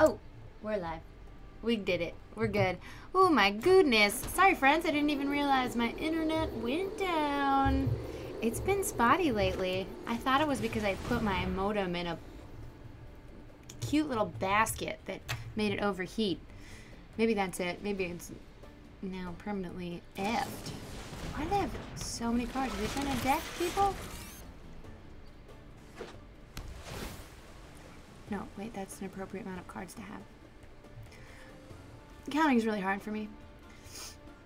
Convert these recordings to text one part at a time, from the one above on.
Oh, we're live. We did it. We're good. Oh my goodness. Sorry, friends. I didn't even realize my internet went down. It's been spotty lately. I thought it was because I put my modem in a cute little basket that made it overheat. Maybe that's it. Maybe it's now permanently effed. Why do they have so many cards? Are they trying to deck people? No, wait, that's an appropriate amount of cards to have. Counting is really hard for me.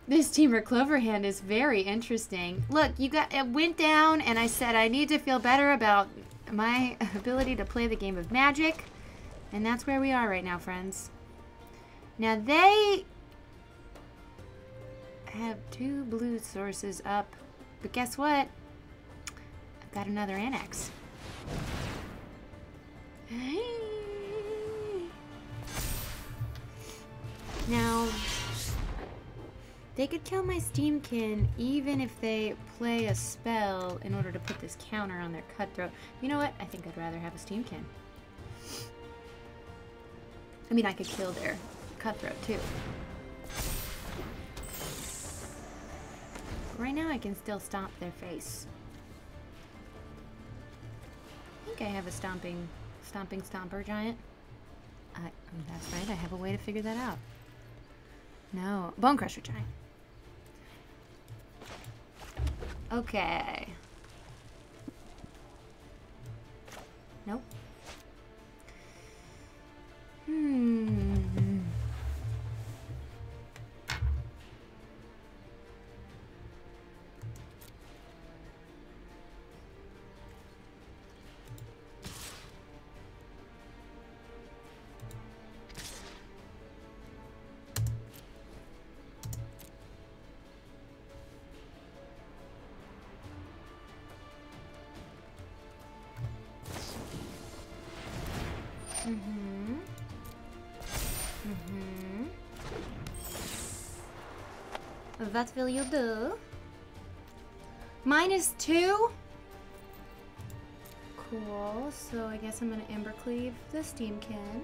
This Temur Cloverhand is very interesting. Look, you got it went down, and I said I need to feel better about my ability to play the game of Magic, and that's where we are right now, friends. Now they have two blue sources up, but guess what? I've got another annex. Now, they could kill my Steamkin even if they play a spell in order to put this counter on their Cutthroat. You know what? I think I'd rather have a Steamkin. I mean, I could kill their Cutthroat too. Right now I can still stomp their face. I think I have a stomping, stomping stomper giant. I, that's right, I have a way to figure that out. No, Bonecrusher Giant. Okay. Nope. Hmm. What will you do? Minus two? Cool. So I guess I'm gonna Ember Cleave the Steamkin.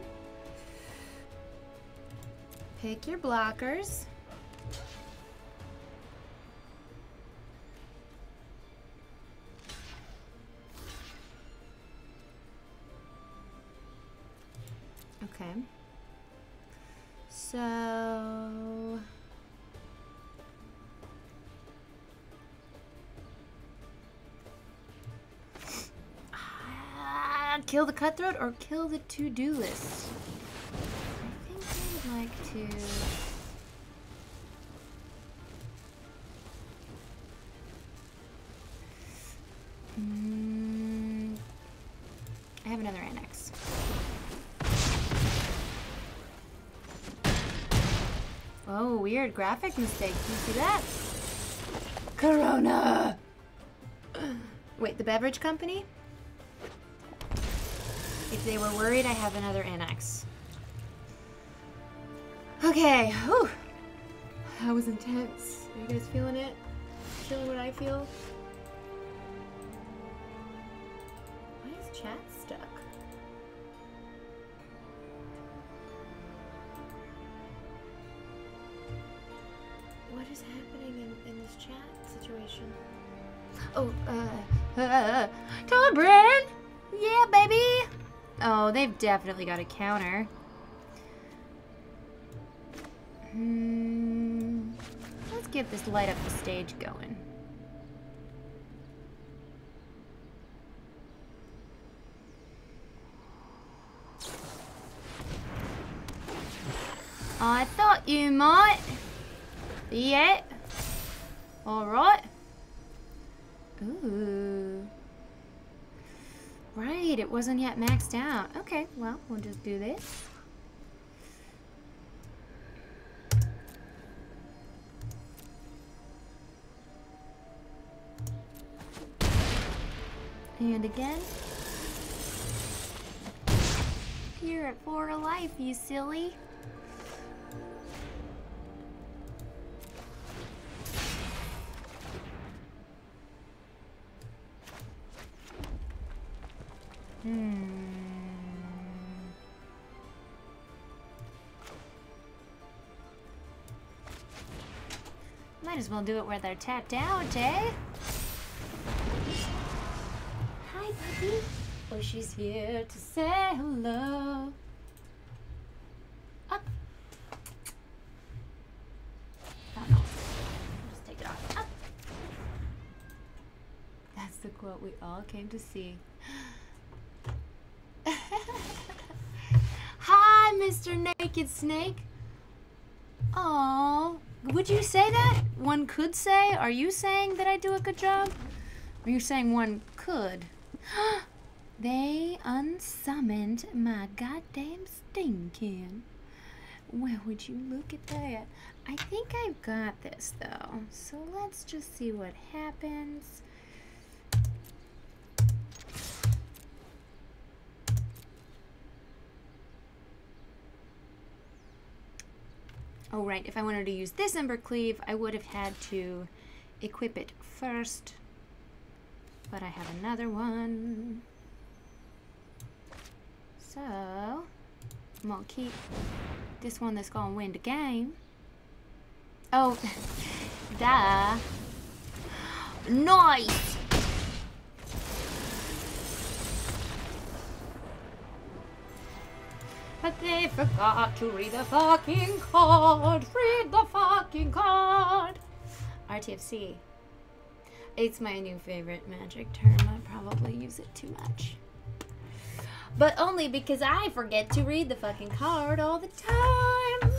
Pick your blockers. Okay. So... kill the cutthroat or kill the to-do list? I think I would like to... Mm, I have another annex. Oh, weird graphic mistake. Can you see that? Corona! Wait, the beverage company? If they were worried, I have another annex. Okay, whew. That was intense. Are you guys feeling it? Feeling what I feel? Definitely got a counter. Hmm. Let's get this light up the stage going. I thought you might. Yeah. Alright. Ooh. Right, it wasn't yet maxed out. Okay, well, we'll just do this. And again. You're at four life, you silly. Well do it where they're tapped out, eh? Hi, puppy. Oh, she's here to say hello. Up. Oh, no. Just take it off. Up. That's the quote we all came to see. Hi, Mr. Naked Snake. Oh, would you say that? One could say? Are you saying that I do a good job? Are you saying one could? they unsummoned my goddamn stinkin'. Well, would you look at that? I think I've got this, though. So let's just see what happens. Oh, right. If I wanted to use this Embercleave, I would have had to equip it first. But I have another one. So, I'm going to keep this one that's going to win the game. Oh, duh. Nice! But they forgot to read the fucking card. Read the fucking card. RTFC. It's my new favorite magic term. I probably use it too much. But only because I forget to read the fucking card all the time.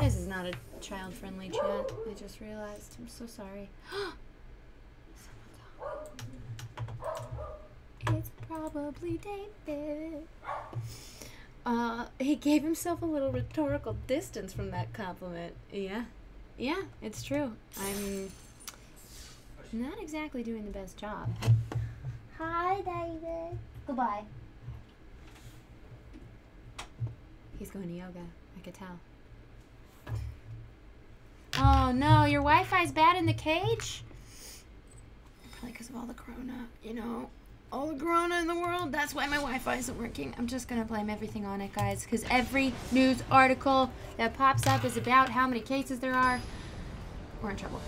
This is not a child-friendly chat. I just realized. I'm so sorry. it's probably David. Uh, he gave himself a little rhetorical distance from that compliment. Yeah. Yeah, it's true. I'm not exactly doing the best job. Hi, David. Goodbye. He's going to yoga. I could tell. Oh no, your Wi-Fi's bad in the cage? Probably because of all the corona, you know all the corona in the world. That's why my Wi-Fi isn't working. I'm just gonna blame everything on it, guys, because every news article that pops up is about how many cases there are. We're in trouble.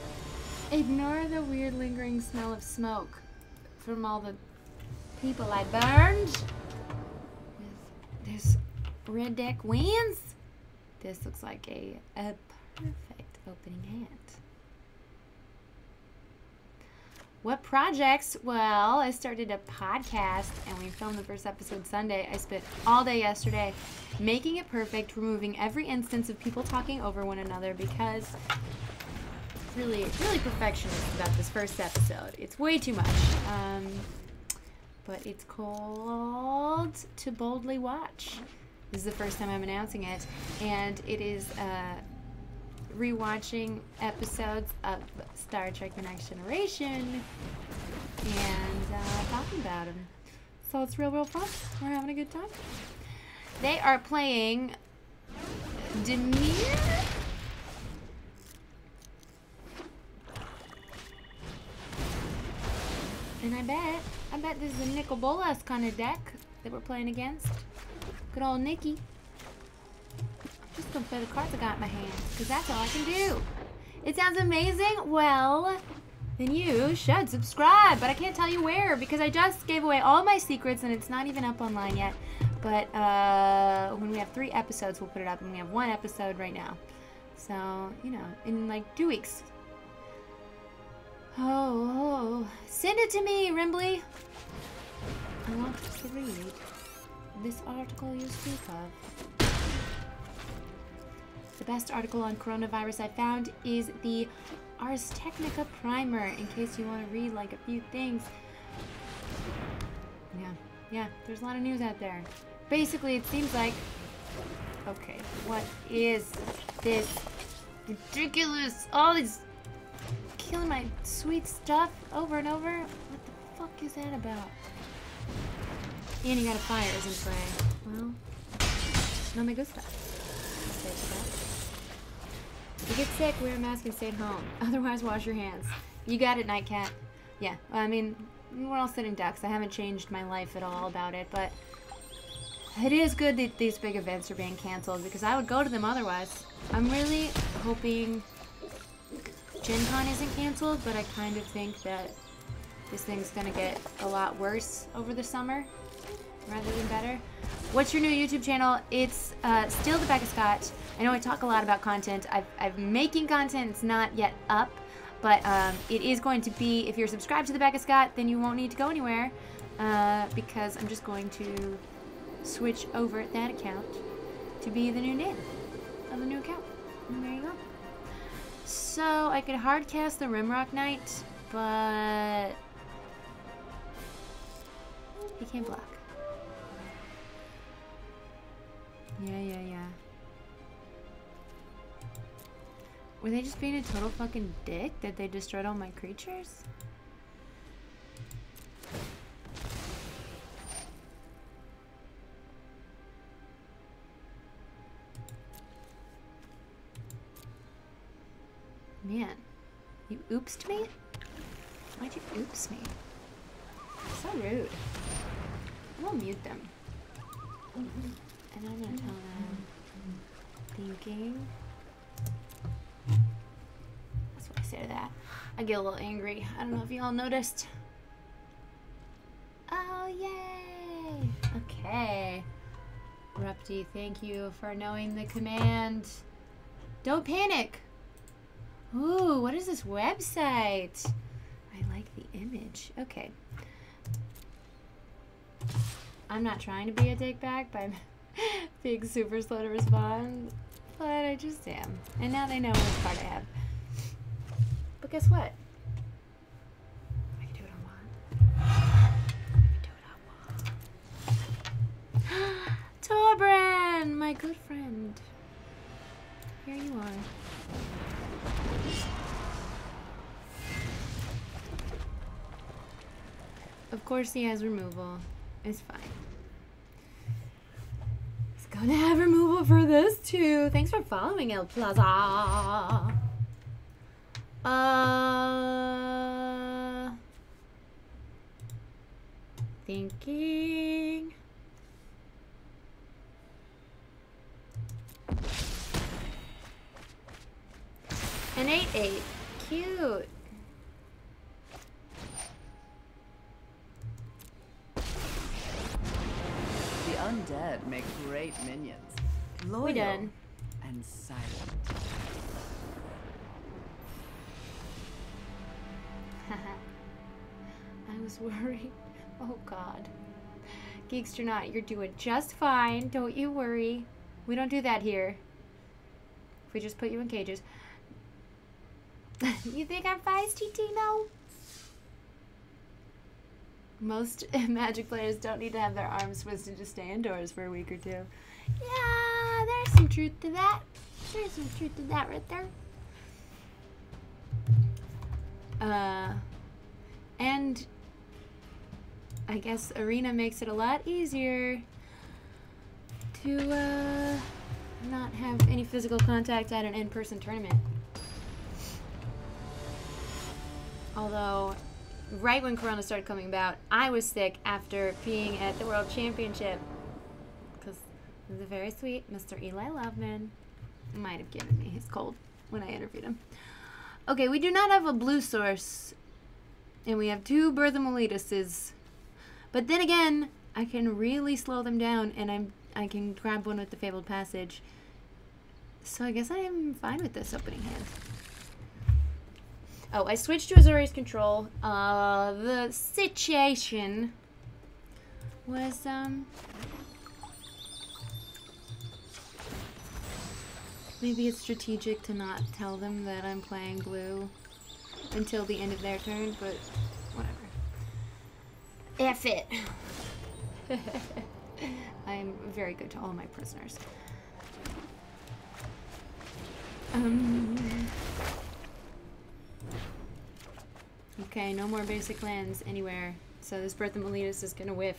Ignore the weird lingering smell of smoke from all the people I burned with this red deck wins. This looks like a, a perfect opening hand. What projects? Well, I started a podcast and we filmed the first episode Sunday. I spent all day yesterday making it perfect, removing every instance of people talking over one another because really, really perfectionist about this first episode. It's way too much. Um, but it's called To Boldly Watch. This is the first time I'm announcing it, and it is uh, rewatching episodes of Star Trek The Next Generation and uh, talking about them. So it's real, real fun. We're having a good time. They are playing Dimir. And I bet, I bet this is a Nicol Bolas kind of deck that we're playing against. Good old Nikki just gonna play the cards I got in my hand, because that's all I can do. It sounds amazing? Well, then you should subscribe, but I can't tell you where, because I just gave away all my secrets, and it's not even up online yet. But uh, when we have three episodes, we'll put it up, and we have one episode right now. So, you know, in like two weeks. Oh, oh. send it to me, Rimbly. I want to read this article you speak of. The best article on coronavirus I found is the Ars Technica Primer, in case you want to read like a few things. Yeah, yeah, there's a lot of news out there. Basically, it seems like... Okay, what is this ridiculous... All these... Killing my sweet stuff over and over? What the fuck is that about? And you got a fire, isn't Prey. Well, no me gusta. If you get sick, wear a mask and stay at home. Otherwise, wash your hands. You got it, Nightcat. Yeah, I mean, we're all sitting ducks. I haven't changed my life at all about it, but it is good that these big events are being canceled because I would go to them otherwise. I'm really hoping Gen Con isn't canceled, but I kind of think that this thing's gonna get a lot worse over the summer rather than better. What's your new YouTube channel? It's uh, still the Becca Scott. I know I talk a lot about content. I've, I'm making content. It's not yet up, but um, it is going to be. If you're subscribed to the Becca Scott, then you won't need to go anywhere uh, because I'm just going to switch over that account to be the new name of the new account. And there you go. So I could hard cast the Rimrock Knight, but he can't block. Yeah, yeah, yeah. Were they just being a total fucking dick that they destroyed all my creatures? Man, you oopsed me? Why'd you oops me? So rude. I'll mute them. And I'm gonna tell them thinking. That's what I say to that. I get a little angry. I don't know if y'all noticed. Oh yay! Okay. Rupti, thank you for knowing the command. Don't panic! Ooh, what is this website? I like the image. Okay. I'm not trying to be a dickbag by being super slow to respond, but I just am. And now they know which part I have. But guess what? I can do what I want. I can do what I want. Torbran, my good friend. Here you are. Of course he has removal. It's fine. Gonna have removal for this too. Thanks for following El Plaza. Uh thinking. An 8-8. Cute. The undead make great minions. Loyal We done. and silent. I was worried. Oh God. Geekster not, you're doing just fine. Don't you worry. We don't do that here. We just put you in cages. you think I'm feisty, Tino? Most Magic players don't need to have their arms twisted to stay indoors for a week or two. Yeah, there's some truth to that. There's some truth to that right there. Uh, and I guess Arena makes it a lot easier to uh, not have any physical contact at an in-person tournament. Although, right when Corona started coming about, I was sick after being at the World Championship. Because the very sweet Mr. Eli Loveman might have given me his cold when I interviewed him. Okay, we do not have a blue source. And we have two Berthamoliduses. But then again, I can really slow them down and I'm I can grab one with the Fabled Passage. So I guess I am fine with this opening hand. Oh, I switched to Azorius Control. Uh, the situation was, um... Maybe it's strategic to not tell them that I'm playing blue until the end of their turn, but whatever. F it. I'm very good to all my prisoners. Um... Okay, no more basic lands anywhere. So this Birth of Meletis is gonna whiff.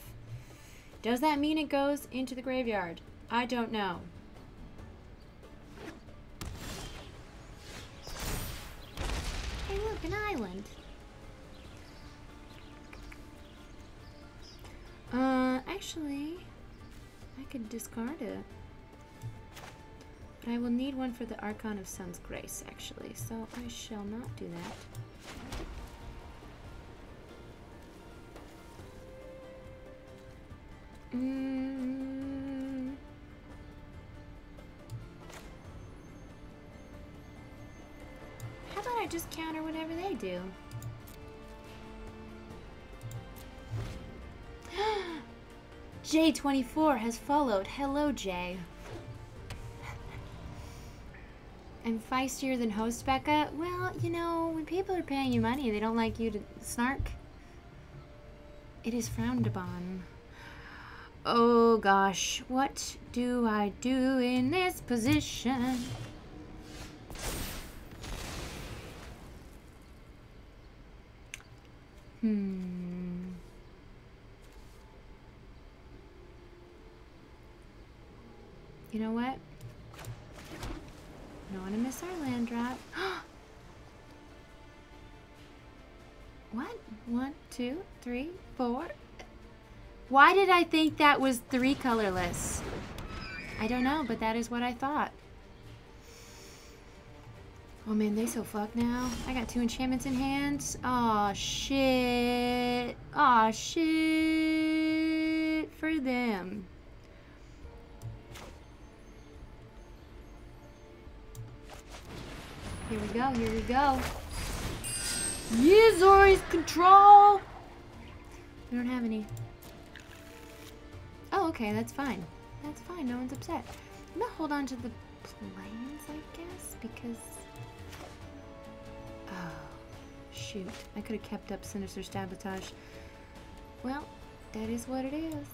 Does that mean it goes into the graveyard? I don't know. Hey look, an island. Uh, actually, I could discard it. But I will need one for the Archon of Sun's Grace, actually, so I shall not do that. Mm. How about I just counter whatever they do? J24 has followed. Hello, Jay. I'm feistier than host Becca. Well, you know, when people are paying you money, they don't like you to snark. It is frowned upon. Oh gosh, what do I do in this position? Hmm. You know what? Don't want to miss our land drop. what? One, two, three, four. Why did I think that was three colorless? I don't know, but that is what I thought. Oh man, they so fucked now. I got two enchantments in hand. Oh shit. Oh shit for them. Here we go, here we go. Azorius control! We don't have any. Oh, okay, that's fine. That's fine, no one's upset. I'm gonna hold on to the planes, I guess, because... Oh, shoot. I could have kept up Sinister Sabotage. Well, that is what it is.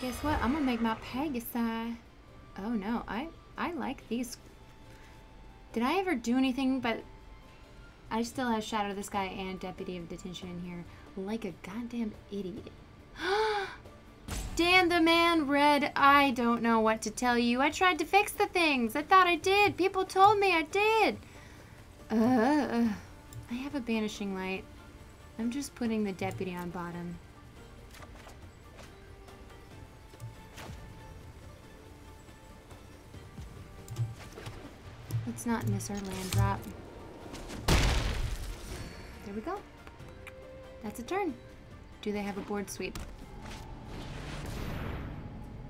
Guess what? I'm gonna make my Pegasi. Oh no, I I like these. Did I ever do anything but I still have Shatter the Sky and Deputy of Detention in here like a goddamn idiot. Dan the man red, I don't know what to tell you. I tried to fix the things. I thought I did. People told me I did. Uh, I have a banishing light. I'm just putting the deputy on bottom. Let's not miss our land drop. There we go. That's a turn. Do they have a board sweep?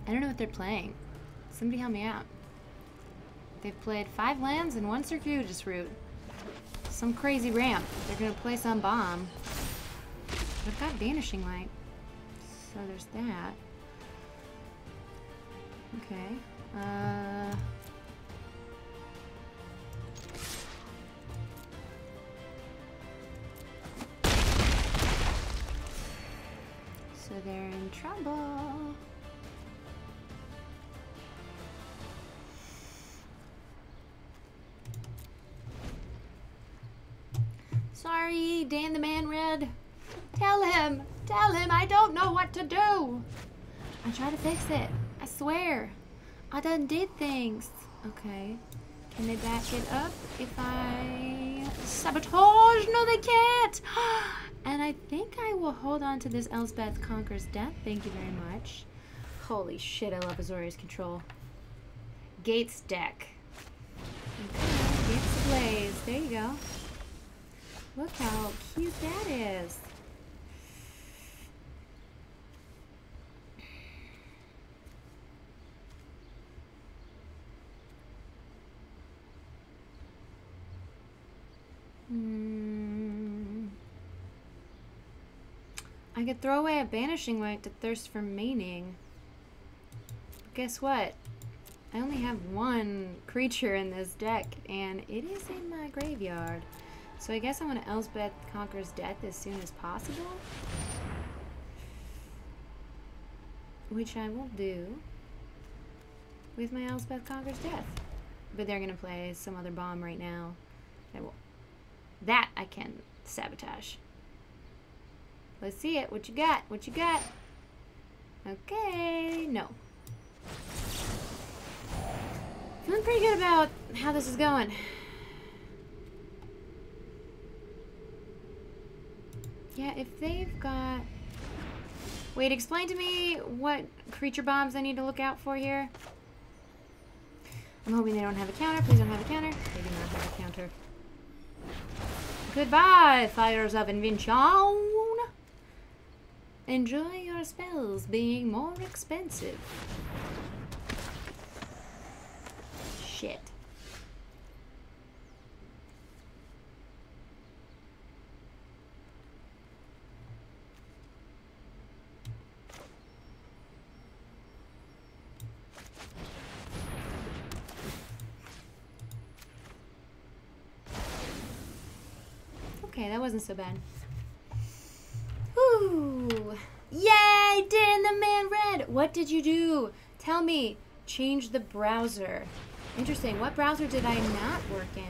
I don't know what they're playing. Somebody help me out. They've played five lands and one circuitous route. Some crazy ramp. They're gonna play some bomb. They've got Banishing Light. So there's that. Okay. Uh... So they're in trouble. Sorry, Dan the Man Red. Tell him. Tell him I don't know what to do. I try to fix it. I swear. I done did things. Okay. Can they back it up if I sabotage? No, they can't. And I think I will hold on to this Elspeth Conquers Death. Thank you very much. Holy shit, I love Azorius Control. Gates deck. Gates Ablaze. There you go. Look how cute that is. Hmm. I could throw away a Banishing Light to Thirst for Meaning. Guess what? I only have one creature in this deck, and it is in my graveyard. So I guess I want to Elspeth Conquers Death as soon as possible. Which I will do with my Elspeth Conquers Death. But they're going to play some other bomb right now. I will. That I can sabotage. Let's see it. What you got? What you got? Okay, no. Feeling pretty good about how this is going. Yeah, if they've got... Wait, explain to me what creature bombs I need to look out for here. I'm hoping they don't have a counter. Please don't have a counter. They do not have a counter. Goodbye, fires of invention. Enjoy your spells being more expensive. Shit. Okay, that wasn't so bad. Yay! Dan the man red! What did you do? Tell me. Change the browser. Interesting. What browser did I not work in?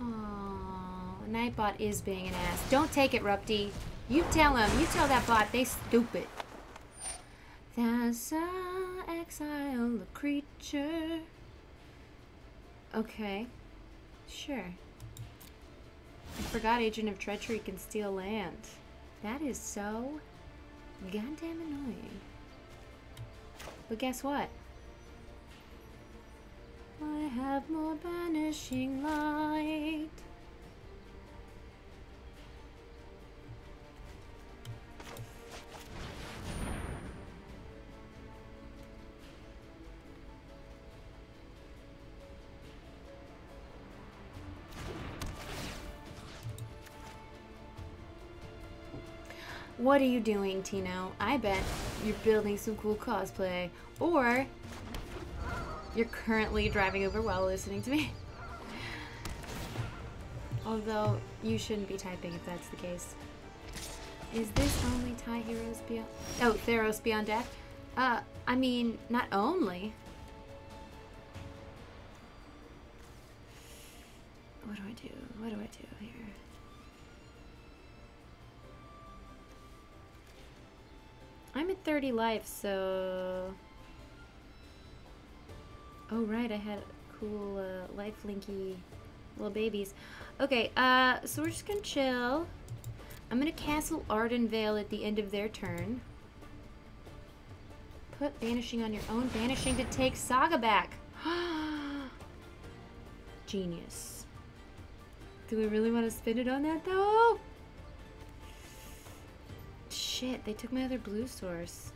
Oh, Nightbot is being an ass. Don't take it, Rupty. You tell him. You tell that bot they stupid. That's a exile creature. Okay. Sure. I forgot Agent of Treachery can steal land. That is so goddamn annoying. But guess what? I have more banishing light. What are you doing, Tino? I bet you're building some cool cosplay. Or you're currently driving over while listening to me. Although, you shouldn't be typing if that's the case. Is this only TIE Heroes Beyond... Oh, Theros Beyond Death? Uh, I mean, not only. What do I do? What do I do here? I'm at 30 life, so... Oh, right, I had cool uh, life linky little babies. Okay, uh, so we're just gonna chill. I'm gonna castle Ardenvale at the end of their turn. Put banishing on your own. Banishing to take Saga back. Genius. Do we really want to spend it on that, though? Shit, they took my other blue source.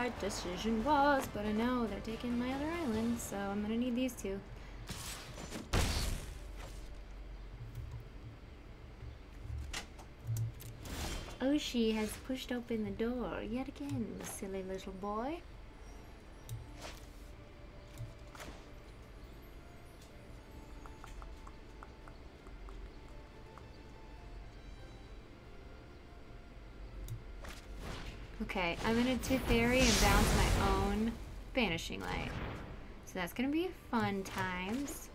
Right decision was, but I know they're taking my other island, so I'm gonna need these two. Oh, Oshi has pushed open the door yet again, silly little boy. Okay, I'm gonna Teferi and bounce my own Banishing Light. So that's gonna be fun times.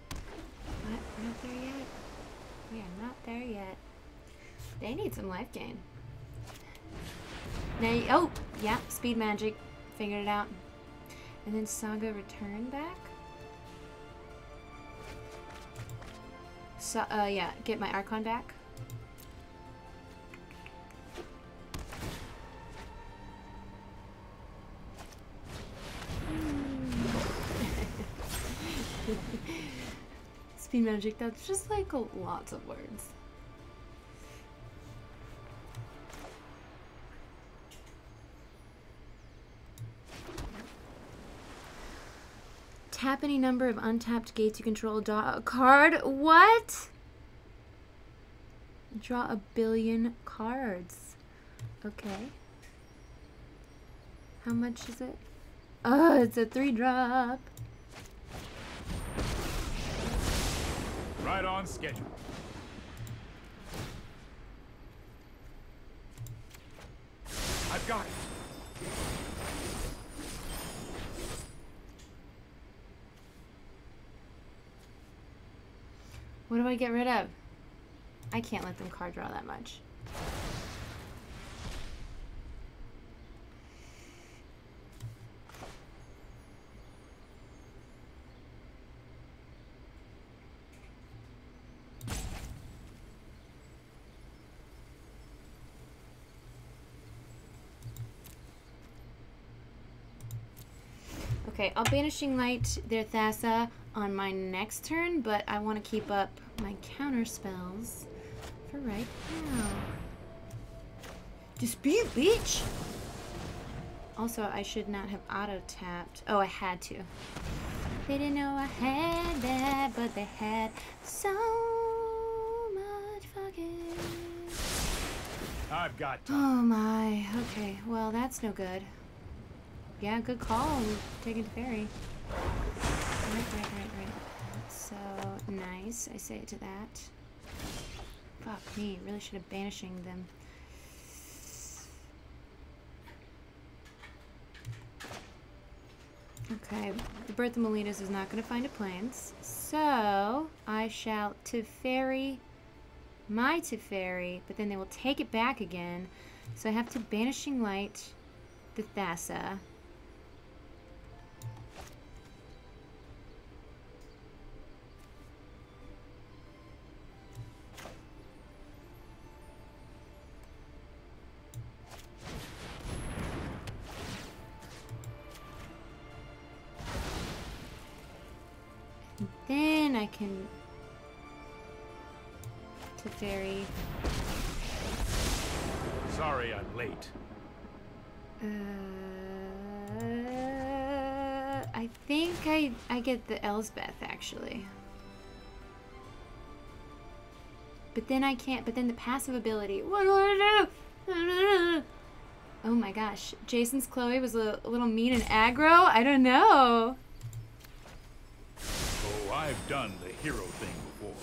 What? We're not there yet? We are not there yet. They need some life gain. Now, you- oh, yeah, speed magic. Figured it out. And then Saga return back. So, uh, yeah, get my Archon back. Magic, that's just like lots of words. Tap any number of untapped gates you control. Draw a card. What? Draw a billion cards. Okay. How much is it? Oh, it's a three drop. Right on schedule. I've got it. What do I get rid of? I can't let them card draw that much. Okay, I'll Banishing Light their Thassa on my next turn, but I want to keep up my counter spells for right now. Dispute, bitch! Also, I should not have auto-tapped. Oh, I had to. They didn't know I had that, but they had so much fucking... I've got Oh my, okay, well that's no good. Yeah, good call, taking the ferry. Right, right, right, right. So, nice, I say it to that. Fuck me, really should have banishing them. Okay, the Birth of Meletis is not going to find a plains, so I shall Teferi my Teferi, but then they will take it back again. So I have to Banishing Light the Thassa. The Elspeth actually. But then I can't. But then the passive ability. What do I do? Oh my gosh, Jason's Chloe was a, a little mean and aggro. I don't know. Oh, I've done the hero thing before.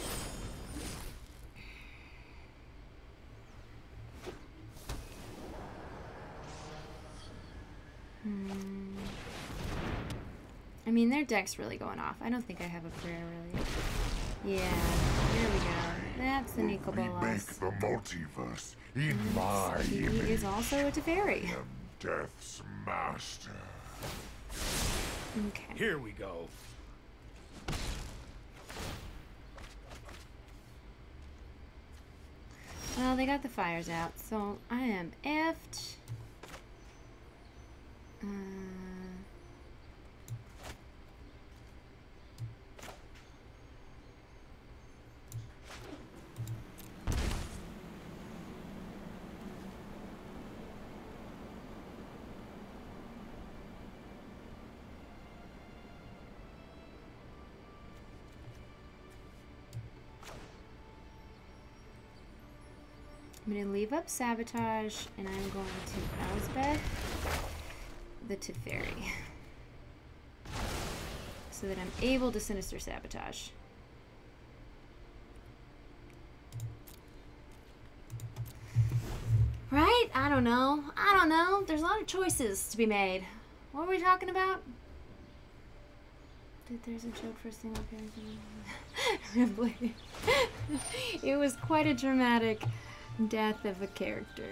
Hmm. I mean, their deck's really going off. I don't think I have a prayer really. Yeah, here we go. That's the Nico Remake Bolas. the multiverse in my He image. is also a Teferi. I am Death's master. Okay. Here we go. Well, they got the fires out, so I am effed. Uh, I'm gonna leave up sabotage, and I'm going to Elspeth the Teferi, so that I'm able to sinister sabotage. Right? I don't know. I don't know. There's a lot of choices to be made. What were we talking about? That there's a joke for single character. it was quite a dramatic death of a character.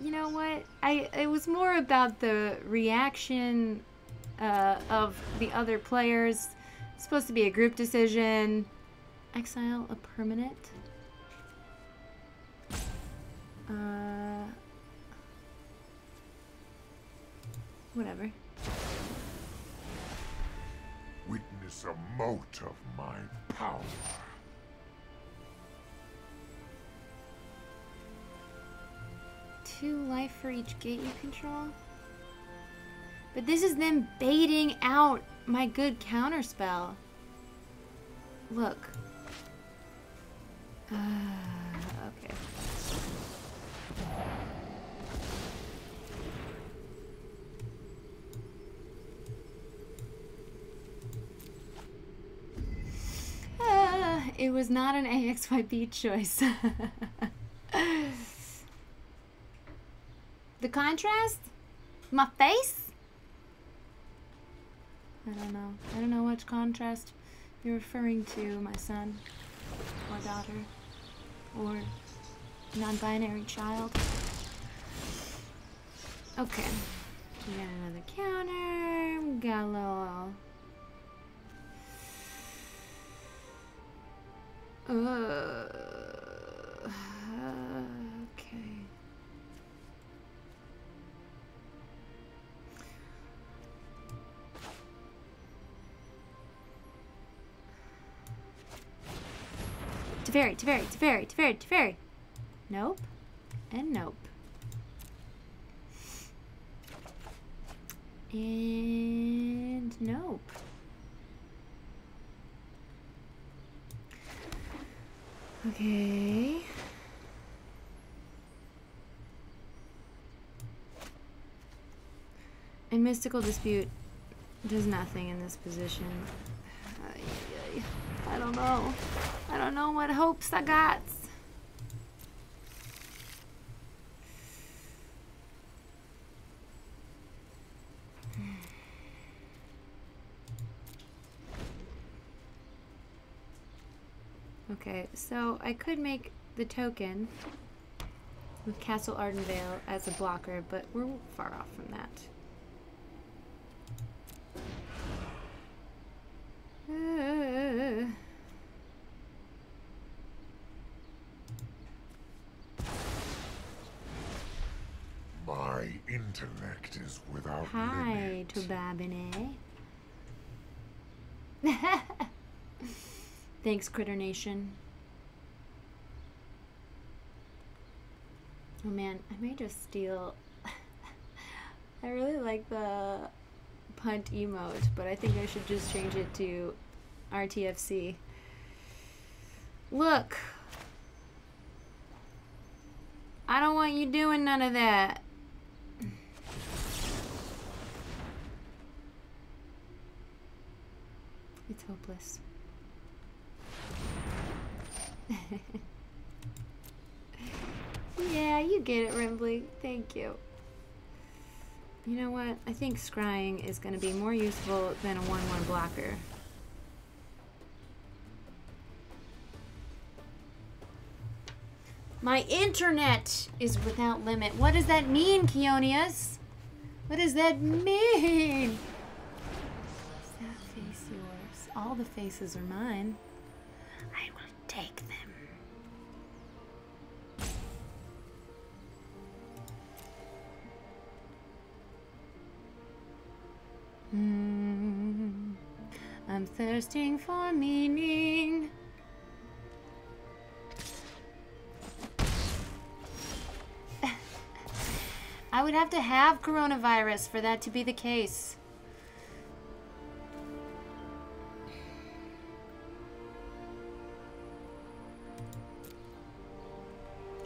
You know what? I it was more about the reaction uh, of the other players. It's supposed to be a group decision. Exile a permanent. Uh, whatever. Witness a mote of my power. Two life for each gate you control? But this is them baiting out my good counter spell. Look. Uh, okay. Uh, it was not an axyp choice. the contrast? My face? I don't know. I don't know which contrast you're referring to, my son, or daughter, or non binary child. Okay. We got another counter. We got a little. Uh, okay. Teferi, Teferi, Teferi, Teferi, Teferi. Nope. And nope. And nope. Okay. And Mystical Dispute does nothing in this position. I don't know. I don't know what hopes I got. Okay, so I could make the token with Castle Ardenvale as a blocker, but we're far off from that. Uh, My intellect is without hi, limit. Tobabine. Thanks, Critter Nation. Oh man, I may just steal. I really like the punt emote, but I think I should just change it to RTFC. Look! I don't want you doing none of that. It's hopeless. yeah, you get it, Rimbly. Thank you. You know what? I think scrying is going to be more useful than a 1-1 blocker. My internet is without limit. What does that mean, Keonius? What does that mean? Is that face yours? All the faces are mine. I'm for meaning. I would have to have coronavirus for that to be the case.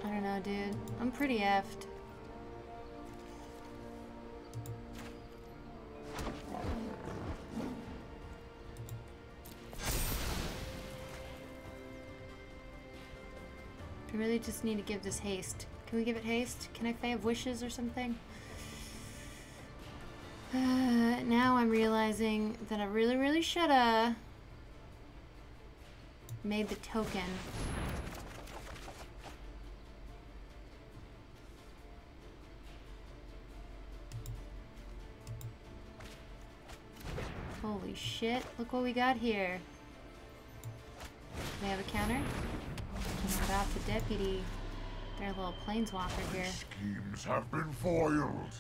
I don't know, dude. I'm pretty effed. Really just need to give this haste. Can we give it haste? Can I of Wishes or something? Uh, now I'm realizing that I really, really shoulda made the token. Holy shit, look what we got here. They have a counter? And about the deputy. Their little planeswalker here. Schemes have been foiled.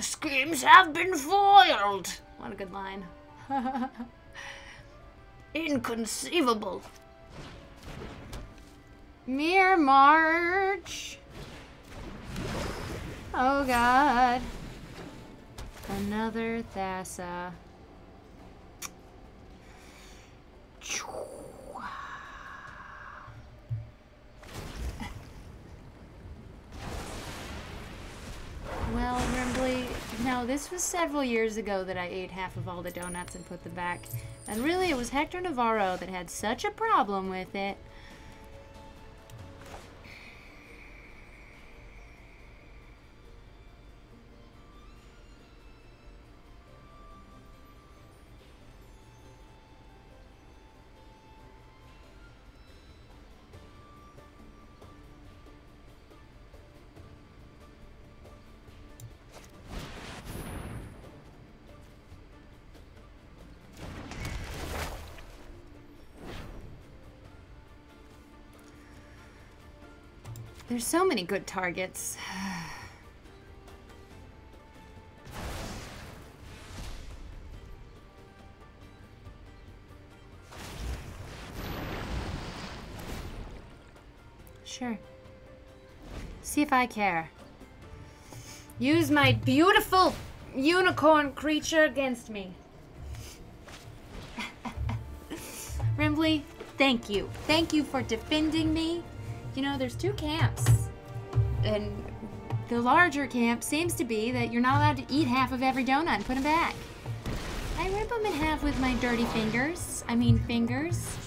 Schemes have been foiled! What a good line. Inconceivable. Mirror March. Oh god. Another Thassa. Well, Rimbly, now this this was several years ago that I ate half of all the donuts and put them back. And really, it was Hector Navarro that had such a problem with it. There's so many good targets. sure. See if I care. Use my beautiful unicorn creature against me. Rimbley, thank you. Thank you for defending me. You know, there's two camps. And the larger camp seems to be that you're not allowed to eat half of every donut and put them back. I rip them in half with my dirty fingers. I mean, fingers.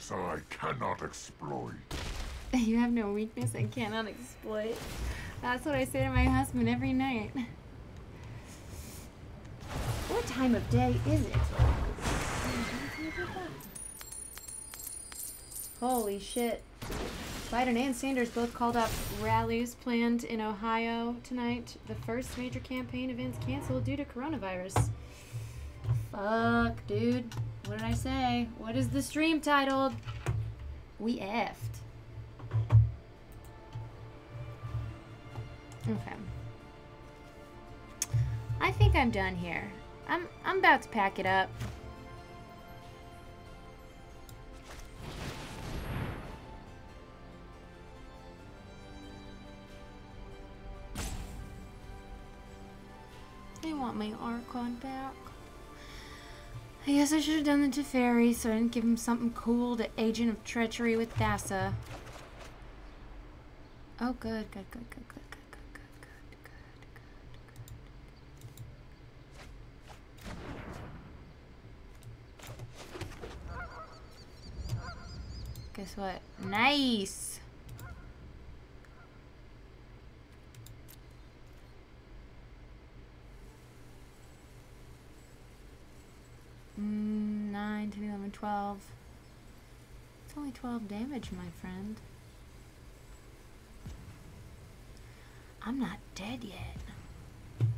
Weakness I cannot exploit. You have no weakness I cannot exploit. That's what I say to my husband every night. What time of day is it? Holy shit. Biden and Sanders both called off rallies planned in Ohio tonight. The first major campaign events canceled due to coronavirus. Fuck, dude. What did I say? What is the stream titled? We effed. Okay. I think I'm done here. I'm I'm about to pack it up. I want my Archon back. I guess I should have done the Teferi so I didn't give him something cool to Agent of Treachery with Thassa. Oh, good, good, good, good, good, good, good, good, good, good, good. Guess what? Nice. Mm, 9, 10, 11, 12. It's only 12 damage, my friend. I'm not dead yet.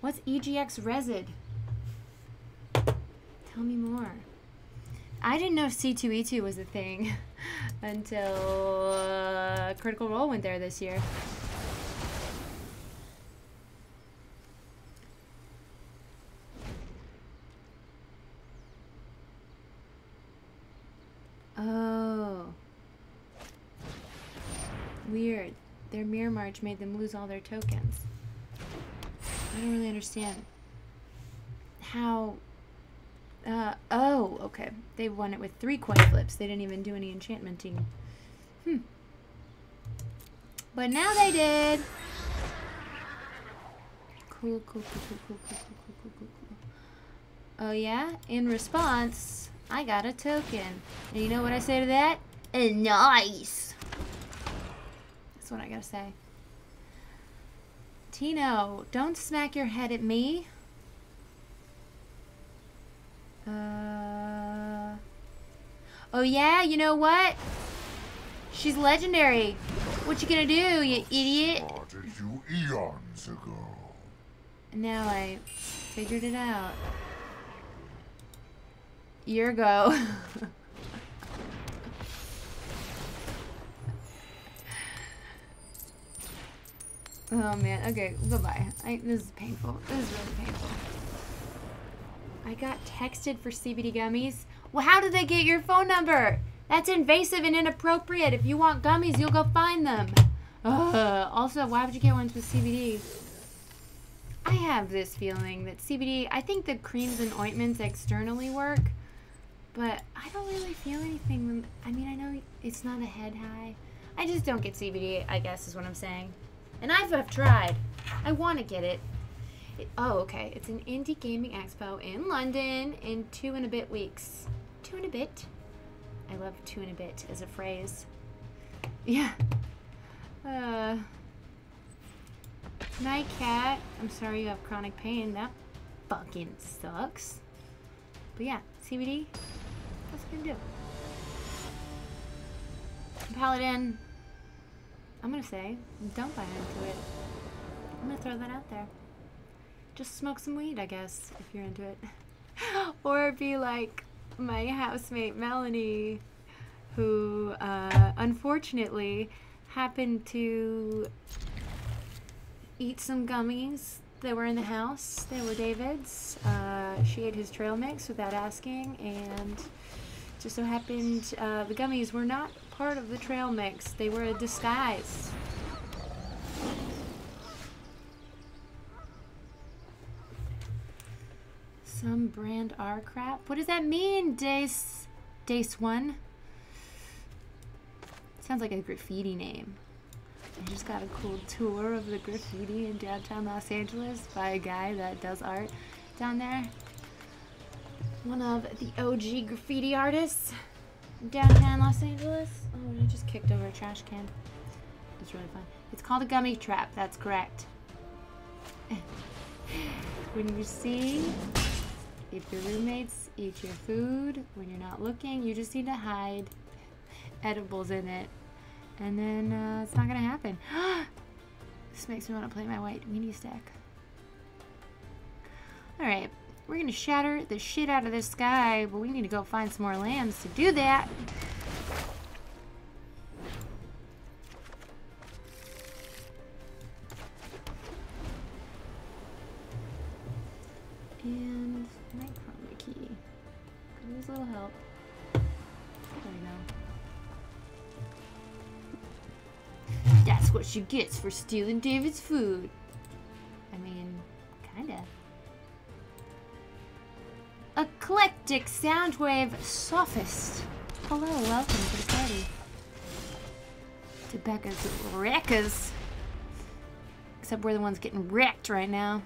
What's EGX Rezzed? Tell me more. I didn't know C2E2 was a thing until uh, Critical Role went there this year. Oh. Weird. Their mirror march made them lose all their tokens. I don't really understand how. Uh, oh, okay. They won it with three coin flips. They didn't even do any enchantmenting. Hmm. But now they did. Cool, cool, cool, cool, cool, cool, cool, cool, cool, cool. Oh yeah? In response, I got a token. And you know what I say to that? Nice. That's what I gotta say. Tino, don't smack your head at me. Uh. Oh yeah, you know what? She's legendary. What you gonna do, you idiot? Spotted you eons ago. Now I figured it out. Year go. oh man. Okay, goodbye. I, this is painful. This is really painful. I got texted for CBD gummies. Well, how did they get your phone number? That's invasive and inappropriate. If you want gummies, you'll go find them. Uh, also, why would you get ones with CBD? I have this feeling that CBD, I think the creams and ointments externally work, but I don't really feel anything. I mean, I know it's not a head high. I just don't get CBD, I guess is what I'm saying. And I've, I've tried. I want to get it. it. Oh, okay. It's an indie gaming expo in London in two and a bit weeks. Two and a bit? I love two and a bit as a phrase. Yeah. Uh. Night cat. I'm sorry you have chronic pain. That fucking sucks. But yeah, CBD. What's it gonna do? Paladin. I'm gonna say, don't buy into it. I'm gonna throw that out there. Just smoke some weed, I guess, if you're into it. or be like my housemate Melanie, who uh, unfortunately happened to eat some gummies that were in the house. They were David's. Uh, she ate his trail mix without asking, and just so happened uh, the gummies were not part of the trail mix. They were a disguise. Some brand R crap. What does that mean, Dace? Dace one. Sounds like a graffiti name. I just got a cool tour of the graffiti in downtown Los Angeles by a guy that does art down there. One of the OG graffiti artists in downtown Los Angeles. Oh, I just kicked over a trash can. It's really fun. It's called a gummy trap. That's correct. when you see if your roommates eat your food when you're not looking, you just need to hide edibles in it. And then uh, it's not gonna happen. this makes me want to play my white weenie stack. Alright, we're gonna shatter the shit out of this sky, but we need to go find some more lands to do that. And my chroma key. Could use a little help. There we go. That's what she gets for stealing David's food. I mean, kinda. Eclectic Soundwave Sophist. Hello, welcome to the party. To Becca's Wreckers. Except we're the ones getting wrecked right now.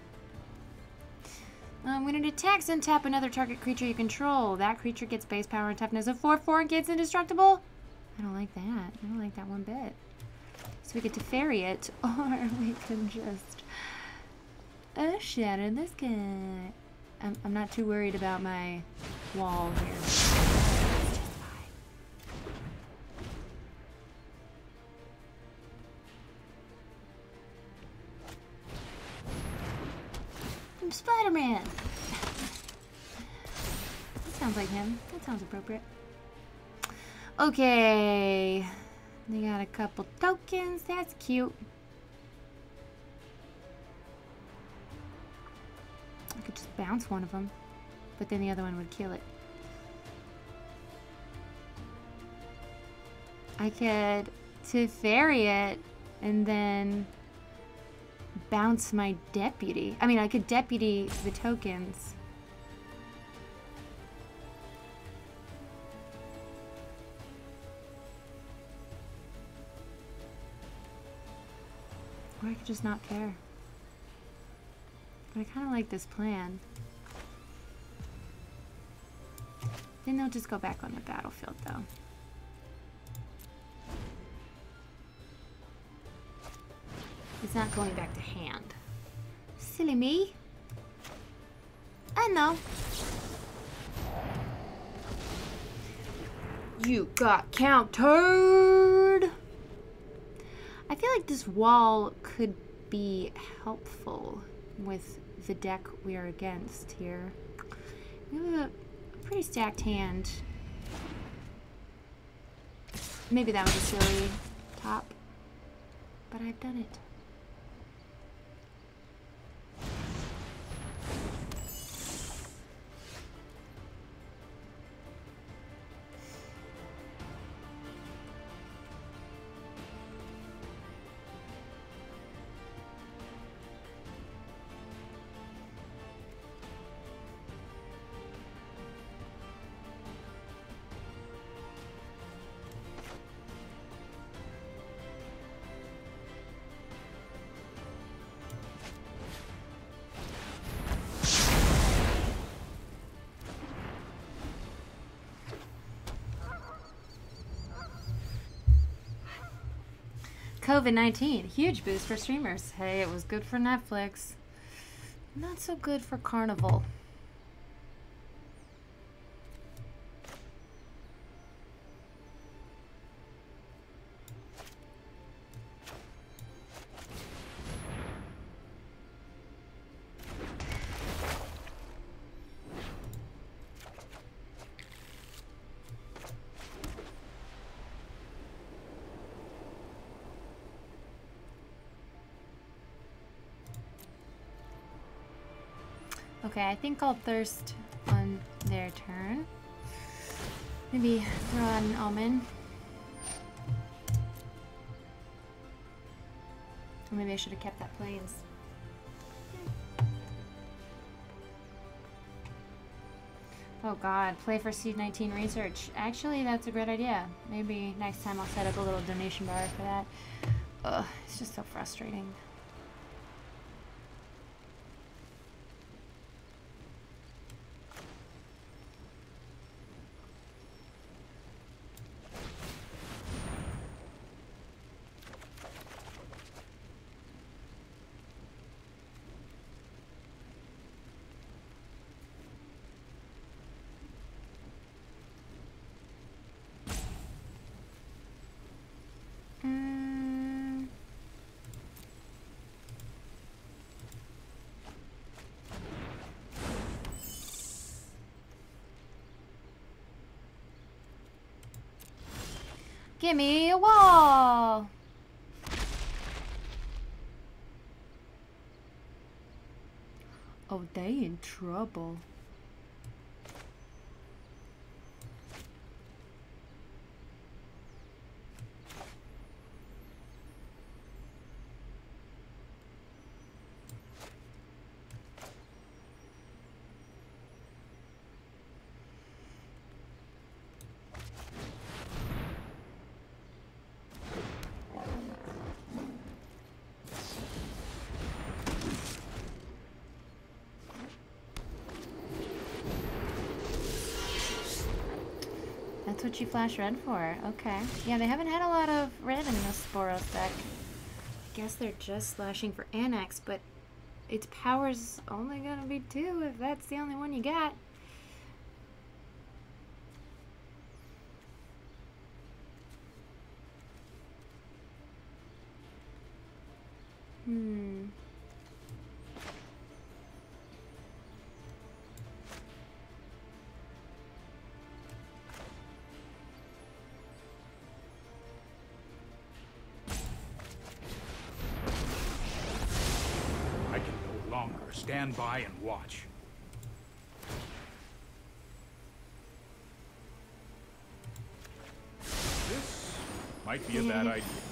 Um, when it attacks, untap another target creature you control. That creature gets base power and toughness of 4-4 and gets indestructible? I don't like that. I don't like that one bit. So we get to ferry it, or we can just uh, shatter this guy. I'm, I'm not too worried about my wall here. I'm Spider-Man! that sounds like him. That sounds appropriate. Okay. They got a couple tokens. That's cute. I could just bounce one of them, but then the other one would kill it. I could Teferi it and then bounce my deputy. I mean, I could deputy the tokens. Or I could just not care. But I kind of like this plan. Then they'll just go back on the battlefield, though. It's not going back to hand. Silly me. I know. You got countered! I feel like this wall could be helpful with the deck we are against here. We have a pretty stacked hand. Maybe that was a silly top, but I've done it. COVID 19. Huge boost for streamers. Hey, it was good for Netflix. Not so good for Carnival. Okay, I think I'll thirst on their turn. Maybe throw out an almond. Or maybe I should have kept that planes. Oh god, play for Seed 19 research. Actually, that's a great idea. Maybe next time I'll set up a little donation bar for that. Ugh, it's just so frustrating. Give me a wall. Oh, they in trouble. What you flash red for. Okay. Yeah, they haven't had a lot of red in this Sporos deck. I guess they're just slashing for Annex, but its power's only gonna be two if that's the only one you got. Stand by and watch. This might be a bad idea.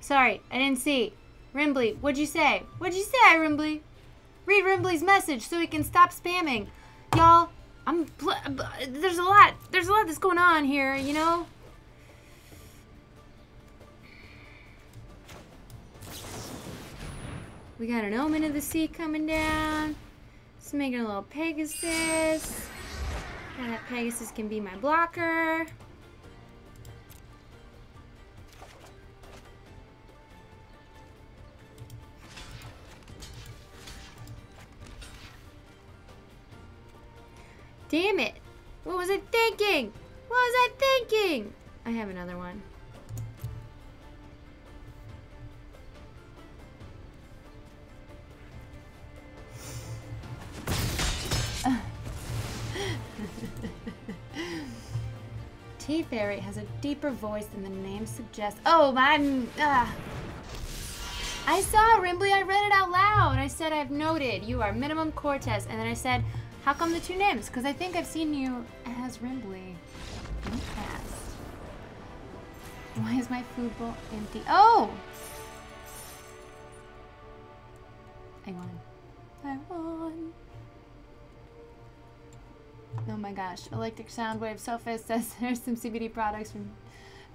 Sorry, I didn't see. Rimbly, what'd you say? What'd you say, Rimbly? Read Rimbly's message so he can stop spamming. Y'all, I'm. There's a lot. There's a lot that's going on here, you know? We got an Omen of the Sea coming down. Just making a little Pegasus. And that Pegasus can be my blocker. Damn it! What was I thinking? What was I thinking? I have another one. Tea Fairy has a deeper voice than the name suggests. Oh, I'm. Uh. I saw Rimbly. I read it out loud. I said, I've noted you are minimum Cortez. And then I said, how come the two names? Because I think I've seen you as fast. Why is my food bowl empty? Oh! I won. I won. Oh my gosh. Electric Soundwave Sofa says there's some CBD products from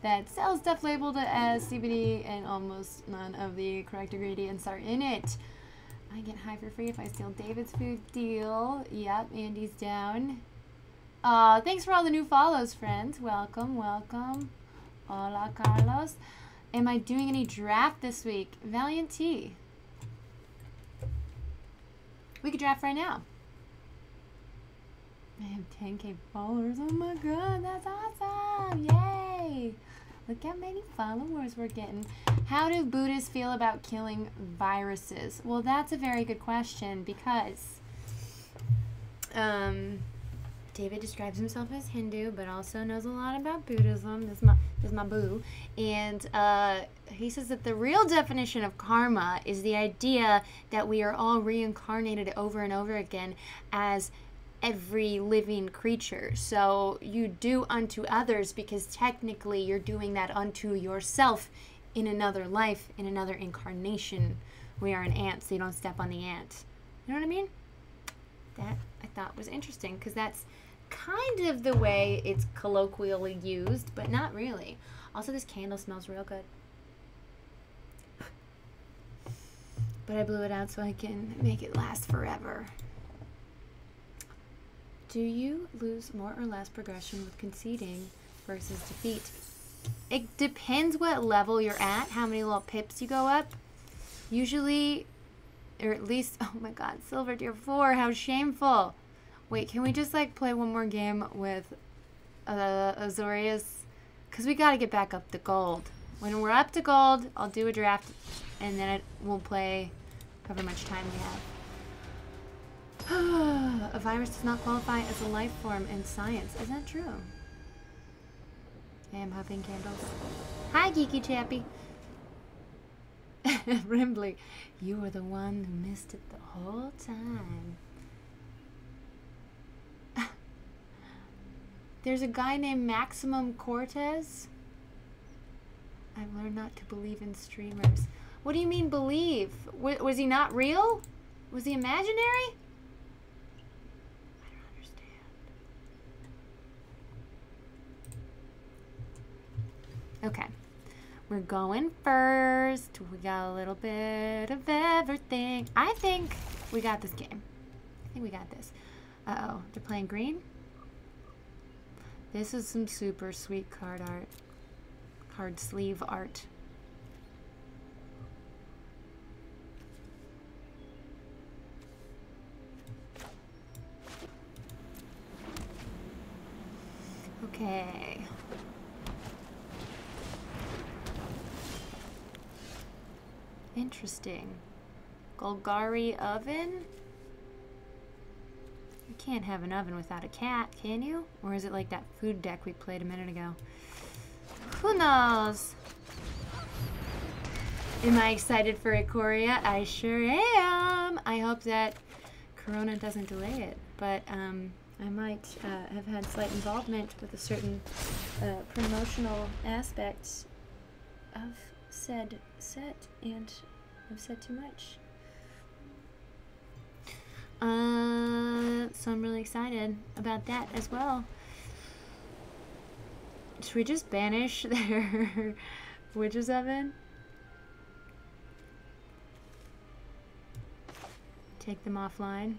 that sell stuff labeled as CBD and almost none of the correct ingredients are in it. I get high for free if I steal David's food deal. Yep, Andy's down. Uh, thanks for all the new follows, friends. Welcome, welcome. Hola, Carlos. Am I doing any draft this week? Valiant T. We could draft right now. I have 10k followers. Oh my god, that's awesome! Yay! Look how many followers we're getting. How do Buddhists feel about killing viruses? Well, that's a very good question because um, David describes himself as Hindu, but also knows a lot about Buddhism. This is my, this is my boo. And uh, he says that the real definition of karma is the idea that we are all reincarnated over and over again as every living creature. So you do unto others because technically you're doing that unto yourself in another life, in another incarnation. We are an ant, so you don't step on the ant. You know what I mean? That I thought was interesting because that's kind of the way it's colloquially used, but not really. Also, this candle smells real good. But I blew it out so I can make it last forever. Do you lose more or less progression with conceding versus defeat? It depends what level you're at, how many little pips you go up. Usually, or at least, oh my god, Silver Tier 4, how shameful. Wait, can we just like play one more game with uh, Azorius? Because we gotta get back up to gold. When we're up to gold, I'll do a draft and then it, we'll play however much time we have. A virus does not qualify as a life form in science. Is that true? I am huffing candles. Hi, Geeky Chappy. Rimbly, you were the one who missed it the whole time. There's a guy named Maximum Cortez. I've learned not to believe in streamers. What do you mean believe? W was he not real? Was he imaginary? Okay. We're going first. We got a little bit of everything. I think we got this game. I think we got this. Uh-oh. They're playing green? This is some super sweet card art. Card sleeve art. Okay. Interesting. Golgari oven? You can't have an oven without a cat, can you? Or is it like that food deck we played a minute ago? Who knows? Am I excited for Ikoria? I sure am. I hope that Corona doesn't delay it. But um, I might uh, have had slight involvement with a certain uh, promotional aspect of said set and I've said too much. Uh, so I'm really excited about that as well. Should we just banish their witch's oven? Take them offline.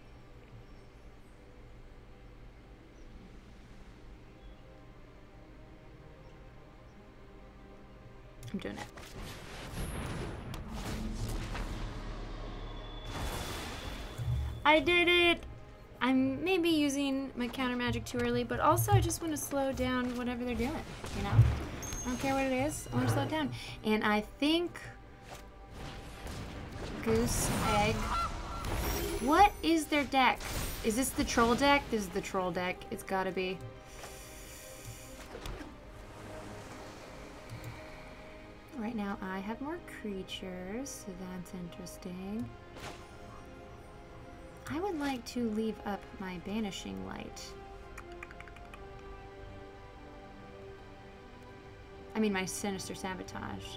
I'm doing it. I did it! I'm maybe using my counter magic too early, but also I just want to slow down whatever they're doing, you know? I don't care what it is, I want to slow it down. And I think... Goose, egg... What is their deck? Is this the troll deck? This is the troll deck. It's gotta be. Now I have more creatures, so that's interesting. I would like to leave up my banishing light. I mean, my sinister sabotage.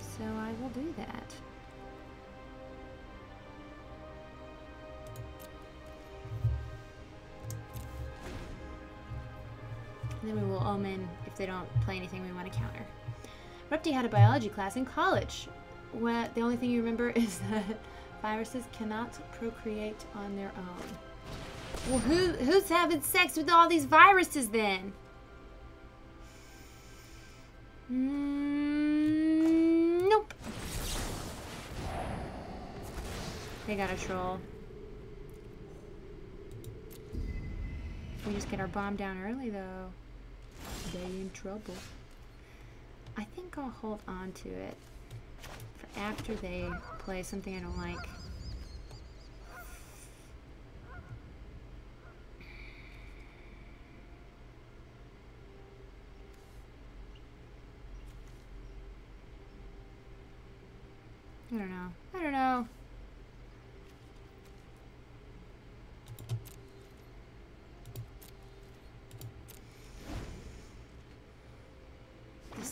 So I will do that. And then we will omen if they don't play anything we want to counter. Repti had a biology class in college. The only thing you remember is that viruses cannot procreate on their own. Well, who who's having sex with all these viruses then? Mm, nope. They got a troll. We just get our bomb down early, though, they in trouble. I think I'll hold on to it for after they play something I don't like. I don't know. I don't know.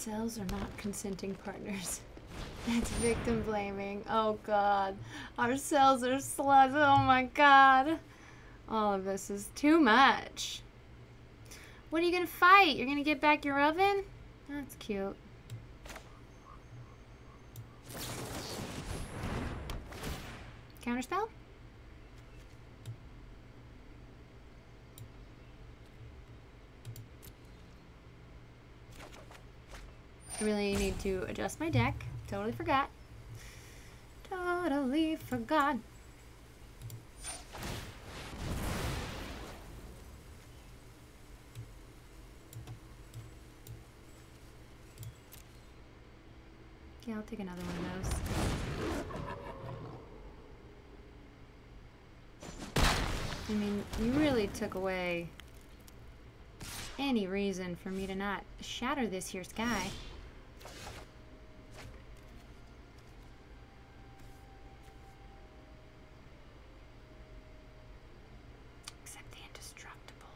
Cells are not consenting partners. That's victim blaming. Oh god. Our cells are sluts. Oh my god. All of this is too much. What are you gonna fight? You're gonna get back your oven? That's cute. Counterspell? I really need to adjust my deck. Totally forgot. Totally forgot. Yeah, I'll take another one of those. I mean, you really took away any reason for me to not shatter this here sky. Except the indestructible.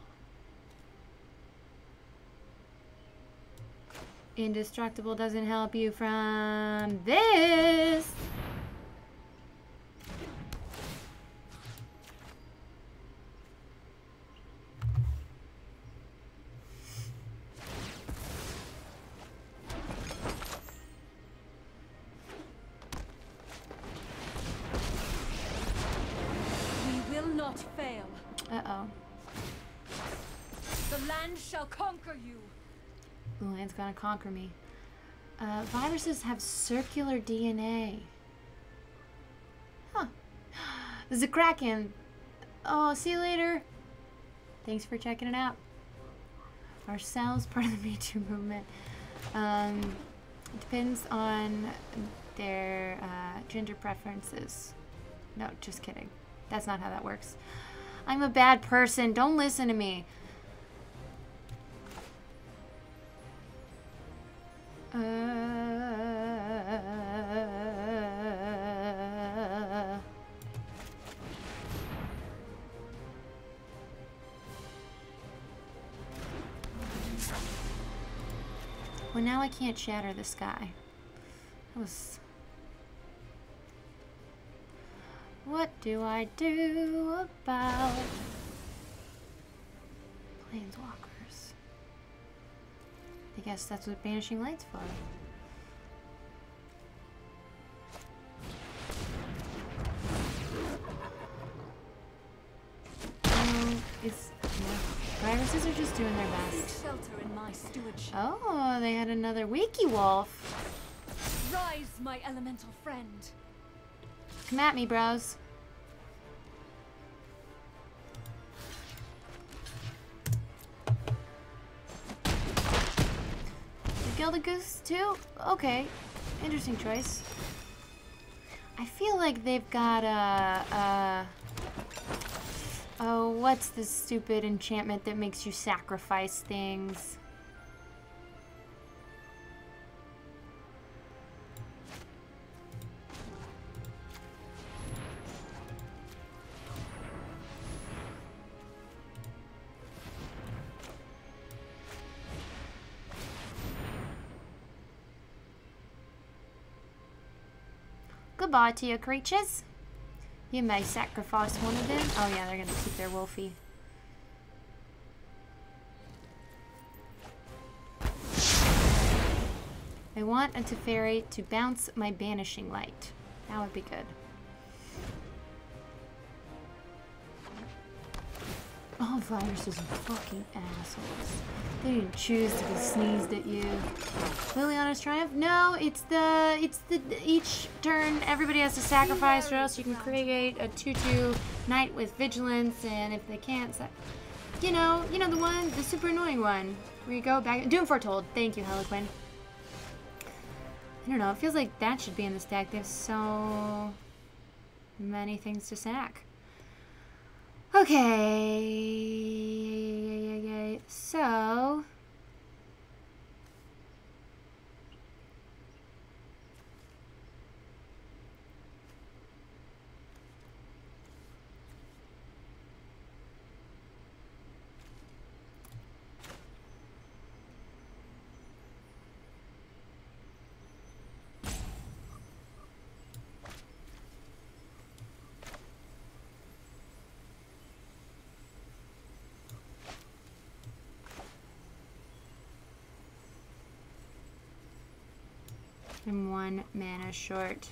Indestructible doesn't help you from this. Conquer me. Uh, viruses have circular DNA. Huh. This is a Kraken. Oh, see you later. Thanks for checking it out. Cells part of the Me Too movement? Um, depends on their uh, gender preferences. No, just kidding. That's not how that works. I'm a bad person. Don't listen to me. Uh, well, now I can't shatter the sky. That was. What do I do about planeswalkers? I guess that's what banishing light's for. Oh, it's yeah. Viruses are just doing their best. Shelter in my stewardship. Oh, they had another Wicked Wolf. Rise, my elemental friend. Come at me, bros. The Gilded Goose too? Okay. Interesting choice. I feel like they've got a, uh, oh, what's this stupid enchantment that makes you sacrifice things? Goodbye to your creatures. You may sacrifice one of them. Oh yeah, they're gonna keep their wolfie. I want a Teferi to bounce my banishing light. That would be good. Viruses are fucking assholes. They didn't choose to be sneezed at you. Liliana's triumph? No, it's the it's the each turn everybody has to sacrifice or else you can create a 2-2 knight with vigilance and if they can't you know, you know the one, the super annoying one. Where you go back Doom Foretold. Thank you, Heliquin. I don't know, it feels like that should be in the stack. Have so many things to sack. Okay. So. I'm one mana short.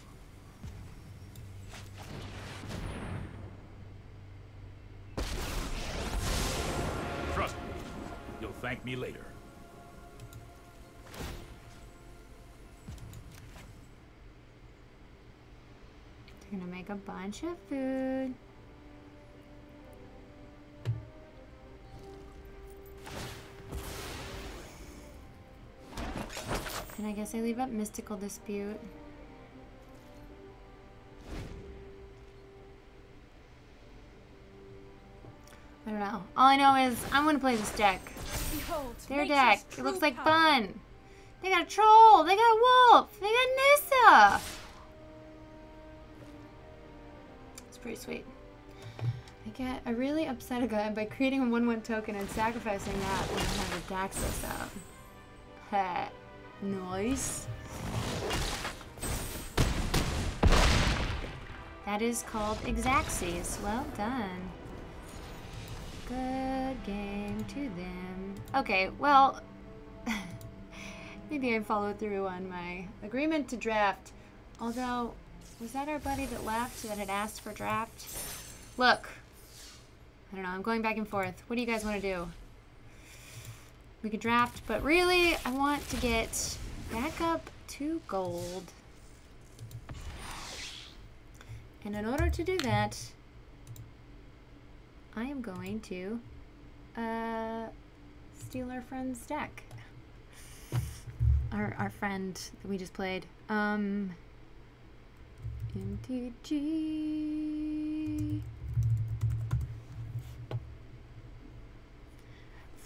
Trust me. You'll thank me later. They're gonna make a bunch of food. And I leave up Mystical Dispute. I don't know. All I know is I'm gonna play this deck. Behold, Their deck. It looks like power. fun. They got a troll. They got a wolf. They got Nissa. It's pretty sweet. I get I really upset a guy by creating a 1-1 token and sacrificing that when I have a Daxos out. Nice. That is called Exaxes. Well done. Good game to them. Okay, well, maybe I followed through on my agreement to draft. Although, was that our buddy that left that had asked for draft? Look, I don't know, I'm going back and forth. What do you guys want to do? We could draft, but really, I want to get back up to gold. And in order to do that, I am going to uh, steal our friend's deck. Our, our friend that we just played. Um, MTG.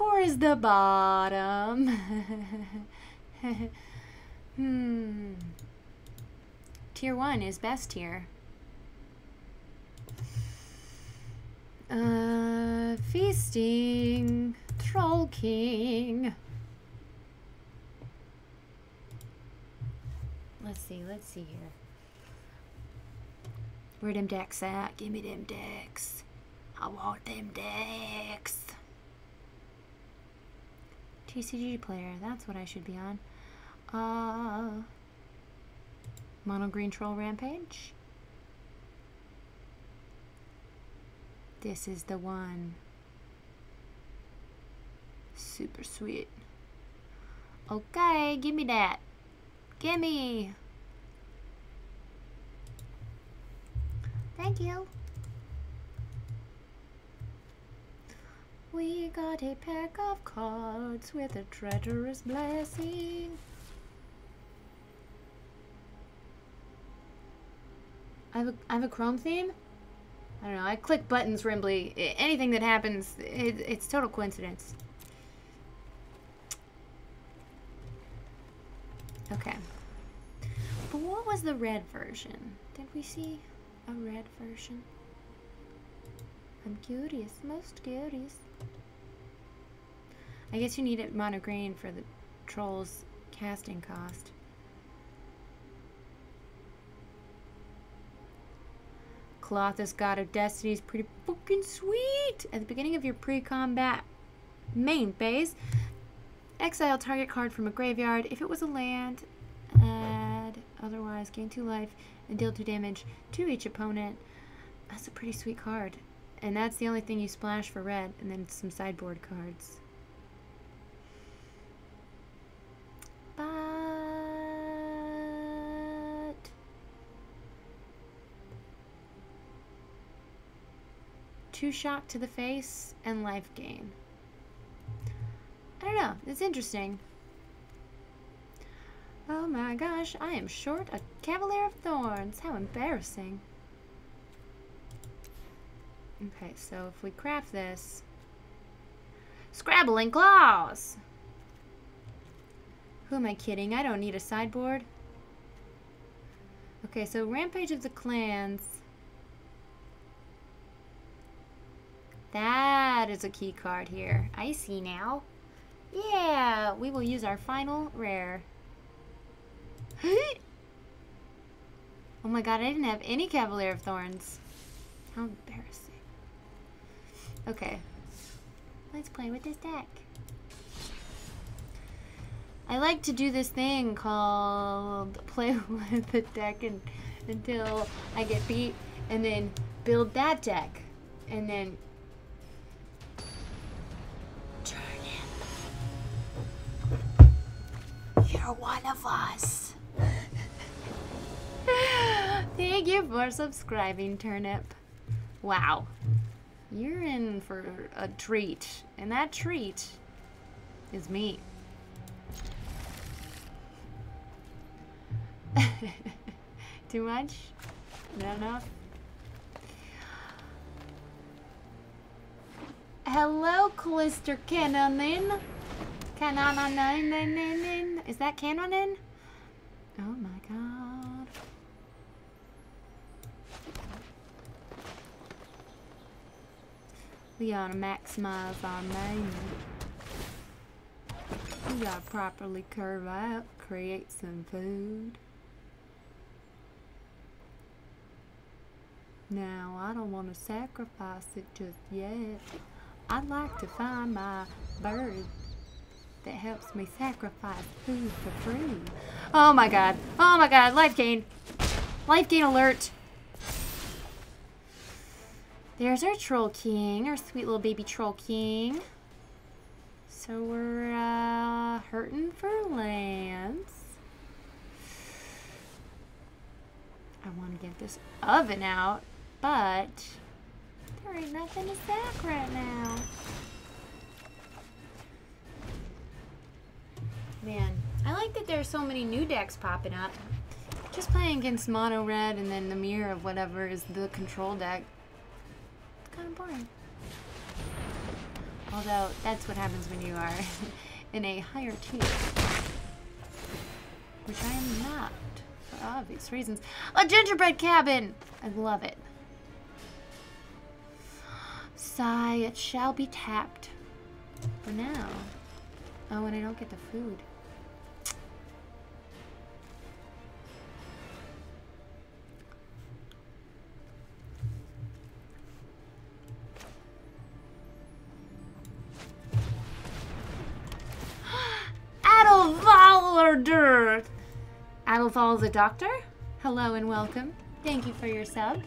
Four is the bottom. hmm. Tier one is best tier. Uh, feasting, troll king. Let's see, let's see here. Where them decks at? Give me them decks. I want them decks. TCG player, that's what I should be on. Uh, mono green troll rampage. This is the one. Super sweet. Okay, give me that. Gimme. Thank you. We got a pack of cards with a treacherous blessing. I have a, I have a Chrome theme? I don't know. I click buttons Rimbly. Anything that happens, it, it's total coincidence. Okay. But what was the red version? Did we see a red version? I'm curious, most curious. I guess you need it mono green for the trolls casting cost. Klothys, God of Destiny, is pretty fucking sweet. At the beginning of your pre-combat main phase, exile target card from a graveyard. If it was a land, add otherwise gain two life and deal two damage to each opponent. That's a pretty sweet card. And that's the only thing you splash for red, and then some sideboard cards. Two shock to the face and life gain. I don't know. It's interesting. Oh my gosh, I am short a Cavalier of Thorns. How embarrassing. Okay, so if we craft this. Scrabbling Claws! Who am I kidding? I don't need a sideboard. Okay, so Rampage of the Clans. That is a key card here. I see now. Yeah, we will use our final rare. oh my god, I didn't have any Cavalier of Thorns. How embarrassing. Okay. Let's play with this deck. I like to do this thing called play with the deck and, until I get beat and then build that deck. And then You're one of us. Thank you for subscribing, Turnip. Wow. You're in for a treat. And that treat is me. Too much? Not enough? Hello, Callister Canonin. Canonin. Is that Canonin? Oh my god. We gotta maximize our main. We gotta properly curve out, create some food. Now, I don't want to sacrifice it just yet. I'd like to find my bird that helps me sacrifice food for free. Oh my god. Oh my god. Life gain. Life gain alert. There's our Troll King, our sweet little baby Troll King. So we're uh, hurting for lands. I want to get this oven out, but there ain't nothing to sack right now. Man, I like that there's so many new decks popping up. Just playing against mono red and then the mirror of whatever is the control deck. It's kind of boring. Although, that's what happens when you are in a higher tier. Which I am not, for obvious reasons. A gingerbread cabin! I love it. Sigh, it shall be tapped. For now. Oh, and I don't get the food. Adelvalder! Adelval the doctor? Hello and welcome. Thank you for your sub.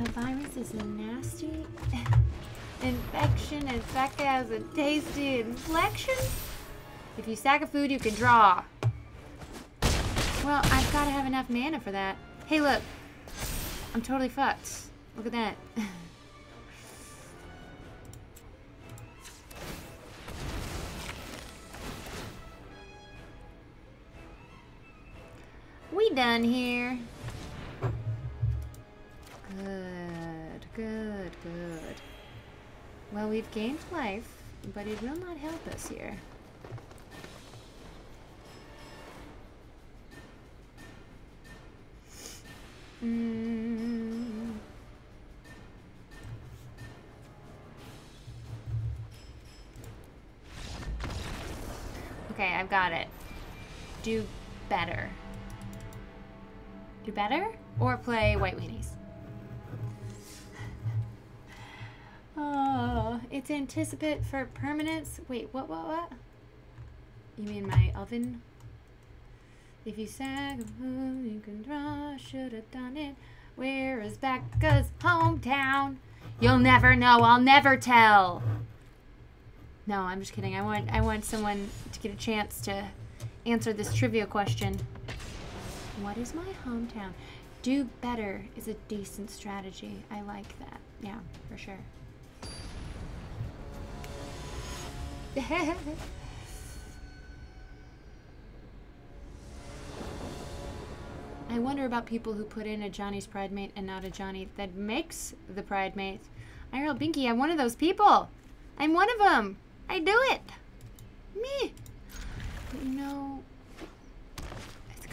A virus is a nasty infection and Becca has a tasty inflection? If you sack a food, you can draw. Well, I've got to have enough mana for that. Hey, look. I'm totally fucked. Look at that. we done here. Good, good, good. Well, we've gained life, but it will not help us here. Mm. Okay, I've got it. Do better. Do better? Or play White Weenies? Oh, it's anticipate for permanence. Wait, what, what, what? You mean my oven? If you sag you can draw. Should have done it. Where is Becca's hometown? You'll never know. I'll never tell. No, I'm just kidding. I want I want someone to get a chance to answer this trivia question. What is my hometown? Do better is a decent strategy. I like that. Yeah, for sure. I wonder about people who put in Ajani's Pridemate and not Ajani that makes the Pride Mate. I real Binky, I'm one of those people. I'm one of them. I do it. Me. But you know,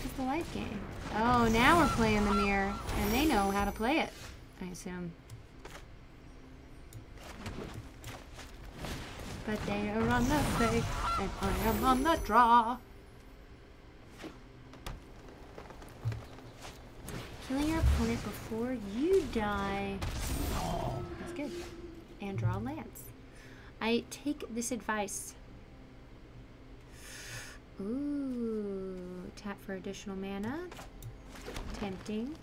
it's the life game. Oh, now we're playing the mirror, and they know how to play it, I assume. But they are on the fake, and I am on the draw. Killing your opponent before you die. That's good. And draw lands. I take this advice. Ooh, tap for additional mana. Tempting.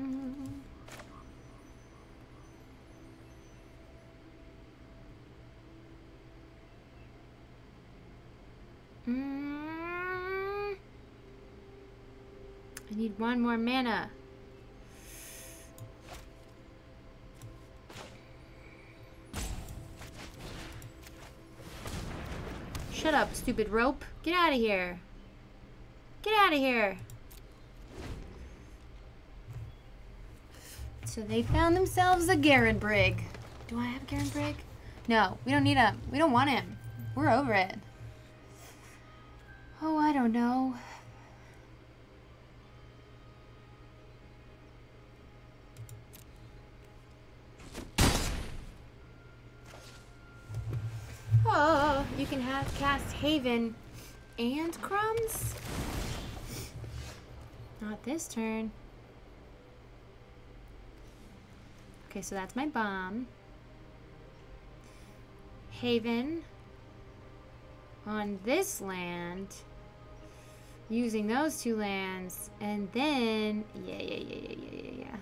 Mm. Mm. I need one more mana. Shut up, stupid rope. Get out of here. Get out of here. So they found themselves a Garenbrig. Do I have Garenbrig? No, we don't need him. We don't want him. We're over it. Oh, I don't know. Oh, you can have cast Haven and Crumbs? Not this turn. Okay, so that's my bomb. Haven on this land using those two lands and then yeah yeah yeah yeah yeah yeah yeah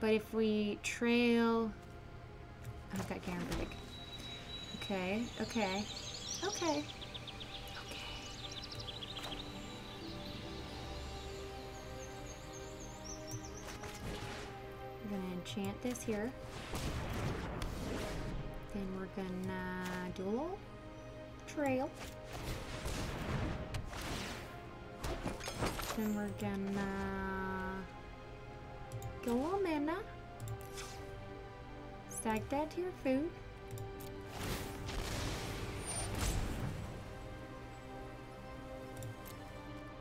but if we trail oh, I've got Garen Brig okay okay okay okay we're gonna enchant this here then we're gonna dual trail then we're gonna go on mana. Stack that to your food.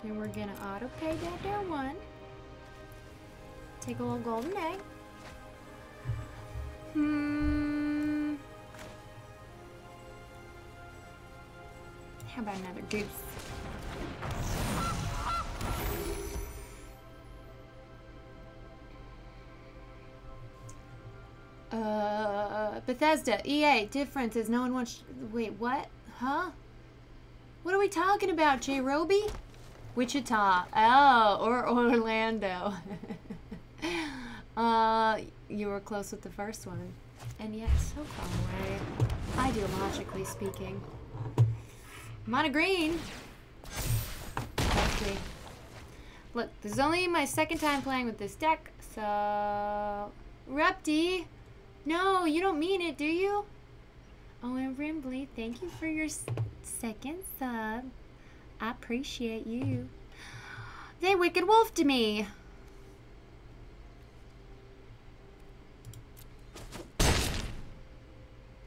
Then we're gonna auto pay that there one. Take a little golden egg. Hmm. How about another goose? Uh, Bethesda, EA, differences. No one wants. Wait, what? Huh? What are we talking about, J. Roby? Wichita. Oh, or Orlando. uh, you were close with the first one. And yet, so far away. Ideologically speaking. I'm on a green. Look, this is only my second time playing with this deck, so... Repty! No, you don't mean it, do you? Oh, and Rimbly, thank you for your second sub. I appreciate you. They wicked wolf to me.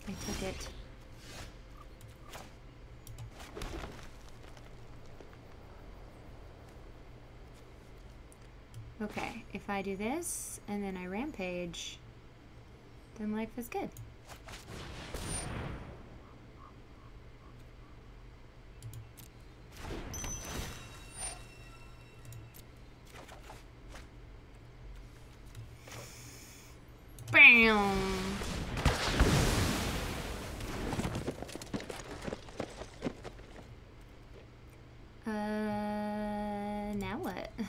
I took it. Okay, if I do this and then I rampage, then life is good. Bam! Uh, now what?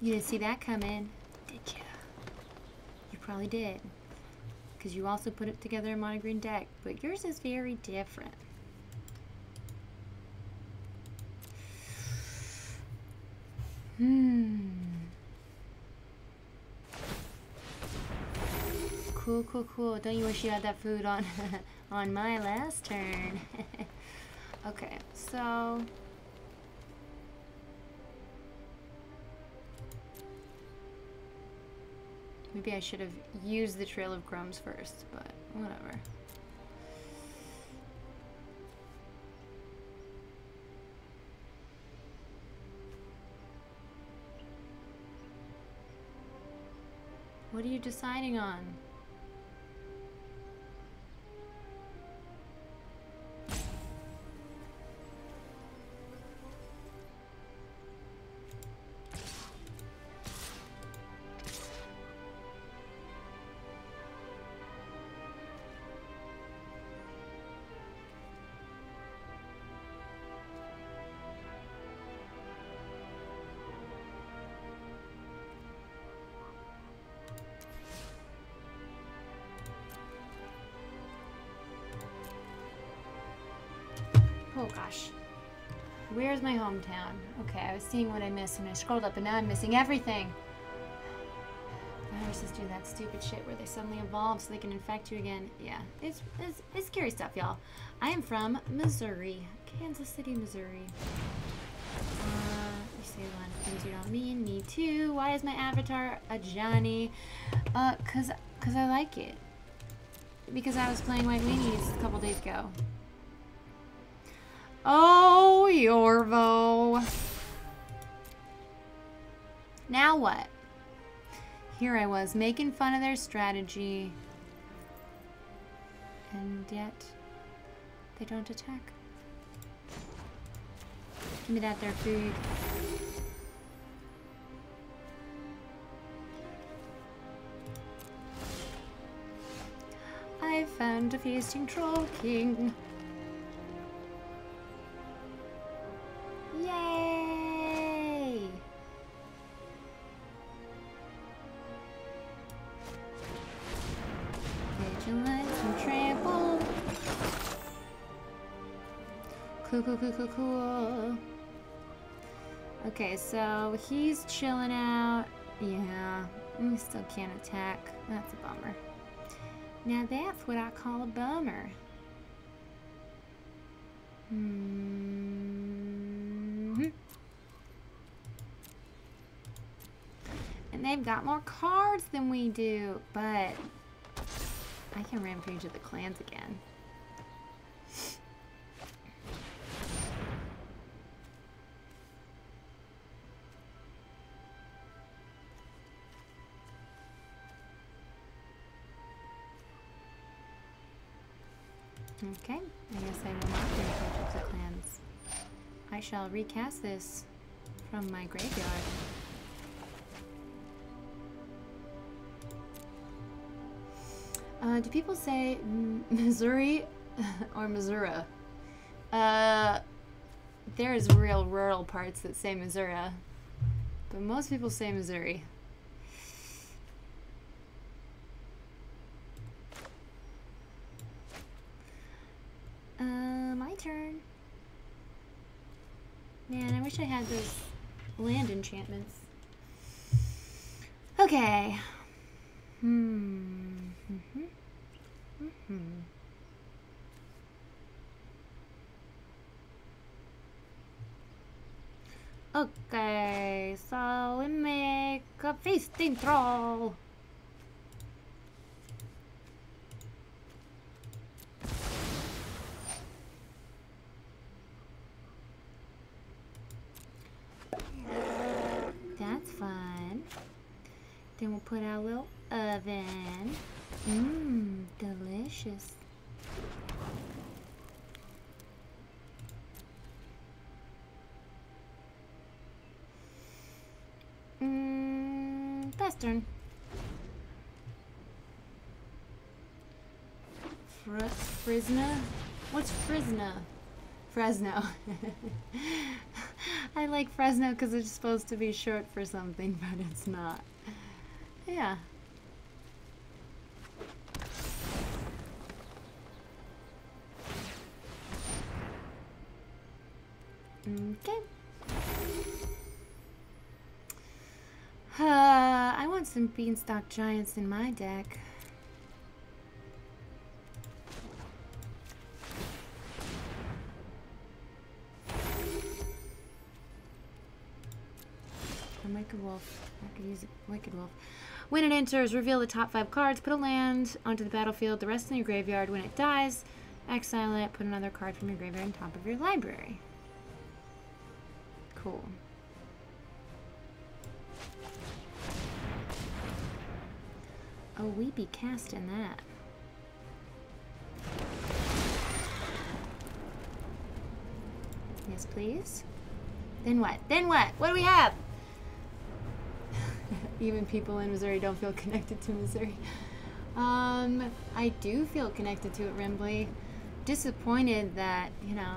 you didn't see that coming, did you? You probably did. Because you also put it together in Mono Green deck, but yours is very different. Hmm. Cool, cool, cool. Don't you wish you had that food on on my last turn? okay, so maybe I should have used the Trail of Crumbs first, but whatever. What are you deciding on? Hometown? Okay, I was seeing what I missed and I scrolled up and now I'm missing everything. Viruses do that stupid shit where they suddenly evolve so they can infect you again. Yeah, it's, it's, it's scary stuff, y'all. I am from Missouri. Kansas City, Missouri. Uh, you say a lot of things you don't mean. Me too. Why is my avatar Ajani? Uh, cause, cause I like it. Because I was playing White Weenies a couple days ago. Oh, Yorvo. Now what? Here I was making fun of their strategy. And yet, they don't attack. Give me that their food. I found a feasting troll king. Cool, cool, cool, cool. Okay, so he's chilling out. Yeah, we still can't attack. That's a bummer. Now that's what I call a bummer. Hmm. And they've got more cards than we do, but I can rampage at the clans again. Okay, I guess I will not rampage at the clans. I shall recast this from my graveyard. Uh, do people say Missouri or Missouri? Uh, there's real rural parts that say Missouri, but most people say Missouri. Uh, my turn. Man, I wish I had those land enchantments. Okay. Hmm. Mm-hmm. Mm-hmm. Okay, so we make a feasting troll. then we'll put our little oven. Mmm, delicious. Mmm, Western. Fr Frisna? What's Frisna? Fresno. I like Fresno because it's supposed to be short for something, but it's not. Yeah. Okay. Uh, I want some beanstalk giants in my deck. A Wicked Wolf. I could use a Wicked Wolf. When it enters, reveal the top five cards, put a land onto the battlefield, the rest in your graveyard. When it dies, exile it, put another card from your graveyard on top of your library. Cool. Oh, we be casting that. Yes, please. Then what? Then what? What do we have? Even people in Missouri don't feel connected to Missouri. Um, I do feel connected to it, Rimbley. Disappointed that, you know,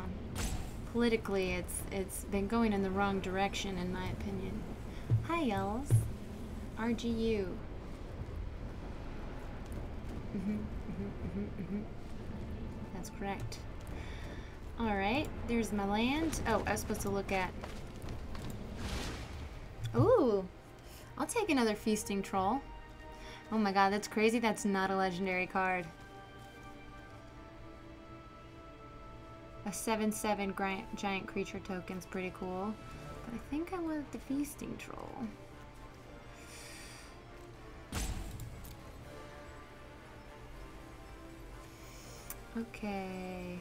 politically it's it's been going in the wrong direction in my opinion. Hi, y'alls. RGU. Mm-hmm, mm-hmm, mm-hmm, mm-hmm. That's correct. Alright, there's my land. Oh, I was supposed to look at... Ooh! I'll take another Feasting Troll. Oh my god, that's crazy. That's not a legendary card. A 7-7 giant creature token's pretty cool. But I think I want the Feasting Troll. Okay.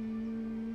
Hum.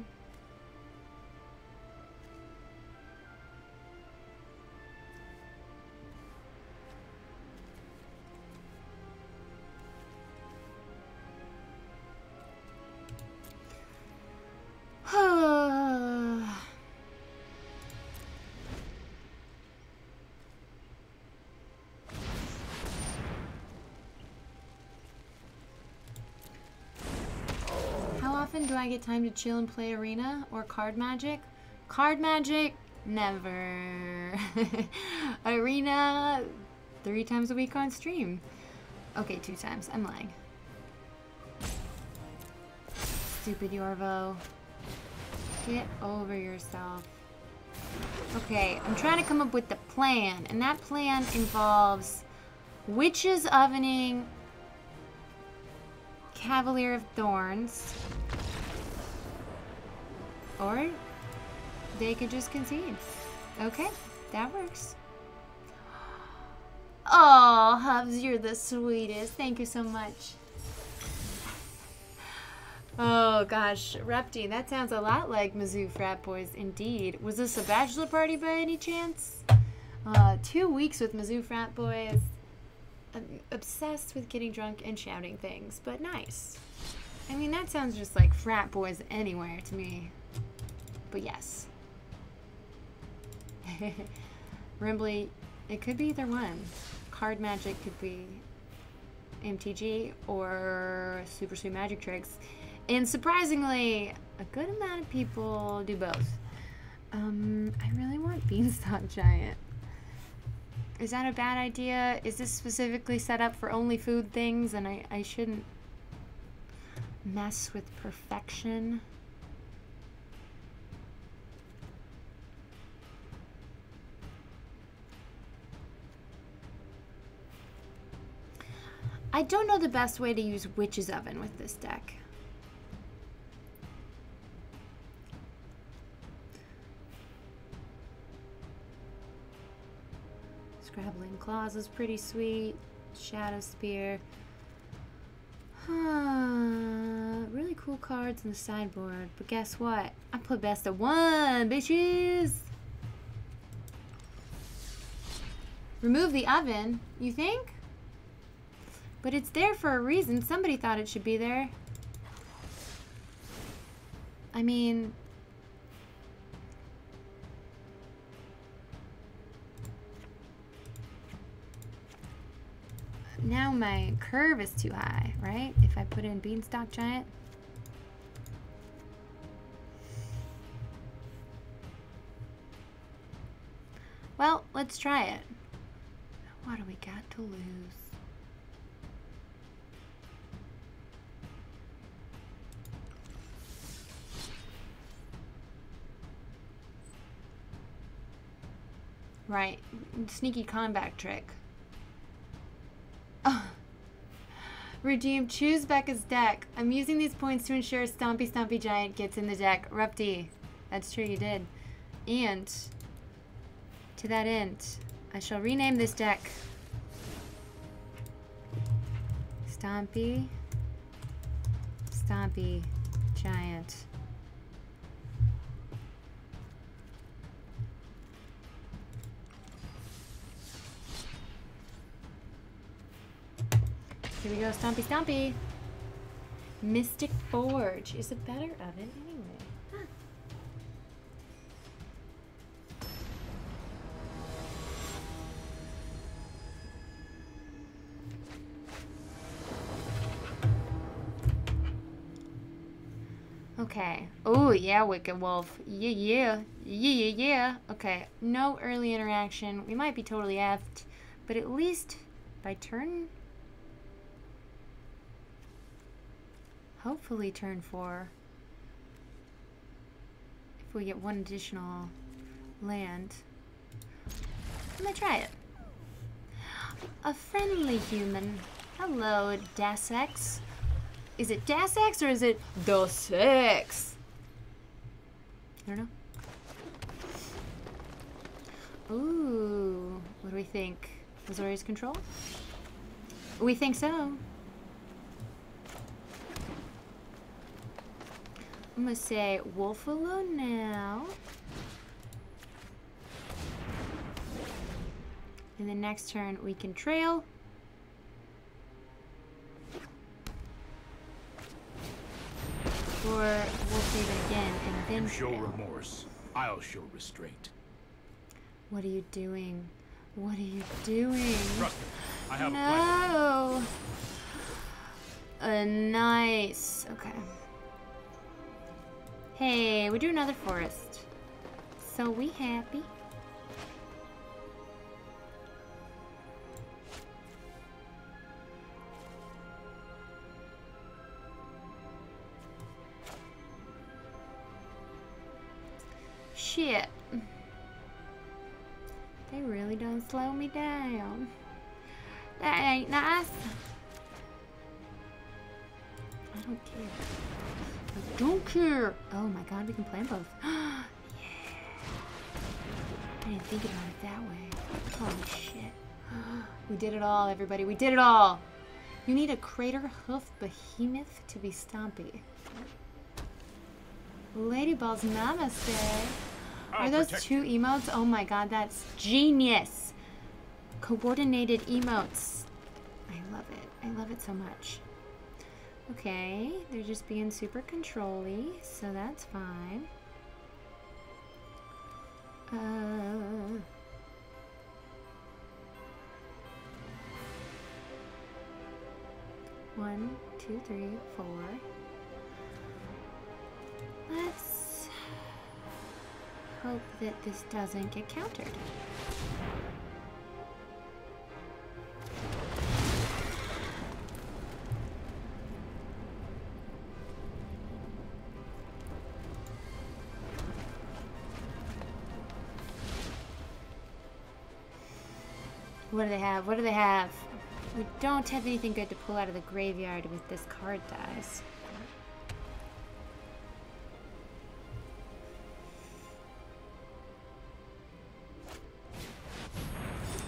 Often do I get time to chill and play Arena or Card Magic? Card Magic, never. Arena, three times a week on stream. Okay, two times. I'm lying. Stupid Yorvo. Get over yourself. Okay, I'm trying to come up with the plan, and that plan involves witches ovening Cavalier of Thorns. Or they could just concede. Okay, that works. Oh, Hubs, you're the sweetest. Thank you so much. Oh gosh, Repty, that sounds a lot like Mizzou frat boys indeed. Was this a bachelor party by any chance? Uh, two weeks with Mizzou frat boys. I'm obsessed with getting drunk and shouting things, but nice. I mean, that sounds just like frat boys anywhere to me. But yes. Rimbly, it could be either one. Card magic could be MTG or Super Sweet Magic Tricks. And surprisingly, a good amount of people do both. Um, I really want Beanstalk Giant. Is that a bad idea? Is this specifically set up for only food things and I, I shouldn't mess with perfection? I don't know the best way to use Witch's Oven with this deck. Scrabbling Claws is pretty sweet. Shadowspear. Huh, really cool cards in the sideboard. But guess what? I put best of one, bitches! Remove the oven, you think? But it's there for a reason. Somebody thought it should be there. I mean... Now my curve is too high, right? If I put in Beanstalk Giant. Well, let's try it. What do we got to lose? Right. Sneaky comeback trick. Oh. Redeem. Choose Becca's deck. I'm using these points to ensure Stompy Stompy Giant gets in the deck. Rupty. That's true, you did. And to that end, I shall rename this deck Stompy Stompy Giant. Here we go, Stompy Stompy. Mystic Forge is the better it anyway. Huh. Okay. Oh, yeah, Wicked Wolf. Yeah, yeah. Yeah, yeah, yeah. Okay. No early interaction. We might be totally effed, but at least by turn hopefully turn four. If we get one additional land. I'm gonna try it. A friendly human. Hello, Dasex. Is it Dasex or is it Dasex? I don't know. Ooh, what do we think? Azorius control? We think so. I'm gonna say Wolfwillow now. In the next turn we can trail. Or we'll save it again and then You show trail. remorse. I'll show restraint. What are you doing? What are you doing? Trust me. I have a. No. Uh, nice. Okay. Hey, we do another forest. So we happy. Shit. They really don't slow me down. That ain't nice. I don't care. I don't care. Oh my god, we can play 'em both. yeah. I didn't think about it that way. Holy shit. we did it all, everybody. We did it all. You need a crater hoof behemoth to be stompy. Ladyballs namaste. Are I'll those protect two emotes? Oh my god, that's genius. Coordinated emotes. I love it. I love it so much. Okay, they're just being super controlly, so that's fine. Uh, one, two, three, four. Let's hope that this doesn't get countered. What do they have? What do they have? We don't have anything good to pull out of the graveyard with this card dies.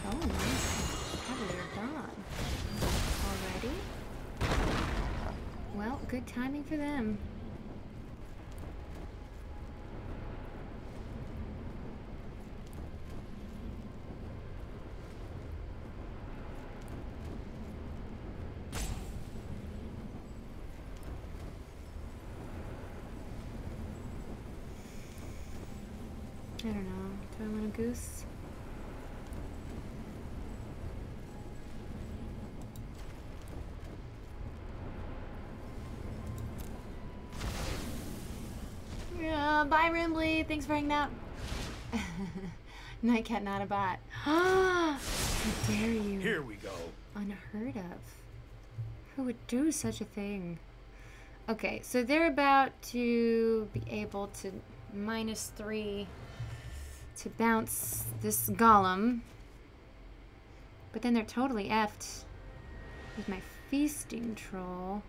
Oh? Well, good timing for them. I don't know. Do I want a goose? Yeah, bye Rimbly. Thanks for hanging out. Nightcat, not a bot. How dare you? Here we go. Unheard of. Who would do such a thing? Okay, so they're about to be able to minus three to bounce this golem. But then they're totally effed with my feasting troll.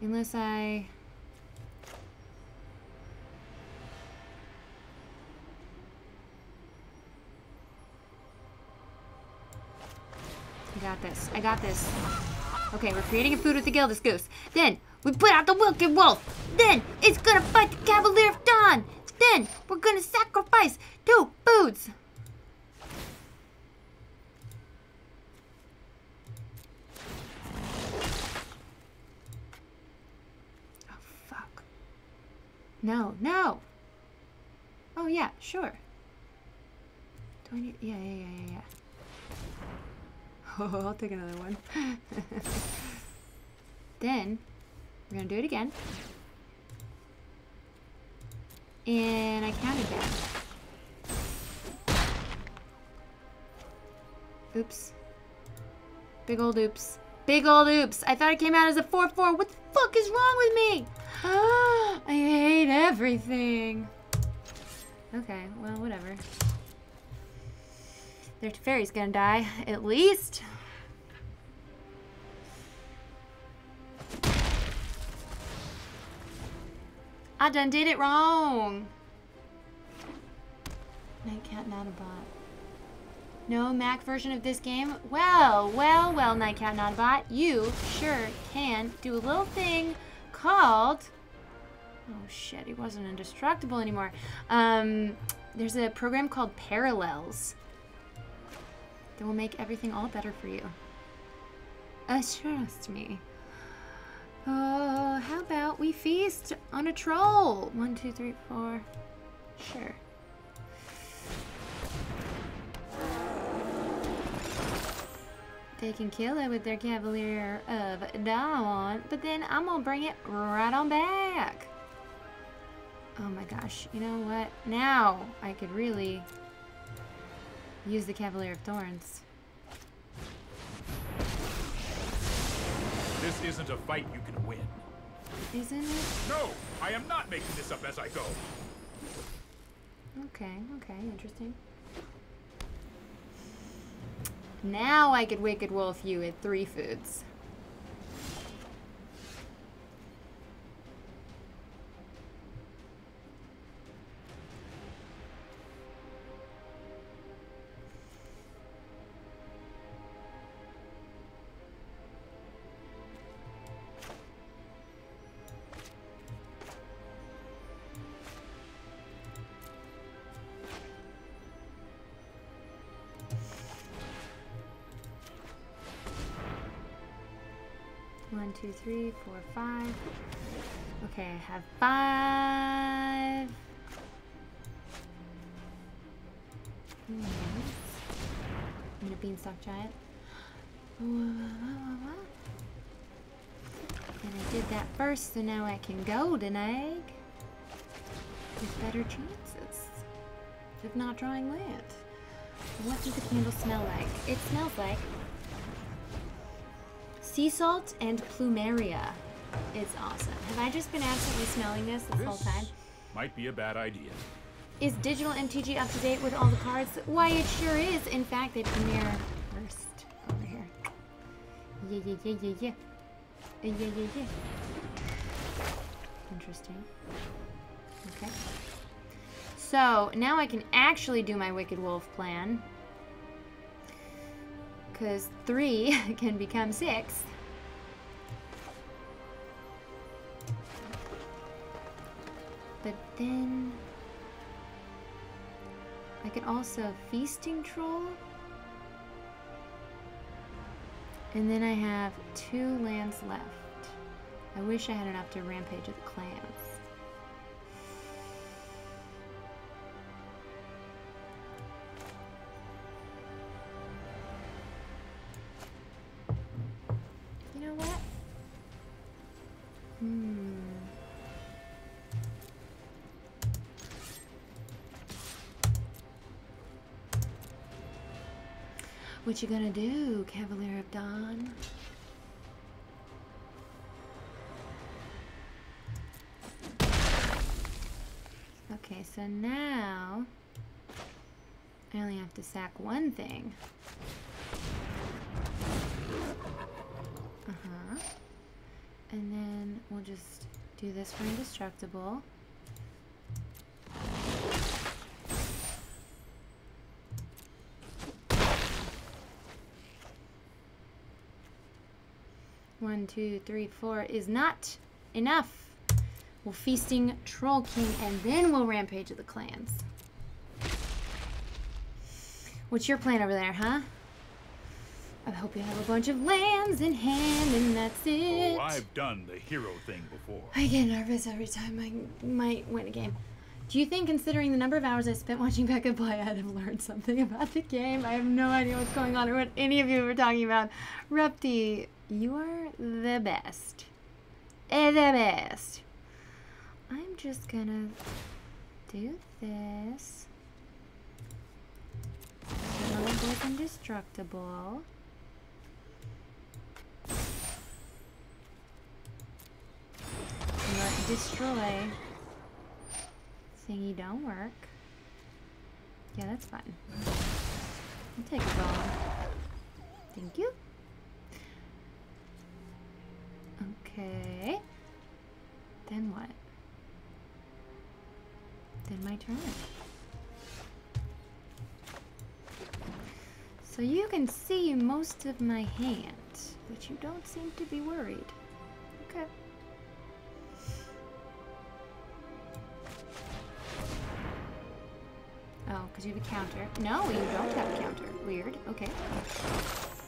Unless I... I got this. I got this. Okay, we're creating a food with the Gilded Goose. Then, we put out the Wicked Wolf. Then, it's gonna fight the Cavalier of Dawn. Then, we're gonna sacrifice two foods. Oh, fuck. No, no. Oh, yeah, sure. Do I need... Yeah, yeah, yeah, yeah, yeah. Oh, I'll take another one. then, we're gonna do it again. And I counted that. Oops. Big old oops. Big old oops. I thought it came out as a 4-4. What the fuck is wrong with me? I hate everything. Okay, well, whatever. Their fairy's gonna die, at least. I done did it wrong. Nightcat, not a bot. No Mac version of this game? Well, well, well, Nightcat, not a bot. You sure can do a little thing called... Oh shit, he wasn't indestructible anymore. Um, there's a program called Parallels that will make everything all better for you. Uh, trust me. Oh, how about we feast on a troll? One, two, three, four. Sure. They can kill it with their Cavalier of Dawn, but then I'm gonna bring it right on back. Oh my gosh, you know what? Now I could really use the Cavalier of Thorns. This isn't a fight you can win. Isn't it? No, I am not making this up as I go. Okay, okay, interesting. Now I could Wicked Wolf you at three foods. Three, four, five. Okay, I have five. Nice. I'm a beanstalk giant. And I did that first, so now I can golden egg with better chances of not drawing land. What does the candle smell like? It smells like sea salt and plumeria. It's awesome. Have I just been absolutely smelling this this whole This time? might be a bad idea. Is digital MTG up to date with all the cards? Why, it sure is. In fact, they premiere first over here. Yeah, yeah, yeah, yeah, yeah. Yeah, yeah, yeah. Interesting. Okay. So, now I can actually do my Wicked Wolf plan. Because three can become six. But then... I could also feasting troll. And then I have two lands left. I wish I had enough to rampage of the clans. What you gonna do, Cavalier of Dawn? Okay, so now I only have to sack one thing. Uh-huh. And then we'll just do this for indestructible. One, two, three, four is not enough. We'll feasting Troll King and then we'll rampage of the clans. What's your plan over there, huh? I hope you have a bunch of lands in hand and that's it. Oh, I've done the hero thing before. I get nervous every time I might win a game. Do you think, considering the number of hours I spent watching Becca play, I'd have learned something about the game? I have no idea what's going on or what any of you were talking about. Repti, you are the best. Eh, The best. I'm just gonna do this. Another boy's indestructible. Destroy. Thingy don't work. Yeah, that's fine. I'll take a ball. Thank you. Okay. Then what? Then my turn. So you can see most of my hand, but you don't seem to be worried. Okay. Oh, because you have a counter. No, you don't have a counter. Weird. Okay.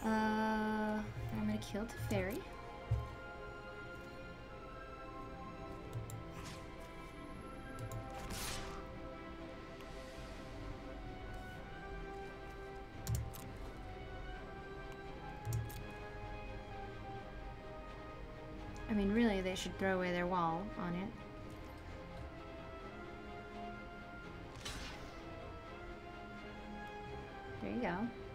Uh, I'm gonna kill Teferi. I they should throw away their wall on it. There you go.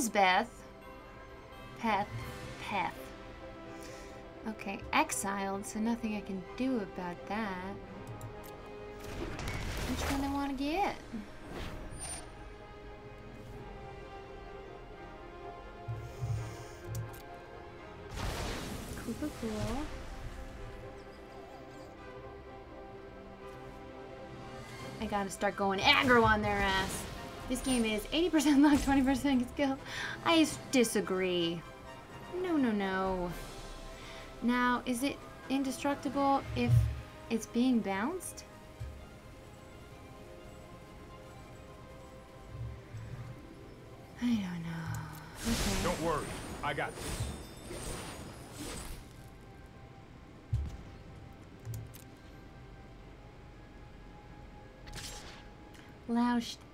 Elspeth. Peth. Peth. Okay, exiled, so nothing I can do about that. Which one do I want to get? Cool, cool. I gotta start going aggro on their ass. This game is 80% luck, 20% skill. I disagree. No, no, no. Now, is it indestructible if it's being bounced? I don't know. Okay. Don't worry, I got this.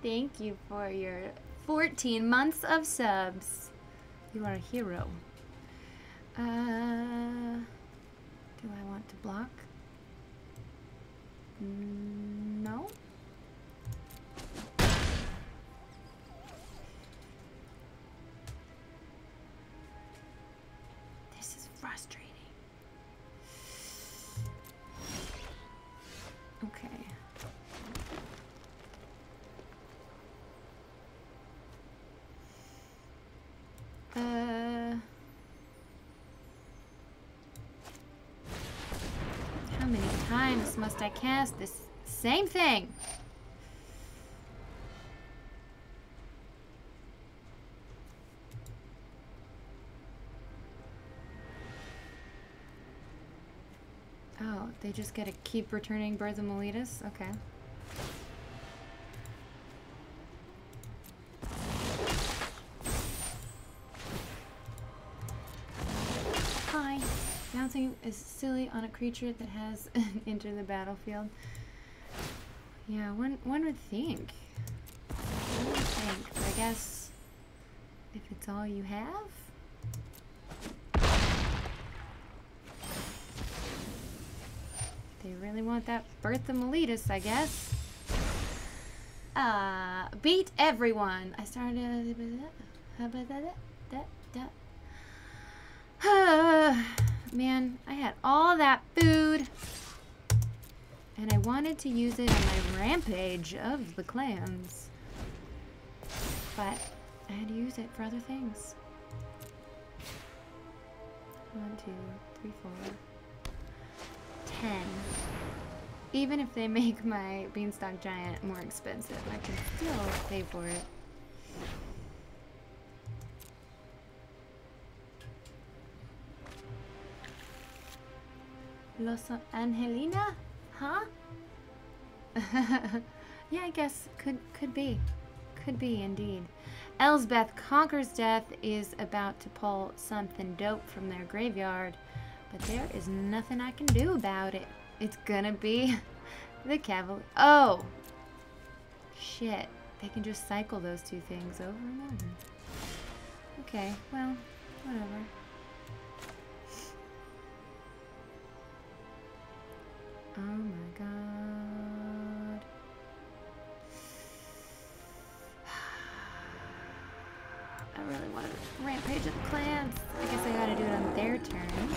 Thank you for your 14 months of subs. You are a hero. Uh, do I want to block? Mm, No. Times must I cast this same thing? Oh, they just gotta keep returning Birth of Meletis? Okay. Silly on a creature that has entered the battlefield. Yeah, one one would think. One would think. I guess if it's all you have. They really want that Birth of Meletis, I guess. Uh, beat everyone. I started. Man, I had all that food. And I wanted to use it on my rampage of the clans. But I had to use it for other things. One, two, three, four. Ten. Even if they make my beanstalk giant more expensive, I can still pay for it. Los Angelina? Huh? yeah, I guess could could be. Could be indeed. Elspeth conquers death is about to pull something dope from their graveyard, but there is nothing I can do about it. It's gonna be the cavalry. Oh! Shit. They can just cycle those two things over and over. Okay, well, whatever. Oh my god. I really want to rampage of the clans. I guess I gotta do it on their turn.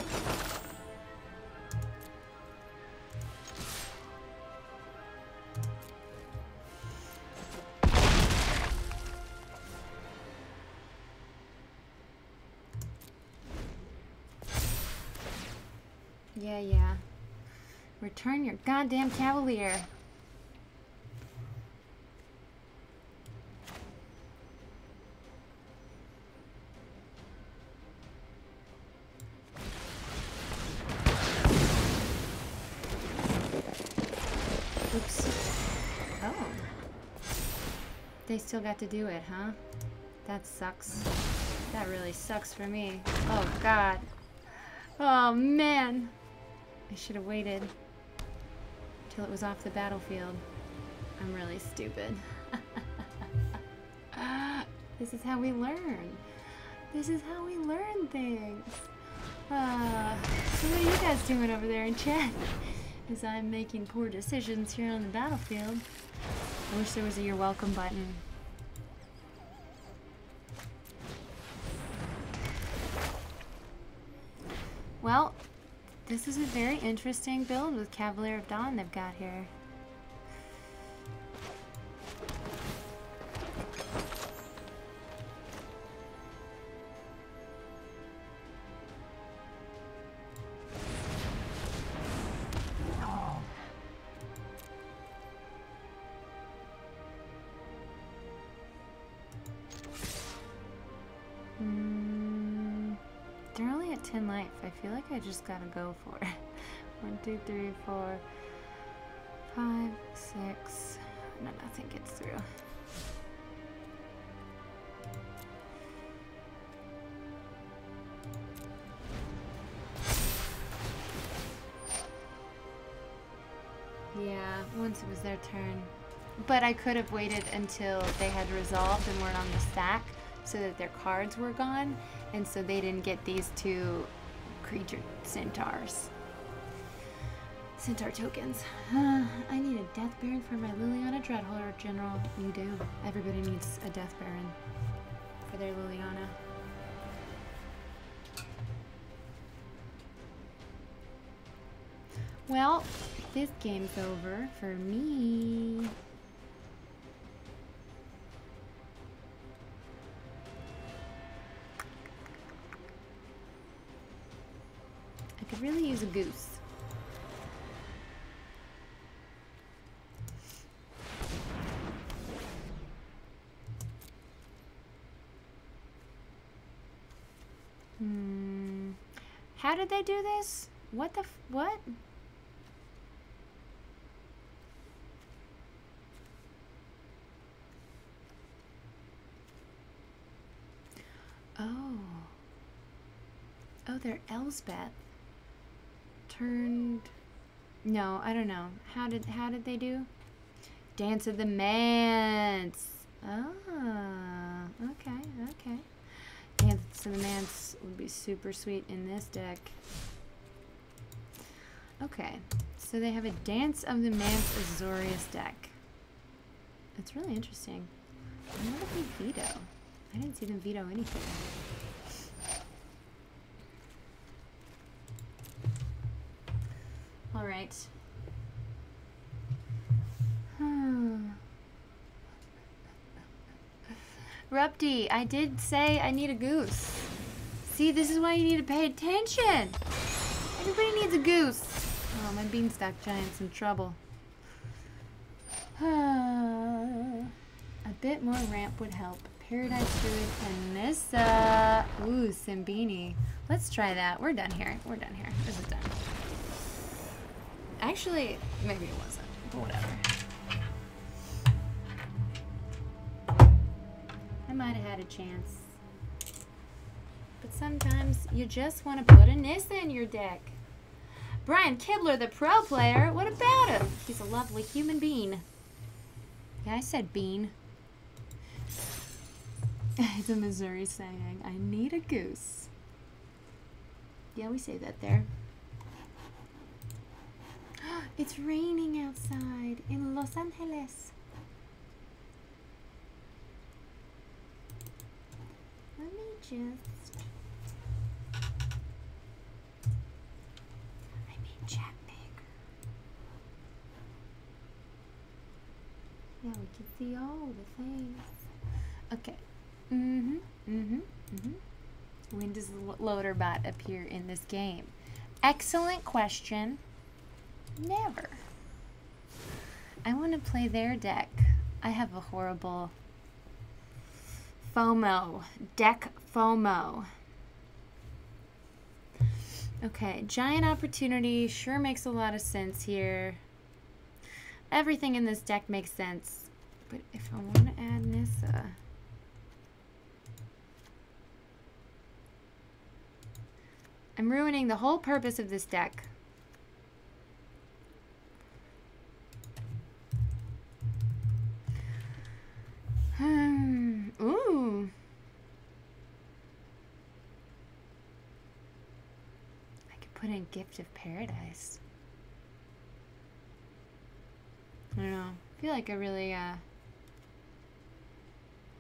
Yeah, yeah. Return your goddamn cavalier. Oops. Oh. They still got to do it, huh? That sucks. That really sucks for me. Oh, God. Oh, man. I should have waited it was off the battlefield. I'm really stupid. this is how we learn. This is how we learn things. Uh, so what are you guys doing over there in chat? As I'm making poor decisions here on the battlefield. I wish there was a you're welcome button. Well, this is a very interesting build with Cavalier of Dawn they've got here. Just gotta go for it. One, two, three, four, five, six. No, nothing gets through. Yeah, once it was their turn. But I could have waited until they had resolved and weren't on the stack so that their cards were gone and so they didn't get these two creature centaurs. Centaur tokens. Uh, I need a Death Baron for my Liliana Dreadhorde General. You do. Everybody needs a Death Baron for their Liliana. Well, this game's over for me. Goose. Hmm. How did they do this? What the what? Oh. Oh, they're Elspeth. Turned. No, I don't know. How did how did they do? Dance of the Manse. Ah, okay, okay. Dance of the Manse would be super sweet in this deck. Okay, so they have a Dance of the Manse Azorius deck. It's really interesting. They veto. I didn't see them veto anything. All right. Hmm. Rupty, I did say I need a goose. See, this is why you need to pay attention. Everybody needs a goose. Oh, my beanstalk giant's in trouble. a bit more ramp would help. Paradise Druid and Nissa. Ooh, Simbini. Let's try that. We're done here. We're done here. This is done. Actually, maybe it wasn't. But whatever. I might have had a chance. But sometimes you just want to put a Nissa in your deck. Brian Kibler, the pro player, what about him? He's a lovely human being. Yeah, I said bean. it's a Missouri saying. I need a goose. Yeah, we say that there. It's raining outside in Los Angeles. Let me just. I made chat bigger. Yeah, we can see all the things. Okay. Mm-hmm. Mm-hmm. Mm-hmm. When does the loader bot appear in this game? Excellent question. Never. I want to play their deck. I have a horrible FOMO. Deck FOMO. Okay, giant opportunity sure makes a lot of sense here. Everything in this deck makes sense. But if I want to add Nissa... I'm ruining the whole purpose of this deck. Hmm. Ooh. I could put in Gift of Paradise. I don't know. I feel like I really uh,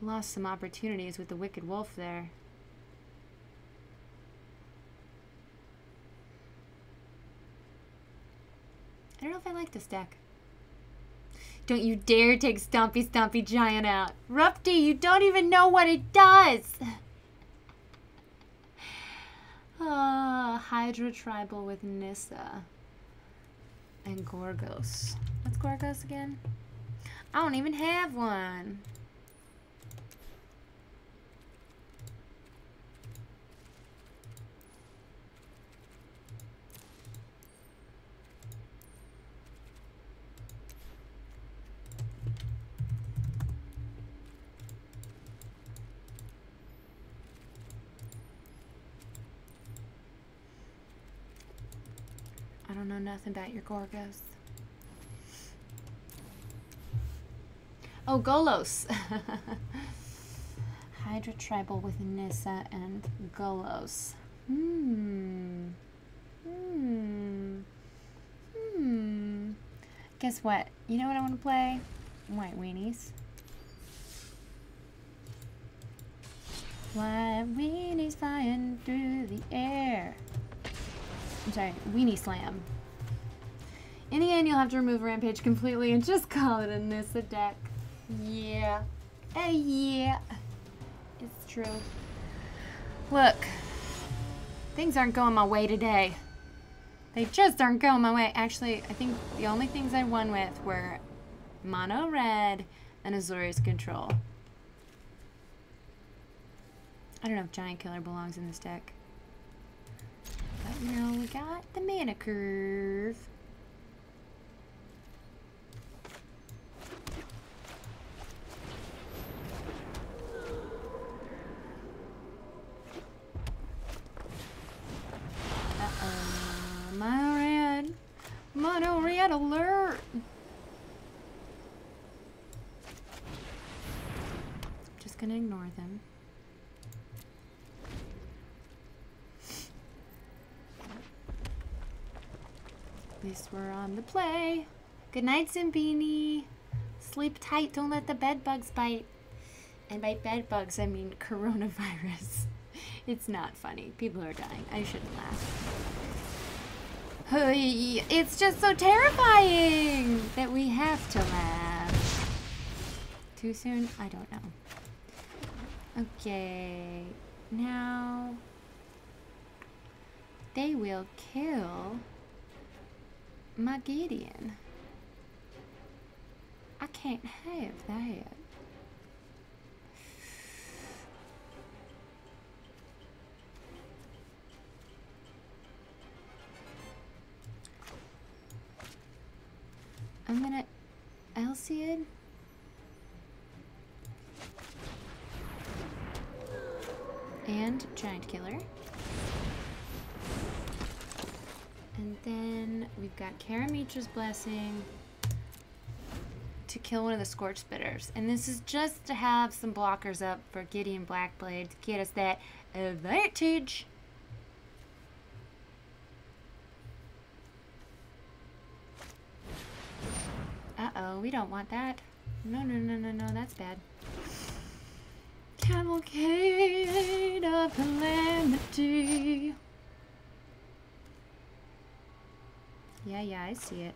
lost some opportunities with the Wicked Wolf there. I don't know if I like this deck. Don't you dare take Stompy Stompy Giant out. Rupty, you don't even know what it does. Uh, Hydra Tribal with Nissa. And Gorgos. What's Gorgos again? I don't even have one. Nothing about your Gorgos. Oh, Golos. Hydra Tribal with Nissa and Golos. Hmm. Hmm. Hmm. Guess what? You know what I want to play? White Weenies. White Weenies flying through the air. I'm sorry, Weenie Slam. In the end, you'll have to remove Rampage completely and just call it a Nissa deck. Yeah. Uh, yeah. It's true. Look. Things aren't going my way today. They just aren't going my way. Actually, I think the only things I won with were Mono Red and Azorius Control. I don't know if Giant Killer belongs in this deck. But, now we got the mana curve. Uh-oh. My red alert. I'm just gonna ignore them. At least we're on the play. Good night, Zimbini. Sleep tight. Don't let the bed bugs bite. And by bed bugs, I mean coronavirus. It's not funny. People are dying. I shouldn't laugh. It's just so terrifying that we have to laugh. Too soon? I don't know. Okay. Now. They will kill my Gideon. I can't have that. I'm gonna Alseid. And Giant Killer. And then we've got Karametra's Blessing to kill one of the Scorch Spitters. And this is just to have some blockers up for Gideon Blackblade to get us that advantage. Uh-oh, we don't want that. No, no, no, no, no, that's bad. Cavalcade of Calamity. Yeah, yeah, I see it.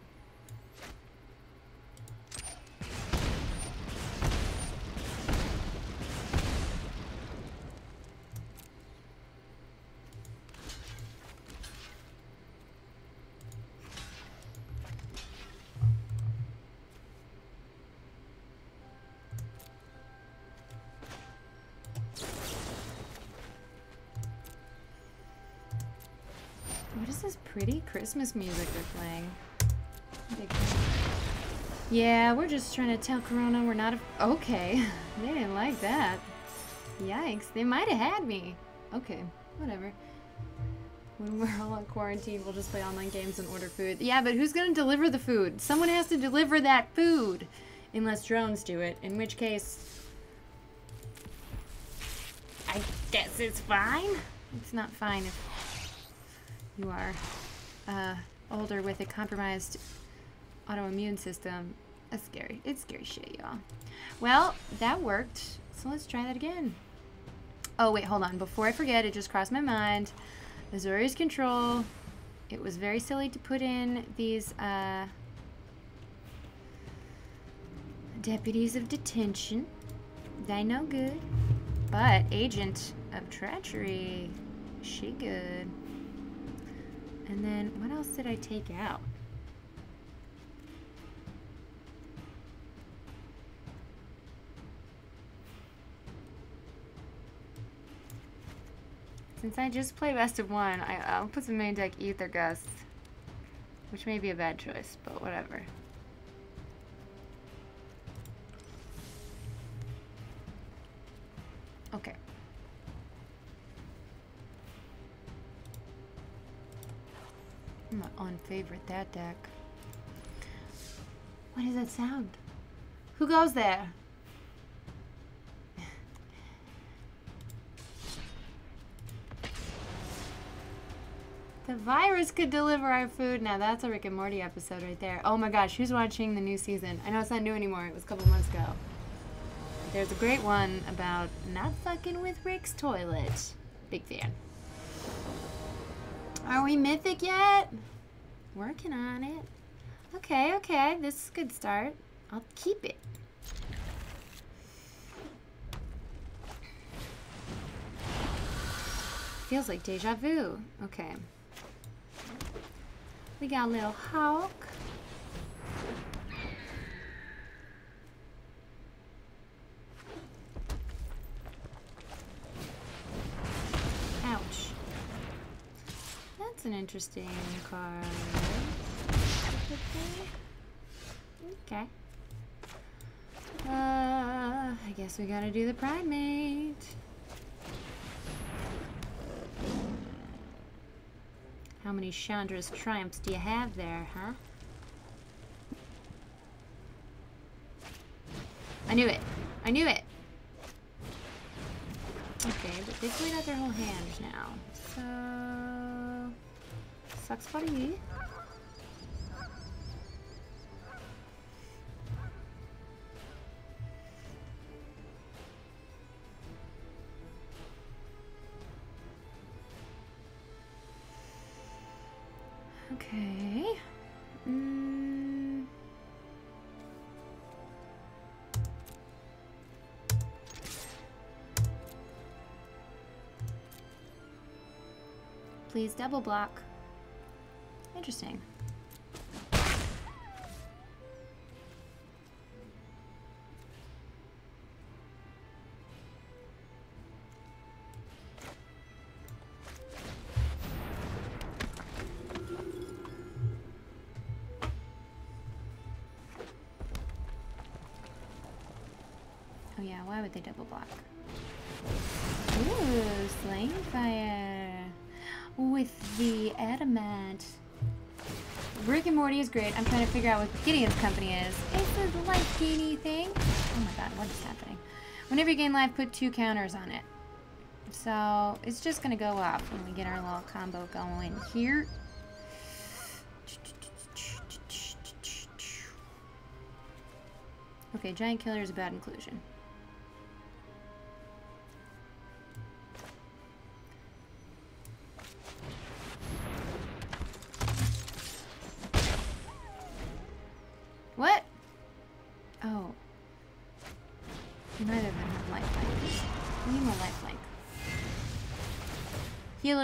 Christmas music they're playing? Yeah, we're just trying to tell Corona we're not a- Okay, they didn't like that. Yikes, they might have had me. Okay, whatever. When we're all in quarantine, we'll just play online games and order food. Yeah, but who's gonna deliver the food? Someone has to deliver that food! Unless drones do it, in which case... I guess it's fine? It's not fine if you are uh, older with a compromised autoimmune system. That's scary. It's scary shit, y'all. Well, that worked. So let's try that again. Oh, wait, hold on. Before I forget, it just crossed my mind. Azorius control. It was very silly to put in these uh, deputies of detention. They no good. But agent of treachery, she good. And then what else did I take out? Since I just play best of one, I, I'll put some main deck Aether Gust. Which may be a bad choice, but whatever. Okay. I'm gonna unfavorite that deck. What is that sound? Who goes there? The virus could deliver our food. Now that's a Rick and Morty episode right there. Oh my gosh, who's watching the new season? I know it's not new anymore. It was a couple months ago. There's a great one about not fucking with Rick's toilet. Big fan. Are we mythic yet? Working on it. Okay, okay. This is a good start. I'll keep it. Feels like deja vu. Okay. We got a little hawk. That's an interesting card. Okay. Uh, I guess we gotta do the primate. How many Chandra's triumphs do you have there, huh? I knew it. I knew it. Okay, but they played out their whole hand now. So... Sucks you. Okay. Mm. Please double block. Interesting. Oh yeah, why would they double block? And Morty is great. I'm trying to figure out what Gideon's company is. It's a life gainy thing. Oh my god, what is happening? Whenever you gain life, put two counters on it. So it's just gonna go up when we get our little combo going here. Okay, giant killer is a bad inclusion.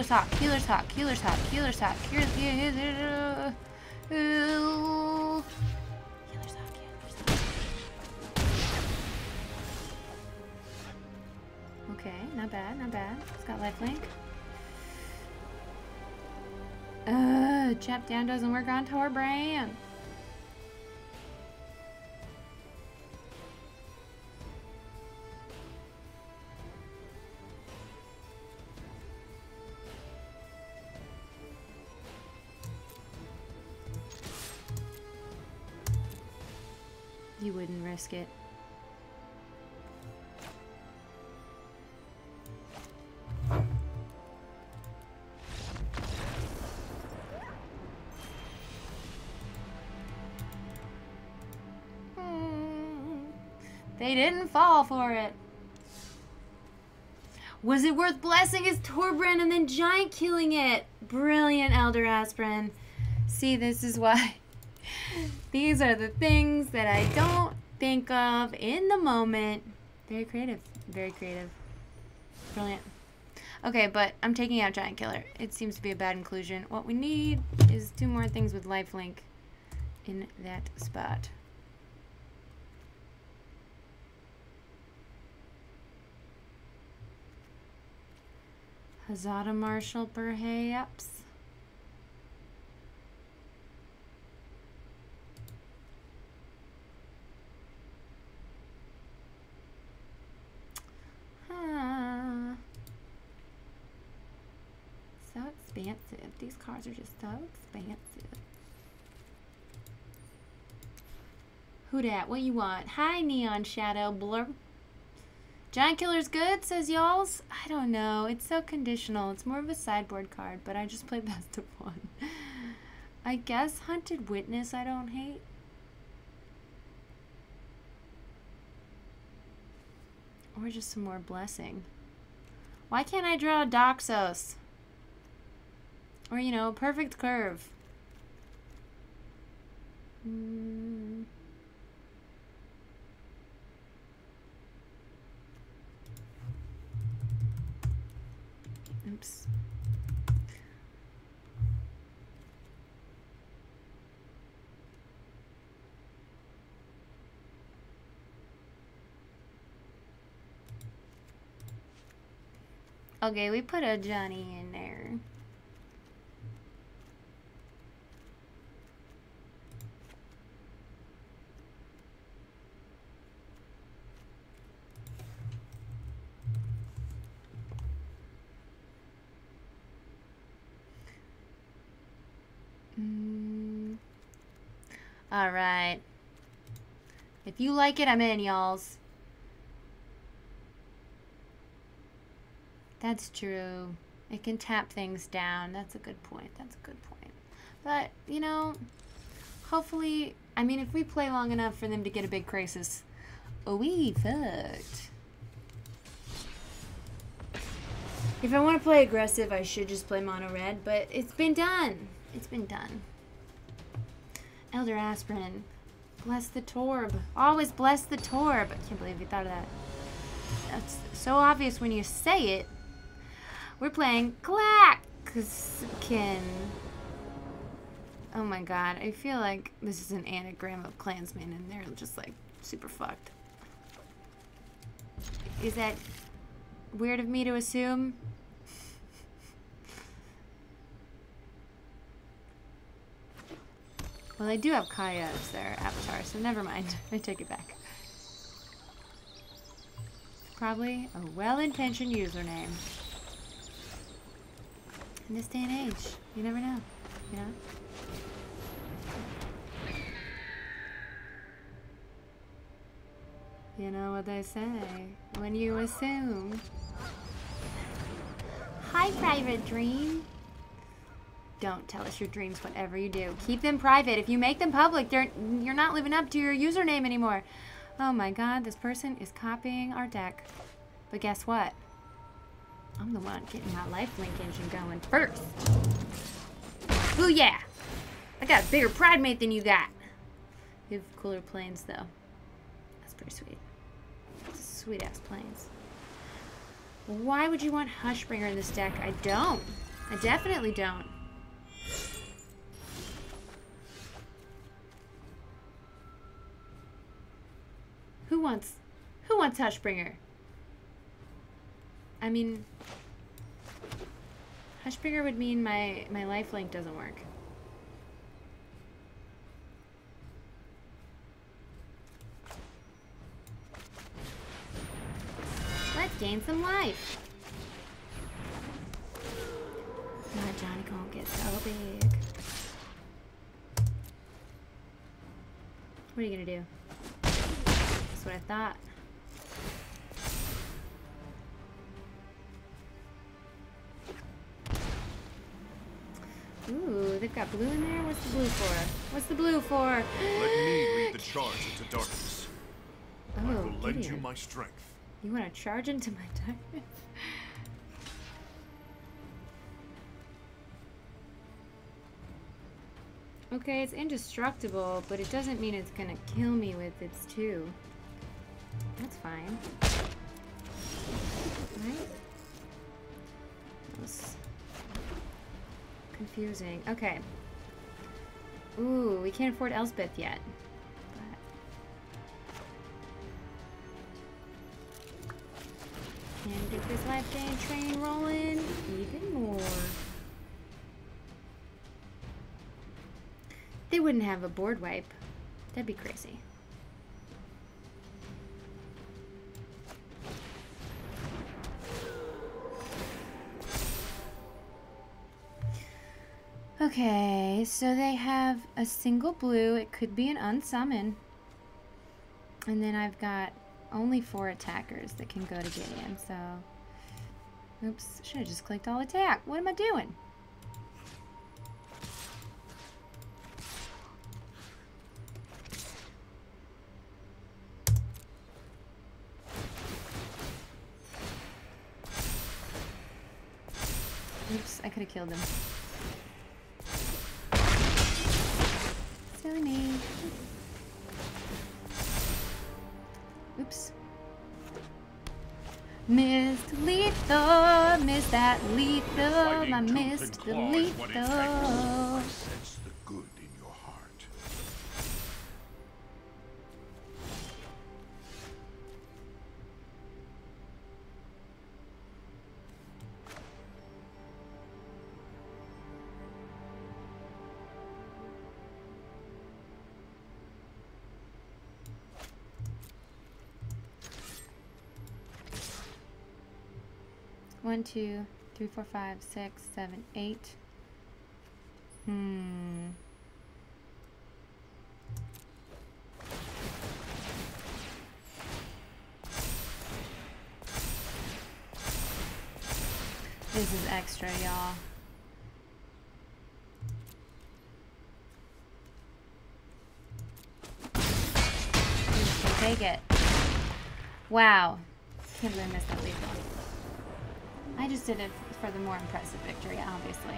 Healer's hawk, healer's hawk, healer's hawk, healer's hawk, healer's hawk, healer's hawk. Okay, not bad, not bad. It's got lifelink. Uh, Chop Down doesn't work on Torbran. You risk it. Hmm. They didn't fall for it. Was it worth blessing his Torbran and then giant killing it? Brilliant, Elder Aspirin. See, this is why. These are the things that I don't think of in the moment. Very creative. Very creative. Brilliant. Okay, but I'm taking out Giant Killer. It seems to be a bad inclusion. What we need is two more things with lifelink in that spot. Haazda Marshal, perhaps? Huh. So expensive. These cards are just so expensive. Who dat? What you want? Hi, Neon Shadow Blur. Giant Killer's good, says y'all's. I don't know. It's so conditional. It's more of a sideboard card, but I just play best of one. I guess Hunted Witness I don't hate. Or just some more blessing. Why can't I draw a Daxos? Or, you know, perfect curve. Mm. Oops. Okay, we put Ajani in there. Mm. All right. If you like it, I'm in, y'alls. That's true. It can tap things down. That's a good point. That's a good point. But, you know, hopefully, I mean, if we play long enough for them to get a big crisis, oh, we fucked. If I want to play aggressive, I should just play mono red, but it's been done. It's been done. Elder Aspirin, bless the Torb. Always bless the Torb. I can't believe you thought of that. That's so obvious when you say it. We're playing Klaxkin. Oh my god, I feel like this is an anagram of Klansmen and they're just like super fucked. Is that weird of me to assume? Well, I do have Kaya as their avatar, so never mind. I take it back. Probably a well-intentioned username. In this day and age, you never know, you know? You know what they say, when you assume. Hi, Private Dream. Don't tell us your dreams, whatever you do. Keep them private. If you make them public, they're, you're not living up to your username anymore. Oh my god, this person is copying our deck. But guess what? I'm the one getting my lifelink engine going first. Ooh yeah! I got a bigger Pridemate than you got. You have cooler Plains though. That's pretty sweet. Sweet ass Plains. Why would you want Hushbringer in this deck? I don't. I definitely don't. Who wants who wants Hushbringer? I mean Hushbringer would mean my my lifelink doesn't work. Let's gain some life. My Johnny can't get so big. What are you gonna do? That's what I thought. Ooh, they've got blue in there? What's the blue for? What's the blue for? Let me lead the charge into darkness. Oh, I Oh, will lend you my strength. You want to charge into my darkness? Okay, it's indestructible, but it doesn't mean it's gonna kill me with its two. That's fine. Right? That confusing. Okay. Ooh, we can't afford Elspeth yet. But And get this life train rolling even more. They wouldn't have a board wipe. That'd be crazy. Okay, so they have a single blue. It could be an unsummon. And then I've got only four attackers that can go to Gideon, so... Oops, should have just clicked all attack. What am I doing? Oops, I could have killed him. Silly me. Oops. Missed lethal, missed that lethal, I missed the claw is what it takes. lethal. One, two, three, four, five, six, seven, eight. Hmm. This is extra, y'all. Take it. Wow. Can't believe I missed that lethal. I just did it for the more impressive victory, obviously.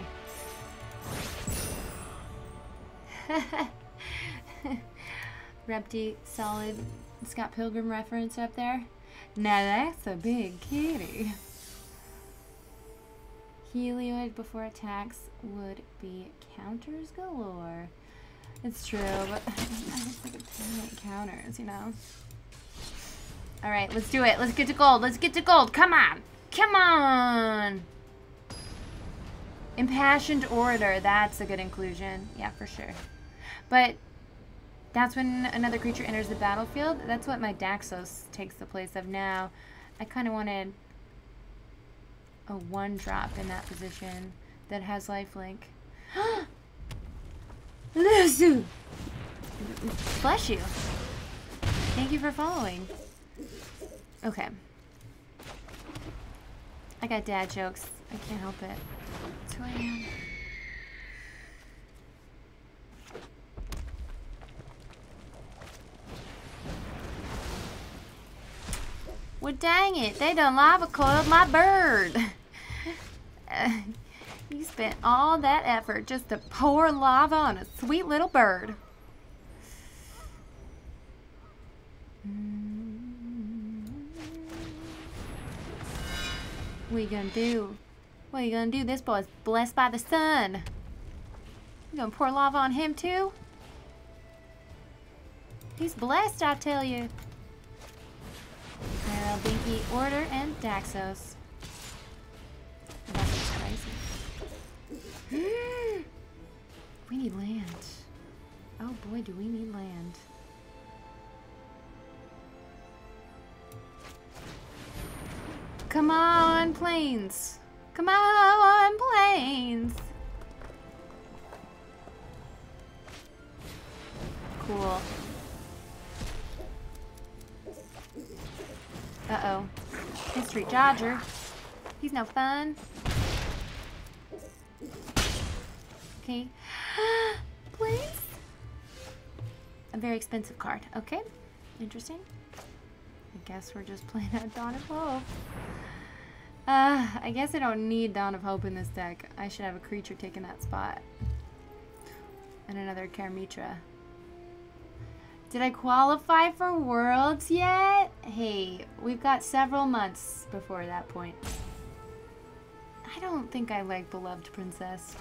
Repty, solid Scott Pilgrim reference up there. Now that's a big kitty. Heliod before attacks would be counters galore. It's true, but I just like a ton counters, you know? Alright, let's do it. Let's get to gold. Let's get to gold. Come on. Come on. Impassioned Orator. That's a good inclusion. Yeah, for sure. But that's when another creature enters the battlefield. That's what my Daxos takes the place of now. I kind of wanted a one drop in that position that has lifelink. Luzu! Bless you. Thank you for following. Okay. I got dad jokes. I can't help it. That's who I am. Well, dang it. They done lava coiled my bird. You spent all that effort just to pour lava on a sweet little bird. What are you gonna do? What are you gonna do? This boy's blessed by the sun. You gonna pour lava on him too? He's blessed, I tell you. Carol, Binky, Order, and Daxos. Crazy. we need land. Oh boy, do we need land. Come on, Plains. Come on, Plains. Cool. Uh-oh. History Dodger. He's no fun. Okay. Please? A very expensive card. Okay. Interesting. I guess we're just playing at Dawn of Hope. Uh, I guess I don't need Dawn of Hope in this deck. I should have a creature taking that spot. And another Karametra. Did I qualify for Worlds yet? Hey, we've got several months before that point. I don't think I like Beloved Princess.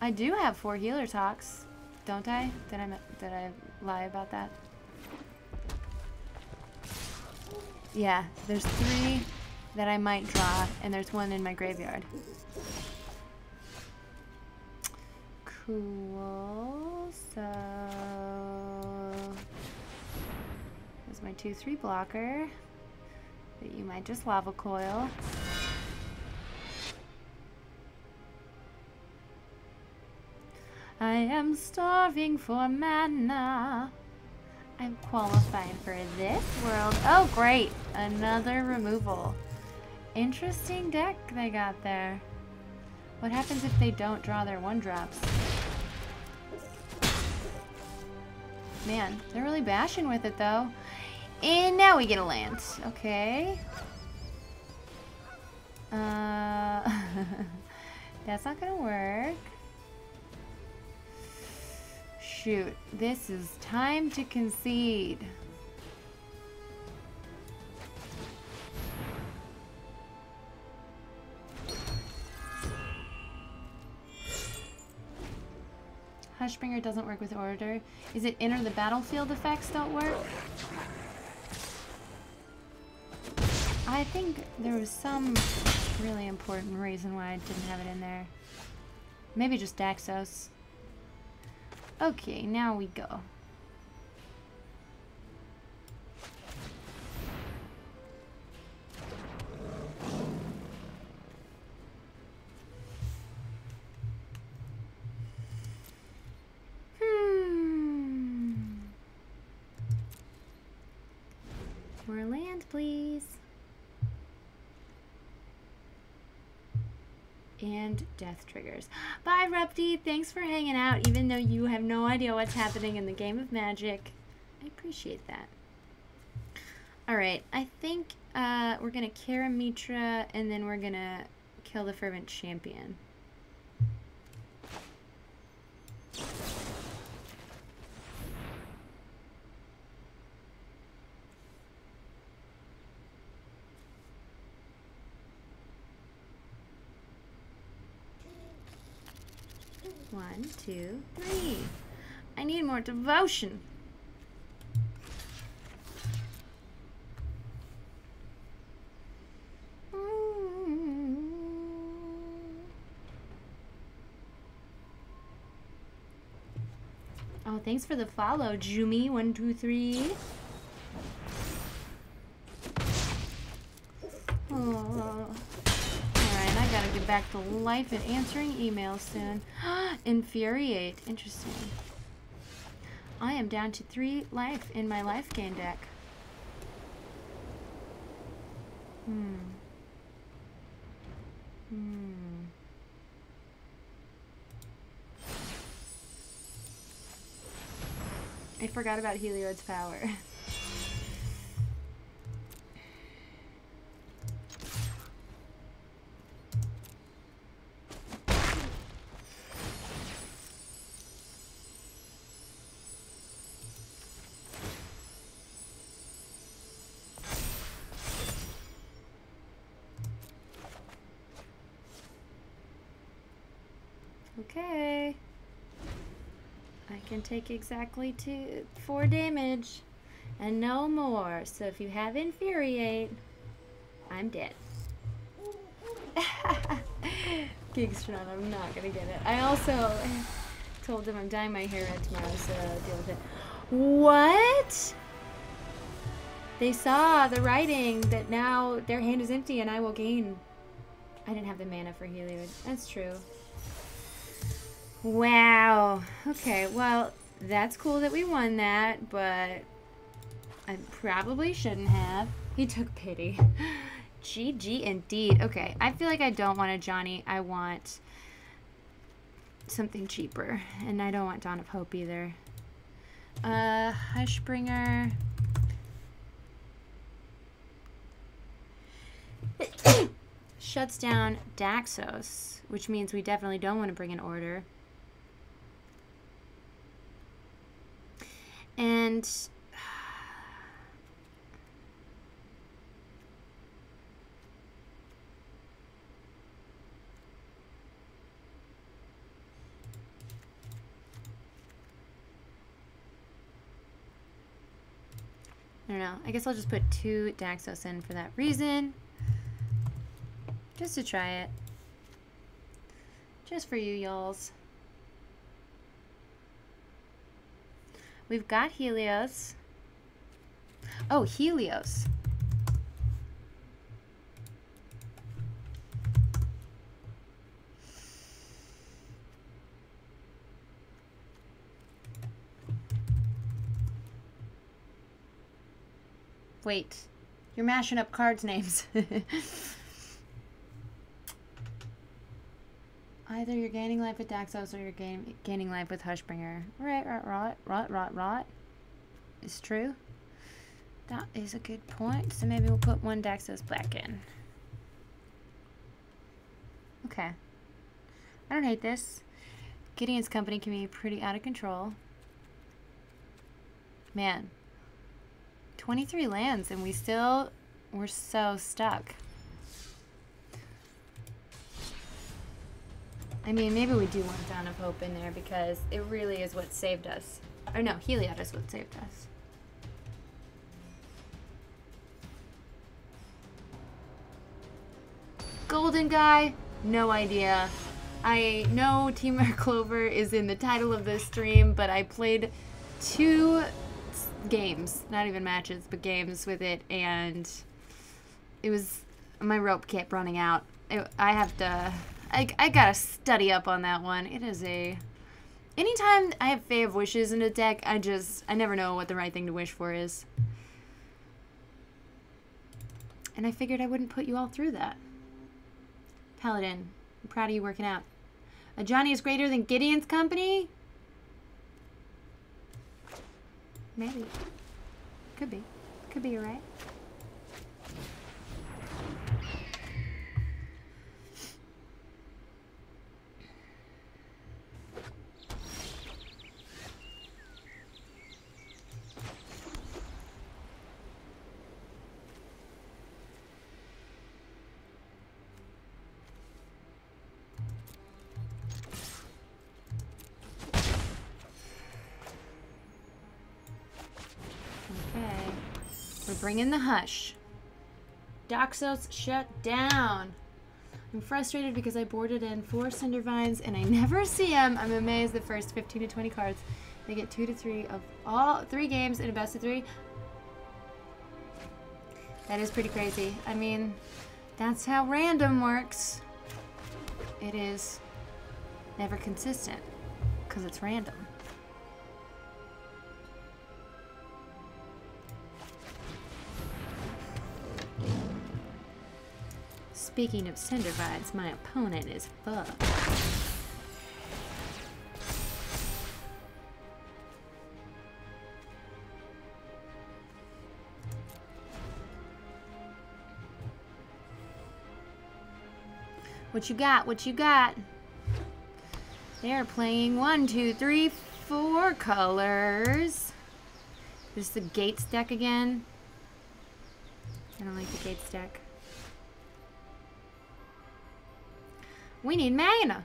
I do have four Healer's Hawks, don't I? Did I did I lie about that? Yeah, there's three that I might draw, and there's one in my graveyard. Cool. So there's my two three blocker that you might just lava coil. I am starving for mana. I'm qualifying for this world. Oh, great. Another removal. Interesting deck they got there. What happens if they don't draw their one drops? Man, they're really bashing with it though. And now we get a land. Okay. Uh, that's not gonna work. Shoot, this is time to concede. Hushbringer doesn't work with order. Is it enter the battlefield effects don't work? I think there was some really important reason why I didn't have it in there. Maybe just Daxos. Okay, now we go. Hmm. More land, please. And death triggers. Bye, Rupty. Thanks for hanging out, even though you have no idea what's happening in the game of magic. I appreciate that. All right, I think uh, we're gonna Karametra, and then we're gonna kill the fervent champion. One, two, three. I need more devotion. Oh, thanks for the follow, Jumi. One, two, three. Oh. Back to life and answering emails soon. Infuriate. Interesting. I am down to three life in my life gain deck. Hmm. Hmm. I forgot about Heliod's power. take exactly two, four damage and no more. So if you have Infuriate, I'm dead. Gigstron, I'm not gonna get it. I also told them I'm dyeing my hair red tomorrow, so deal with it. What? They saw the writing that now their hand is empty and I will gain. I didn't have the mana for Heliod. That's true. Wow. Okay, well, that's cool that we won that, but I probably shouldn't have. He took pity. GG indeed. Okay, I feel like I don't want Ajani. I want something cheaper. And I don't want Dawn of Hope either. Uh, Hushbringer. Shuts down Daxos, which means we definitely don't want to bring an order. And I don't know. I guess I'll just put two Daxos in for that reason. Just to try it. Just for you, y'alls. We've got Helios. Oh, Helios. Wait, you're mashing up cards names. Either you're gaining life with Daxos or you're gain, gaining life with Hushbringer. Right, right, right, right, right, right. It's true. That is a good point. So maybe we'll put one Daxos back in. Okay. I don't hate this. Gideon's company can be pretty out of control. Man. 23 lands and we still, we're so stuck. I mean, maybe we do want Dawn of Hope in there because it really is what saved us. Or no, Heliod is what saved us. Golden Guy? No idea. I know Temur Clover is in the title of this stream, but I played two games, not even matches, but games with it, and it was, my rope kept running out. It, I have to I, I gotta study up on that one. It is a... Anytime I have Fae of Wishes in a deck, I just... I never know what the right thing to wish for is. And I figured I wouldn't put you all through that. Paladin. I'm proud of you working out. Ajani is greater than Gideon's company? Maybe. Could be. Could be, right. We're bringing the hush. Daxos shut down. I'm frustrated because I boarded in four Cindervines and I never see them. I'm amazed the first 15 to 20 cards. They get two to three of all three games in a best of three. That is pretty crazy. I mean, that's how random works. It is never consistent because it's random. Speaking of Cinder my opponent is fucked. What you got? What you got? They're playing one, two, three, four colors. This is the Gates deck again. I don't like the Gates deck. We need mana.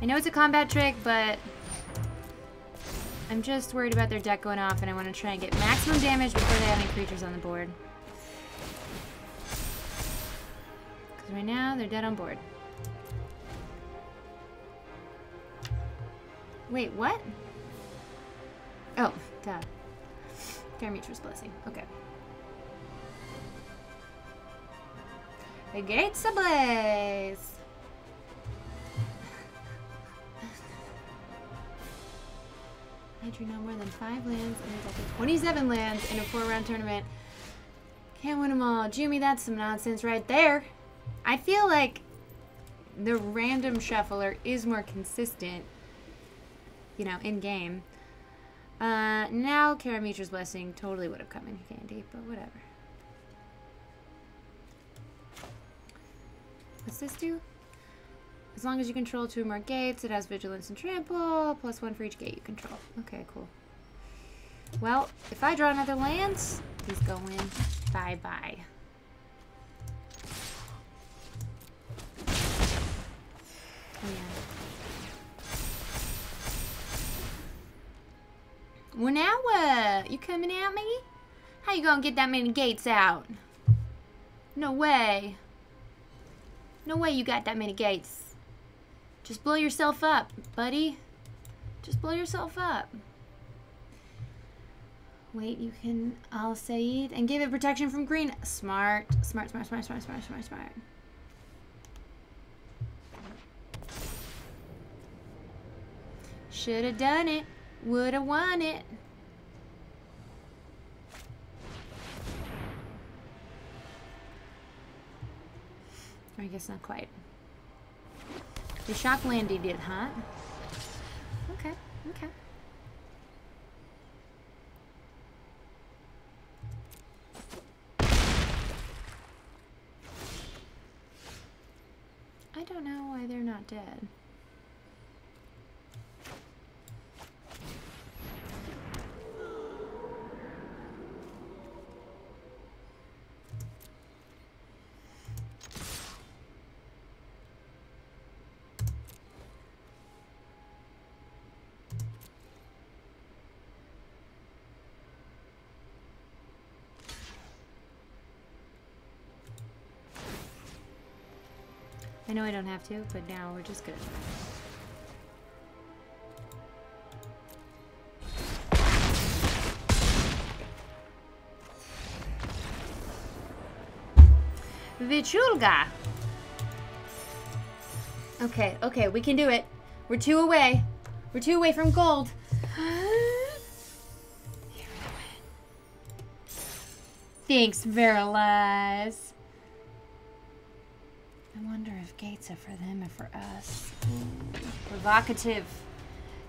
I know it's a combat trick, but I'm just worried about their deck going off and I want to try and get maximum damage before they have any creatures on the board. Because right now, they're dead on board. Wait, what? Oh, duh. Karametra's Blessing. Okay. The gates ablaze! I drew no more than five lands and of 27 lands in a four-round tournament. Can't win them all. Jimmy, that's some nonsense right there. I feel like the random shuffler is more consistent, you know, in game. Uh, now Karametra's Blessing totally would have come in handy, but whatever. What's this do? As long as you control two or more gates, it has vigilance and trample, plus one for each gate you control. Okay, cool. Well, if I draw another lands, he's going bye-bye. Oh, yeah. Well, now what? You coming at me? How you gonna get that many gates out? No way. No way you got that many gates. Just blow yourself up, buddy. Just blow yourself up. Wait, you can Alseid and give it protection from green. Smart. Smart, smart, smart, smart, smart, smart, smart. Should have done it. Would have won it. I guess not quite. The shock landing did, huh? Okay, okay. I don't know why they're not dead. I know I don't have to, but now we're just gonna try. Vichulga. Okay, okay, we can do it. We're two away. We're two away from gold. Thanks, Verilize. Gates are for them or for us. Provocative.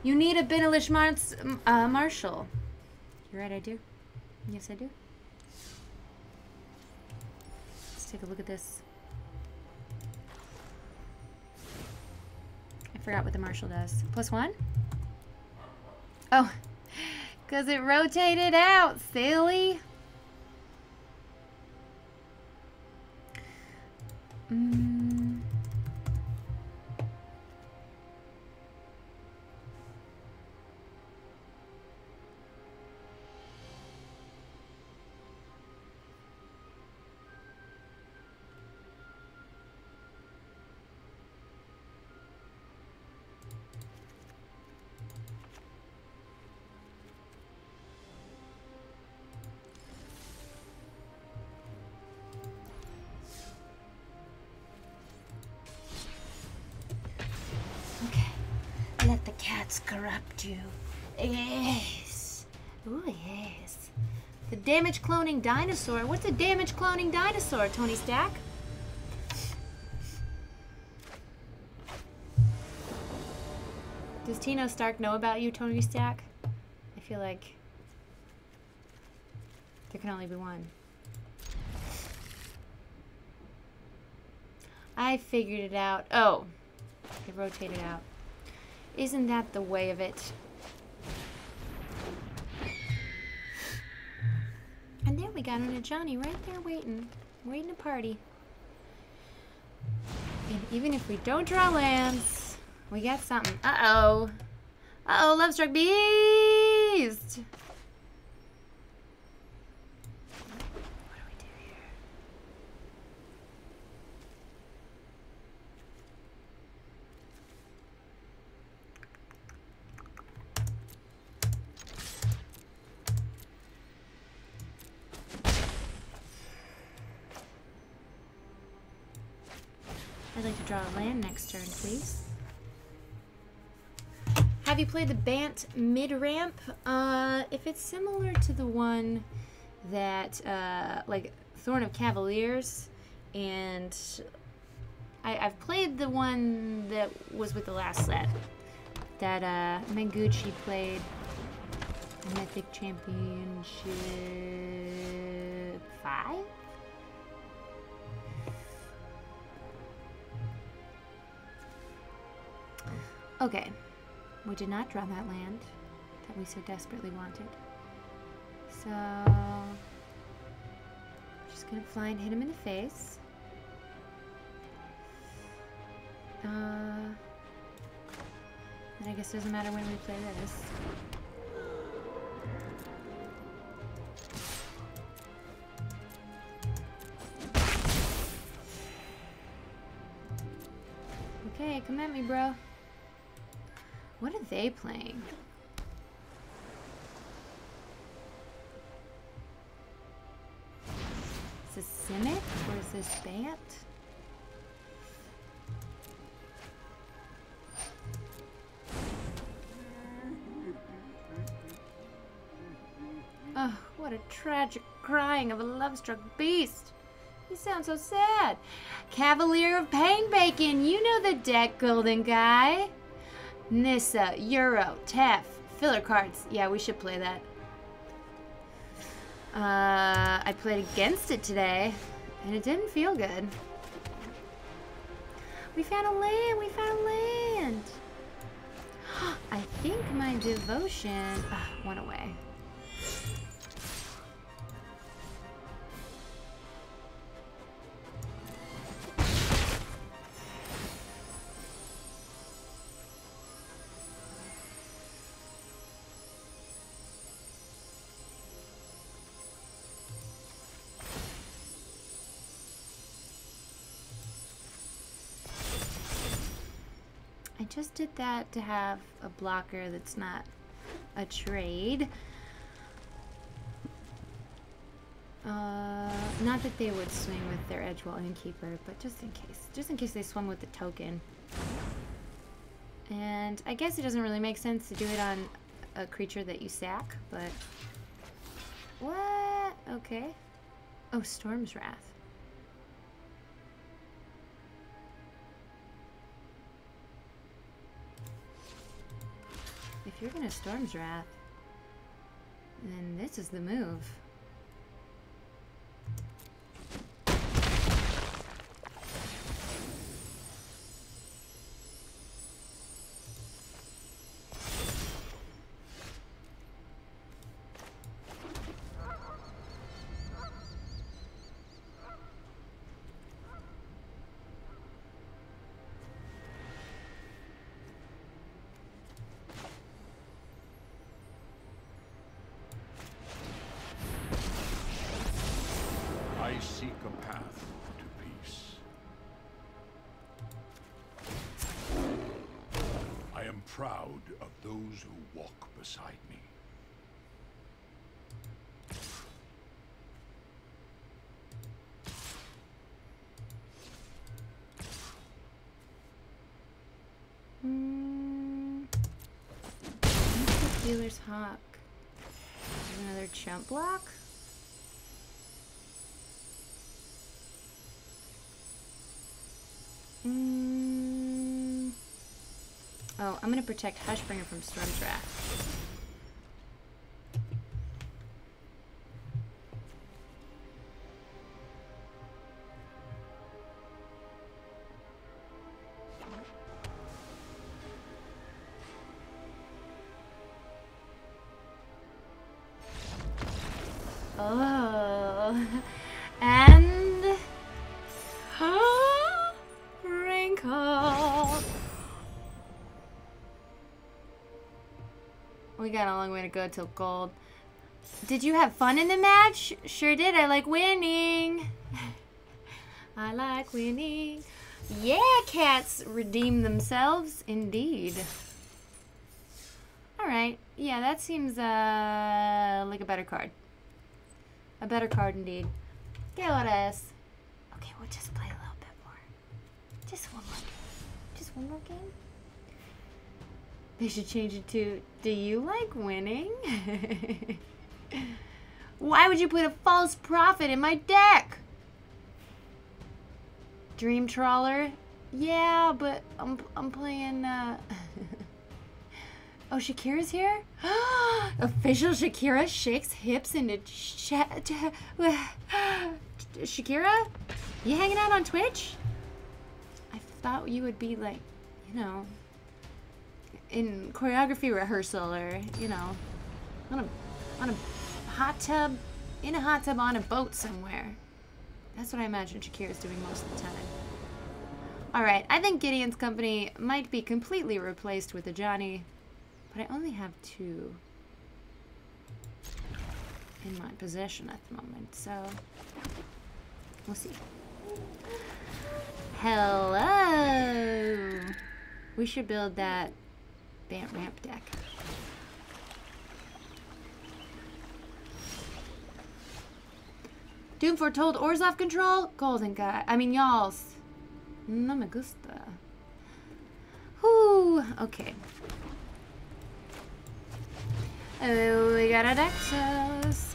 You need a Benalish Mars- uh, Marshal. You're right, I do. Yes, I do. Let's take a look at this. I forgot what the Marshal does. Plus one? Oh, because it rotated out, silly. Mm. Let the cats corrupt you. Yes. Ooh, yes. The damage cloning dinosaur. What's a damage cloning dinosaur, Tony Stack? Does Tino Stark know about you, Tony Stack? I feel like there can only be one. I figured it out. Oh, it rotated out. Isn't that the way of it? And there we got Ajani right there waiting. Waiting to party. And even if we don't draw lands, we got something. Uh-oh. Uh-oh, Lovestruck Beast! Have you played the Bant mid ramp? Uh, if it's similar to the one that, uh, like Thorn of Cavaliers, and I, I've played the one that was with the last set that uh, Mengucci played Mythic Championship 5? Okay. We did not draw that land that we so desperately wanted. So, I'm just gonna fly and hit him in the face. Uh, and I guess it doesn't matter when we play this. Okay, come at me, bro. What are they playing? Is this Simic or is this Bant? Oh, what a tragic crying of a love-struck beast. You sound so sad. Cavalier of Pain Bacon, you know the deck, Golden Guy. Nissa, Uro, Tef, filler cards. Yeah, we should play that. Uh, I played against it today, and it didn't feel good. We found a land, we found a land. I think my devotion uh, went away. Just did that to have a blocker that's not a trade. Uh, Not that they would swing with their Edgewall Innkeeper, but just in case. Just in case they swung with the token. And I guess it doesn't really make sense to do it on a creature that you sack, but... What? Okay. Oh, Storm's Wrath. You're gonna Storm's Wrath, then this is the move. Those who walk beside me. Mm. The Healer's Hawk? Another chump block? Oh, I'm gonna protect Hushbringer from Storm's. Long way to go till gold. Did you have fun in the match? Sure did. I like winning. I like winning. Yeah, cats redeem themselves. Indeed. Alright. Yeah, that seems uh, like a better card. A better card indeed. Gyarados. Okay, we'll just play a little bit more. Just one more game. Just one more game. They should change it to Do you like winning? Why would you put a false prophet in my deck? Dream Trawler? Yeah, but I'm, I'm playing. Uh... oh, Shakira's here? Official Shakira shakes hips into chat. Shakira? You hanging out on Twitch? I thought you would be like, you know, in choreography rehearsal or, you know, on a, on a hot tub, in a hot tub on a boat somewhere. That's what I imagine Shakira's doing most of the time. Alright, I think Gideon's company might be completely replaced with Ajani, but I only have two in my possession at the moment, so we'll see. Hello! We should build that Bant ramp deck. Doom foretold off control? Golden guy. I mean, y'all's. No me gusta. Whoo. Okay. Oh, we got a Daxos.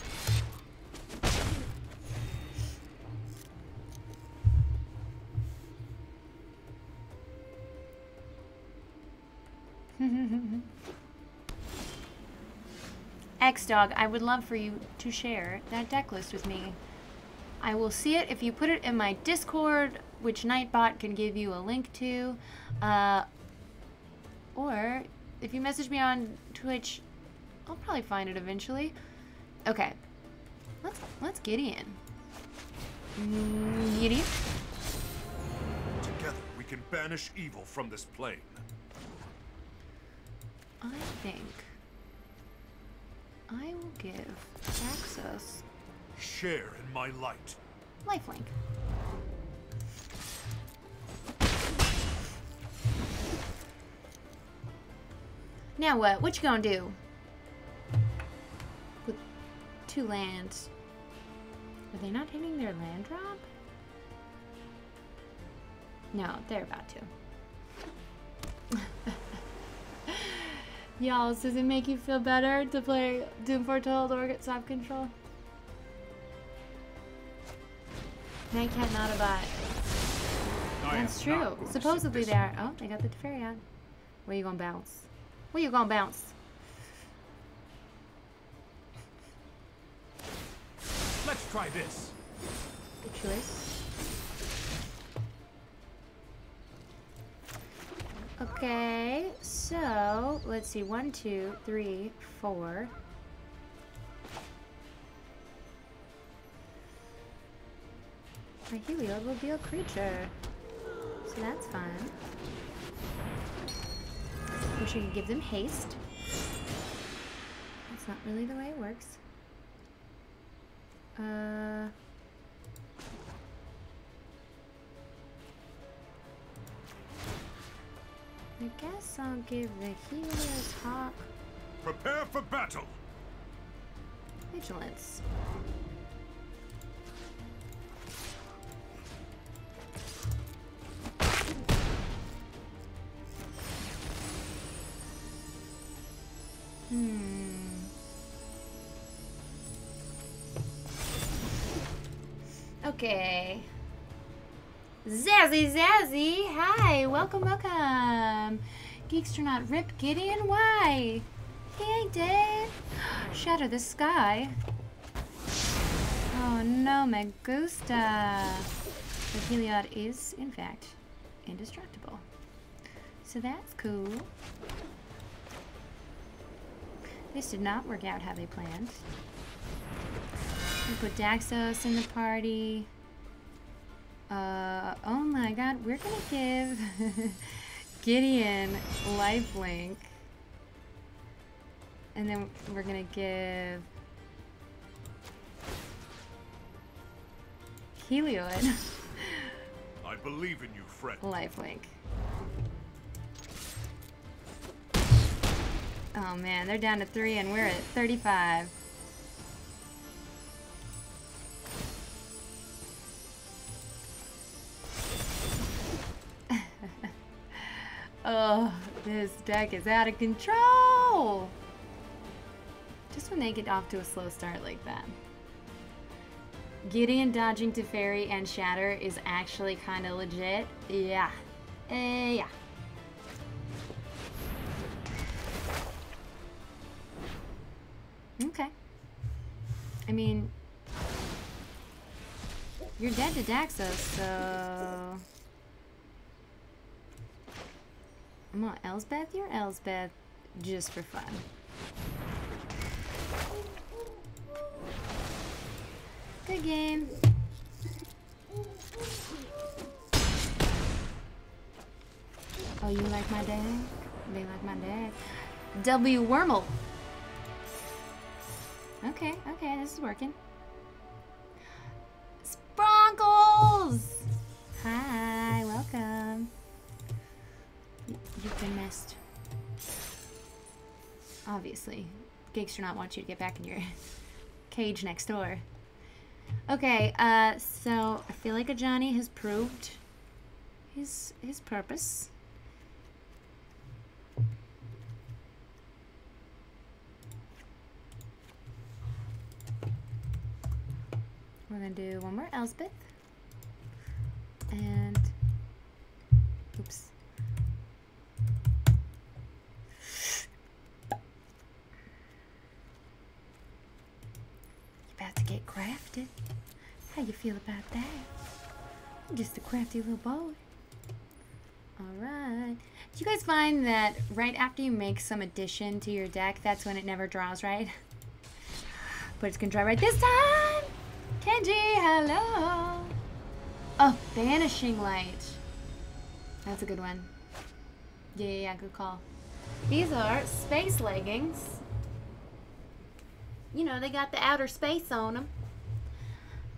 X-Dog, I would love for you to share that deck list with me. I will see it if you put it in my Discord, which Nightbot can give you a link to. Uh, or if you message me on Twitch, I'll probably find it eventually. Okay. Let's let's Gideon. Mm, Gideon? Together we can banish evil from this plane. I think I will give access Share in my light. lifelink. Now what? What you gonna do? With two lands. Are they not hitting their land drop? No, they're about to. Y'all, does it make you feel better to play Doom Foretold or get soft control? Nightcat not a bot. That's true. going to sit Supposedly they are. Oh, they got the fairy out. Where you gonna bounce? Where you gonna bounce? Let's try this. Good choice. Okay, so let's see. One, two, three, four. My Heliod will be a creature. So that's fun. Wish I could give them haste. That's not really the way it works. Uh. I guess I'll give the Healer's Hawk Prepare for battle! Vigilance. Hmm. Okay. Zazzy Zazzy, hi, welcome, welcome. Geekstronaut Rip Gideon, why? He ain't dead. Shatter the sky. Oh no, me gusta. The Heliod is, in fact, indestructible. So that's cool. This did not work out how they planned. We put Daxos in the party. Uh, god, we're gonna give Gideon lifelink. And then we're gonna give Heliod I believe in you, friend. lifelink. Oh man, they're down to three and we're at 35. Oh, this deck is out of control! Just when they get off to a slow start like that. Gideon dodging to Fairy and Shatter is actually kind of legit. Yeah. Eh, yeah. Okay. I mean, you're dead to Daxos, so... Gonna Elspeth your Elspeth just for fun. Good game. Oh, you like my deck? They like my deck. W Wormel. Okay, okay, this is working. Spronkles! Hi, welcome. You've been missed. Obviously. Geekstronaut wants you to get back in your cage next door. Okay, uh, so I feel like Ajani has proved his his purpose. We're gonna do one more Elspeth. And get crafted. How you feel about that? I'm just a crafty little boy. Alright. Do you guys find that right after you make some addition to your deck, that's when it never draws right? But it's gonna draw right this time! Kenji, hello! Oh, Banishing Light. That's a good one. Yeah, yeah, yeah, good call. These are space leggings. You know, they got the outer space on them.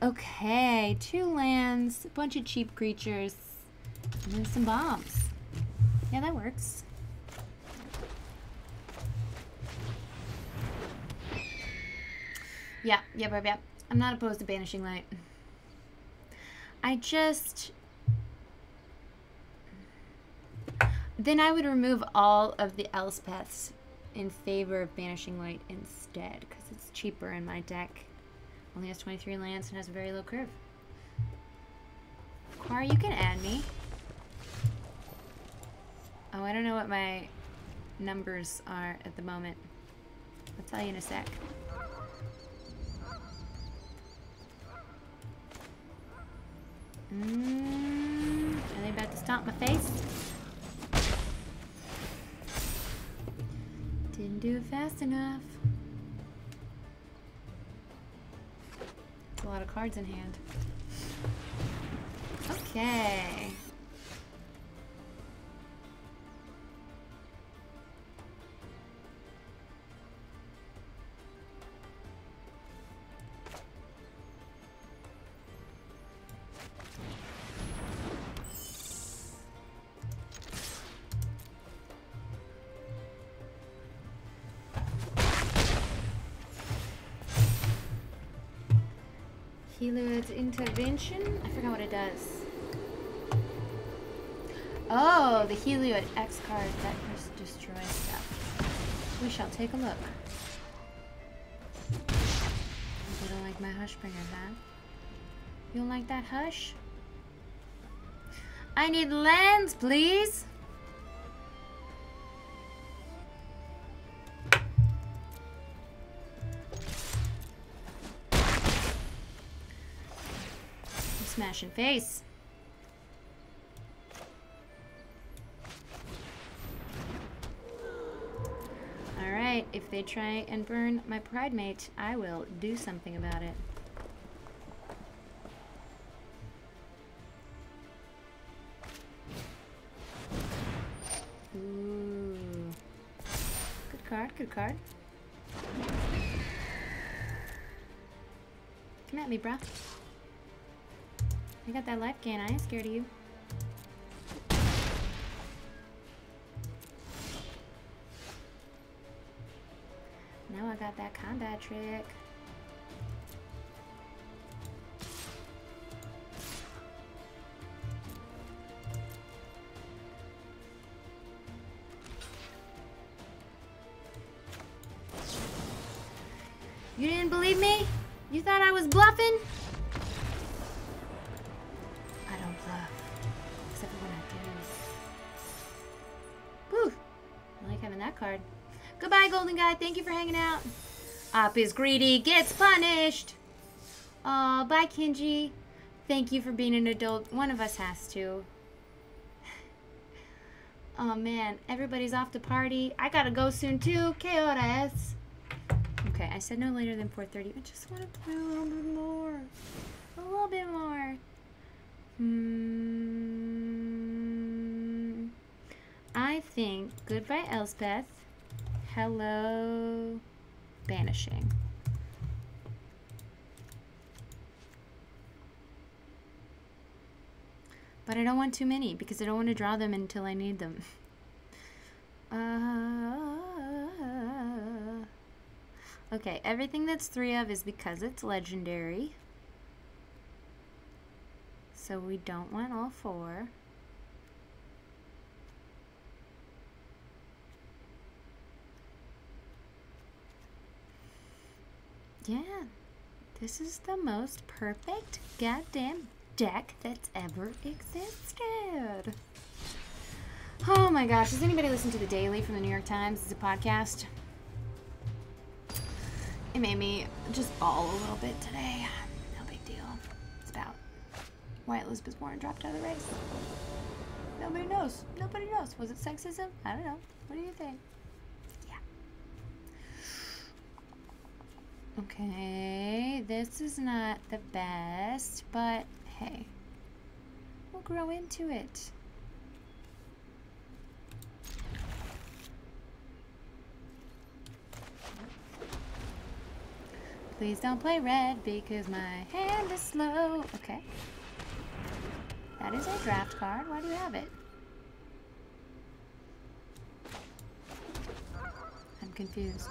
Okay, two lands, a bunch of cheap creatures, and then some bombs. Yeah, that works. Yeah, yep, yep, yep. I'm not opposed to banishing light. I just then I would remove all of the Elspeths in favor of banishing light instead cheaper in my deck. Only has 23 lands and has a very low curve. Quar, you can add me. Oh, I don't know what my numbers are at the moment. I'll tell you in a sec. Mm, are they about to stomp my face? Didn't do it fast enough. A lot of cards in hand. Okay. Heliod's intervention? I forgot what it does. Oh, the Heliod X card that destroys stuff. We shall take a look. You don't like my Hushbringer, huh? You don't like that Hush? I need lands, please! Smashing face. Alright, if they try and burn my Pridemate, I will do something about it. Ooh. Good card, good card. Come at me, bruh. I got that life gain. I ain't scared of you. Now I got that combat trick. You didn't believe me? You thought I was bluffing? Golden Guy. Thank you for hanging out. Op is greedy, gets punished. Oh, bye, Kinji. Thank you for being an adult. One of us has to. Oh man, everybody's off to party. I gotta go soon too. Que? Okay, I said no later than 4.30. I just want to play a little bit more. A little bit more. Hmm. I think goodbye, Elspeth. Hello, banishing. But I don't want too many because I don't want to draw them until I need them. Uh, okay, everything that's three of is because it's legendary. So we don't want all four. Yeah, this is the most perfect goddamn deck that's ever existed. Oh my gosh, does anybody listen to The Daily from the New York Times? It's a podcast. It made me just bawl a little bit today. No big deal. It's about why Elizabeth Warren dropped out of the race. Nobody knows. Nobody knows. Was it sexism? I don't know. What do you think? Okay, this is not the best, but hey, we'll grow into it. Please don't play red because my hand is slow. Okay. That is a draft card. Why do you have it? I'm confused.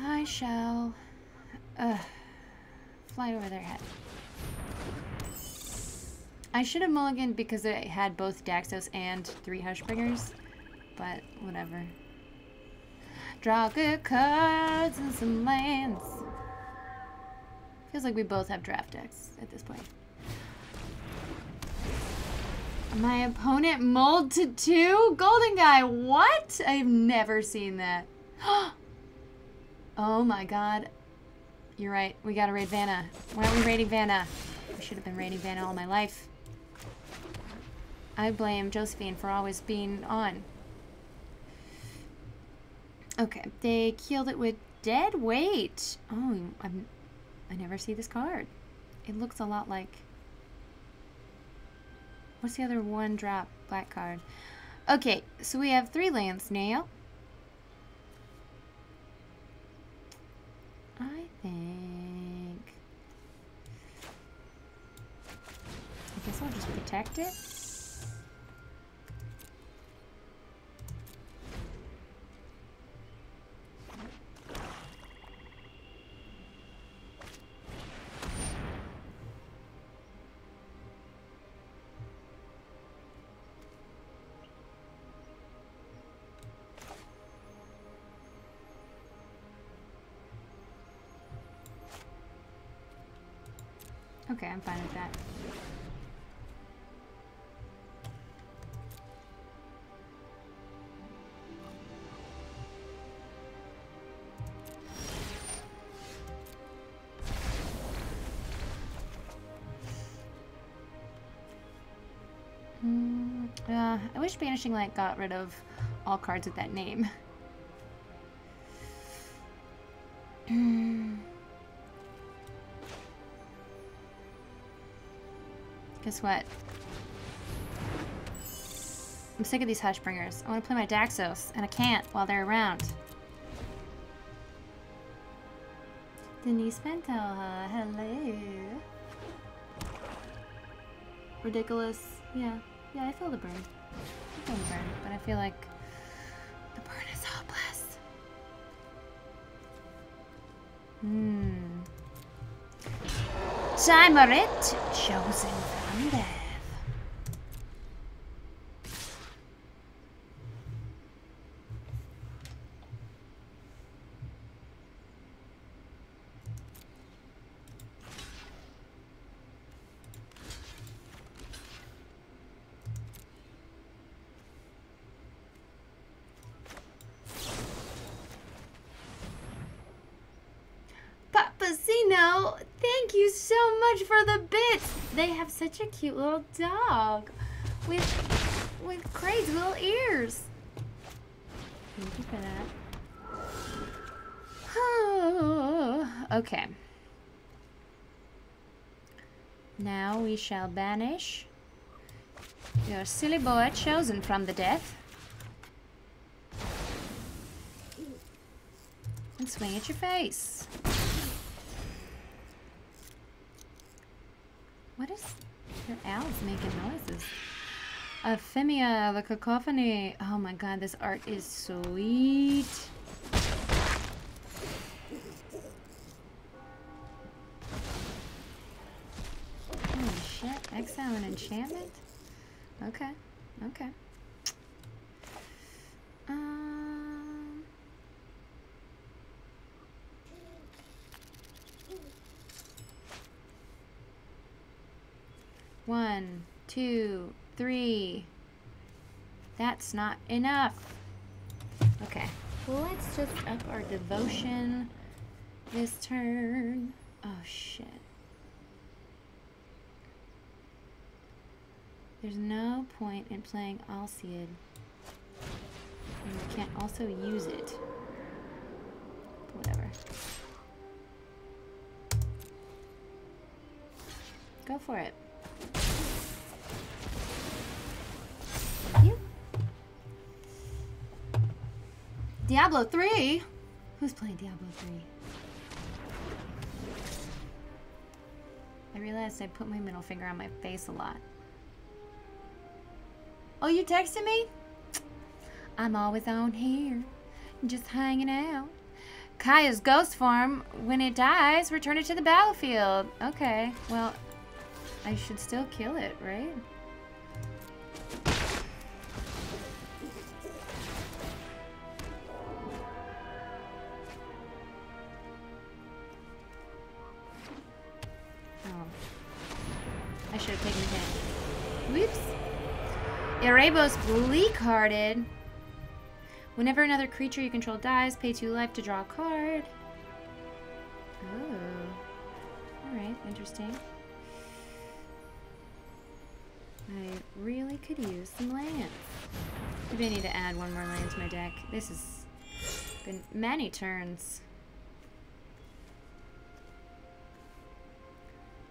I shall Ugh. Fly over their head. I should have mulliganed because it had both Daxos and three Hushbringers, but whatever. Draw good cards and some lands. Feels like we both have draft decks at this point. My opponent mulled to two? Golden Guy, what? I've never seen that. Oh, oh my god. You're right. We gotta raid Vanna. Why aren't we raiding Vanna? I should have been raiding Vanna all my life. I blame Josephine for always being on. Okay, they killed it with dead weight. Oh, I'm, I never see this card. It looks a lot like... What's the other one drop black card? Okay, so we have three lands now. I think... I guess I'll just protect it. I'm fine with that. Mm, uh, I wish Banishing Light got rid of all cards with that name. Guess what? I'm sick of these Hushbringers. I want to play my Daxos, and I can't while they're around. Denise Pantoja, hello. Ridiculous. Yeah. Yeah, I feel the burn. I feel the burn, but I feel like the burn is hopeless. Hmm. Chimerit, chosen from death. Papacino, thank you so much for the bits. They have such a cute little dog with with crazy little ears. Thank you for that. okay. Now we shall banish your silly boy chosen from the death. And swing at your face. What is your owls making noises? Ephemia, the cacophony. Oh my god, this art is sweet. Holy shit, exile and enchantment? Okay, okay. Um... One, two, three. That's not enough. Okay. Let's just up our devotion this turn. Oh, shit. There's no point in playing Alseid. And you can't also use it. Whatever. Go for it. Diablo 3? Who's playing Diablo 3? I realized I put my middle finger on my face a lot. Oh, you texted me? I'm always on here, just hanging out. Kaya's Ghostform. When it dies, return it to the battlefield. Okay, well, I should still kill it, right? Erebos bleak hearted. Whenever another creature you control dies, pay two life to draw a card. Oh. Alright, interesting. I really could use some lands. Maybe I need to add one more land to my deck. This has been many turns.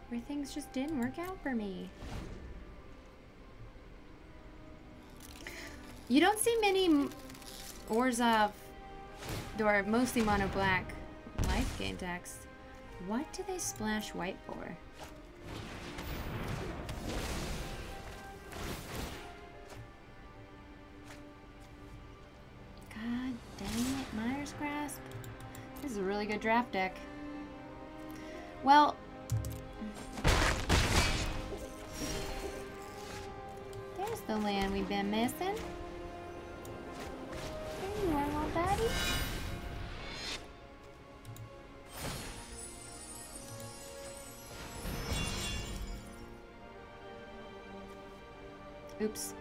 Where things just didn't work out for me. You don't see many Orzhov, or mostly mono black life gain decks. What do they splash white for? God dang it, Mire's Grasp. This is a really good draft deck. Well, there's the land we've been missing. Little buddy. Oops.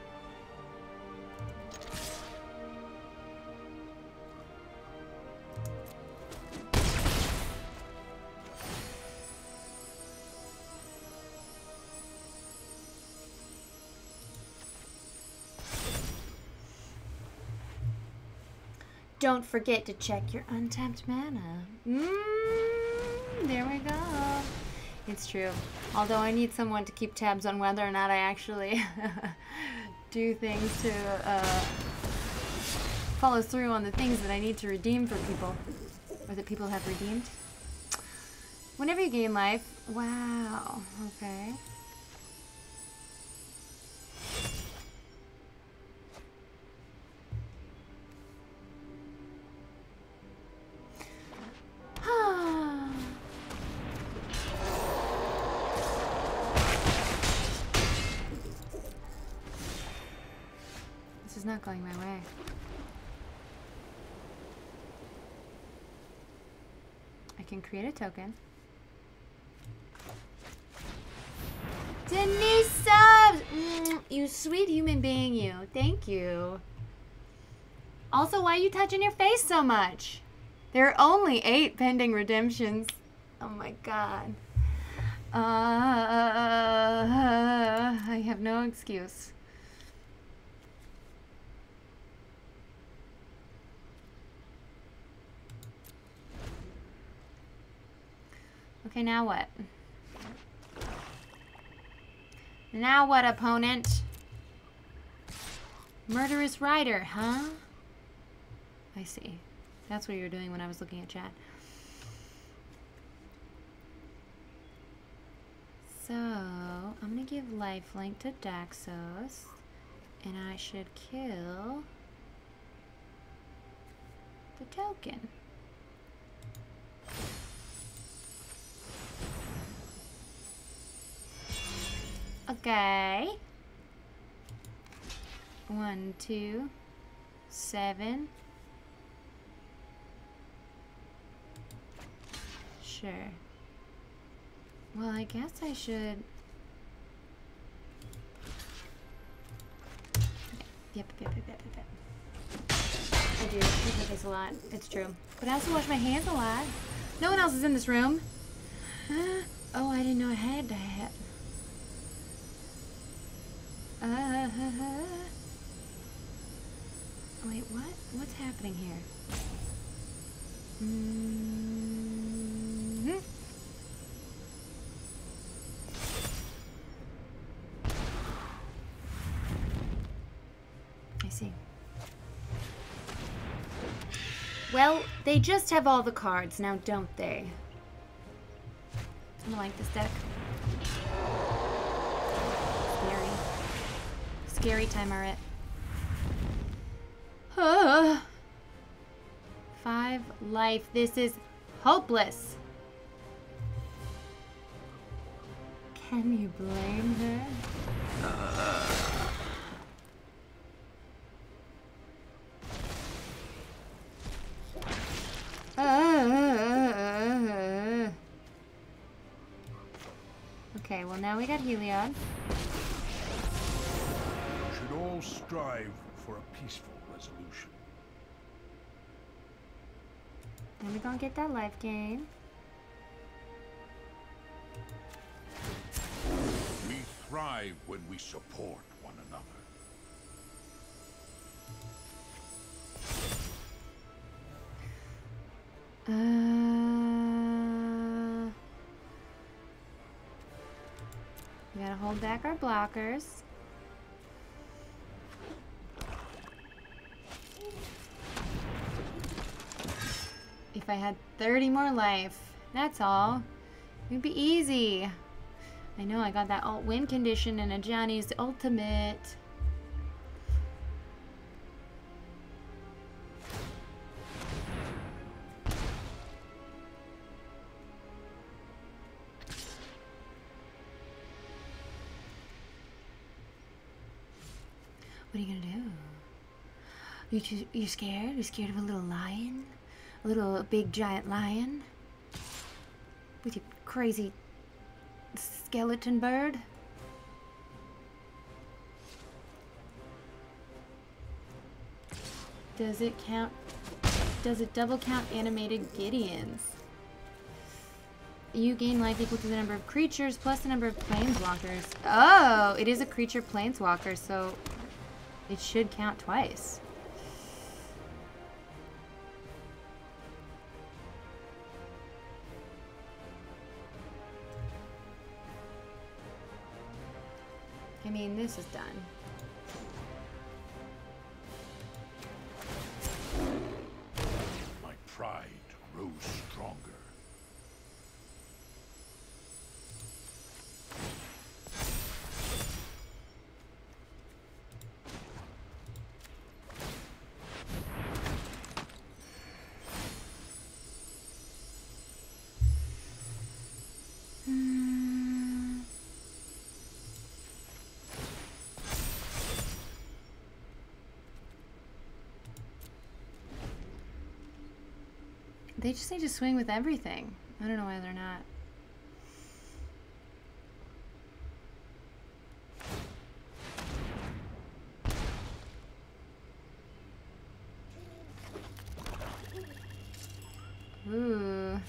Don't forget to check your untapped mana. Mmm, there we go. It's true. Although I need someone to keep tabs on whether or not I actually do things to uh, follow through on the things that I need to redeem for people. Or that people have redeemed. Whenever you gain life. Wow. Okay. Going my way. I can create a token. Denise subs! Mm, you sweet human being, you. Thank you. Also, why are you touching your face so much? There are only eight pending redemptions. Oh my god. Uh, I have no excuse. Okay, now what? Now what, opponent? Murderous Rider, huh? I see. That's what you were doing when I was looking at chat. So, I'm gonna give lifelink to Daxos, and I should kill the token. Okay. One, two, seven. Sure. Well, I guess I should. Yep, yep, yep, yep, yep. I do. I do this a lot. It's true. But I also wash my hands a lot. No one else is in this room. oh, I didn't know I had that. Uh, wait, what? What's happening here? Mm -hmm. I see. Well, they just have all the cards now, don't they? I like this deck. Scary time, Arit. Ah. Five life. This is hopeless. Can you blame her? Uh, Okay, well now we got Heliod. All strive for a peaceful resolution. And we gonna get that life gain. We thrive when we support one another. Uh, we gotta hold back our blockers. If I had 30 more life, that's all. It'd be easy. I know I got that alt win condition and Ajani's ultimate. What are you gonna do? You too, you scared? You scared of a little lion? Little big giant lion? With your crazy skeleton bird? Does it count? Does it double count animated Gideons? You gain life equal to the number of creatures plus the number of planeswalkers. Oh, it is a creature planeswalker, so it should count twice. Mean, this is done. They just need to swing with everything. I don't know why they're not. Ooh.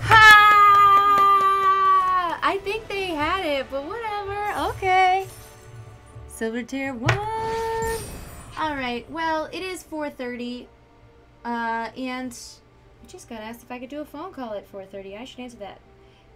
Ha! I think they had it, but whatever. Okay. Silver tier one. All right. Well, it is 4:30, uh, and I just got asked if I could do a phone call at 4:30. I should answer that.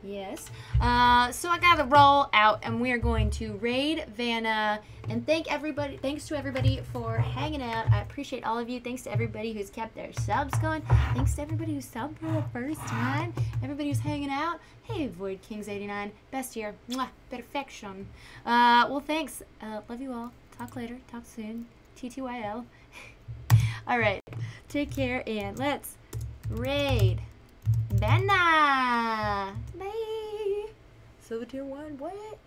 Yes. Uh, so I gotta roll out, and we are going to raid Vanna. And thank everybody. Thanks to everybody for hanging out. I appreciate all of you. Thanks to everybody who's kept their subs going. Thanks to everybody who subbed for the first time. Everybody who's hanging out. Hey, Void Kings 89, best year. Mwah, perfection. Uh, well, thanks. Uh, love you all. Talk later. Talk soon. TTYL. all right. Take care and let's raid. Vanna! Bye! Silver tier one, what?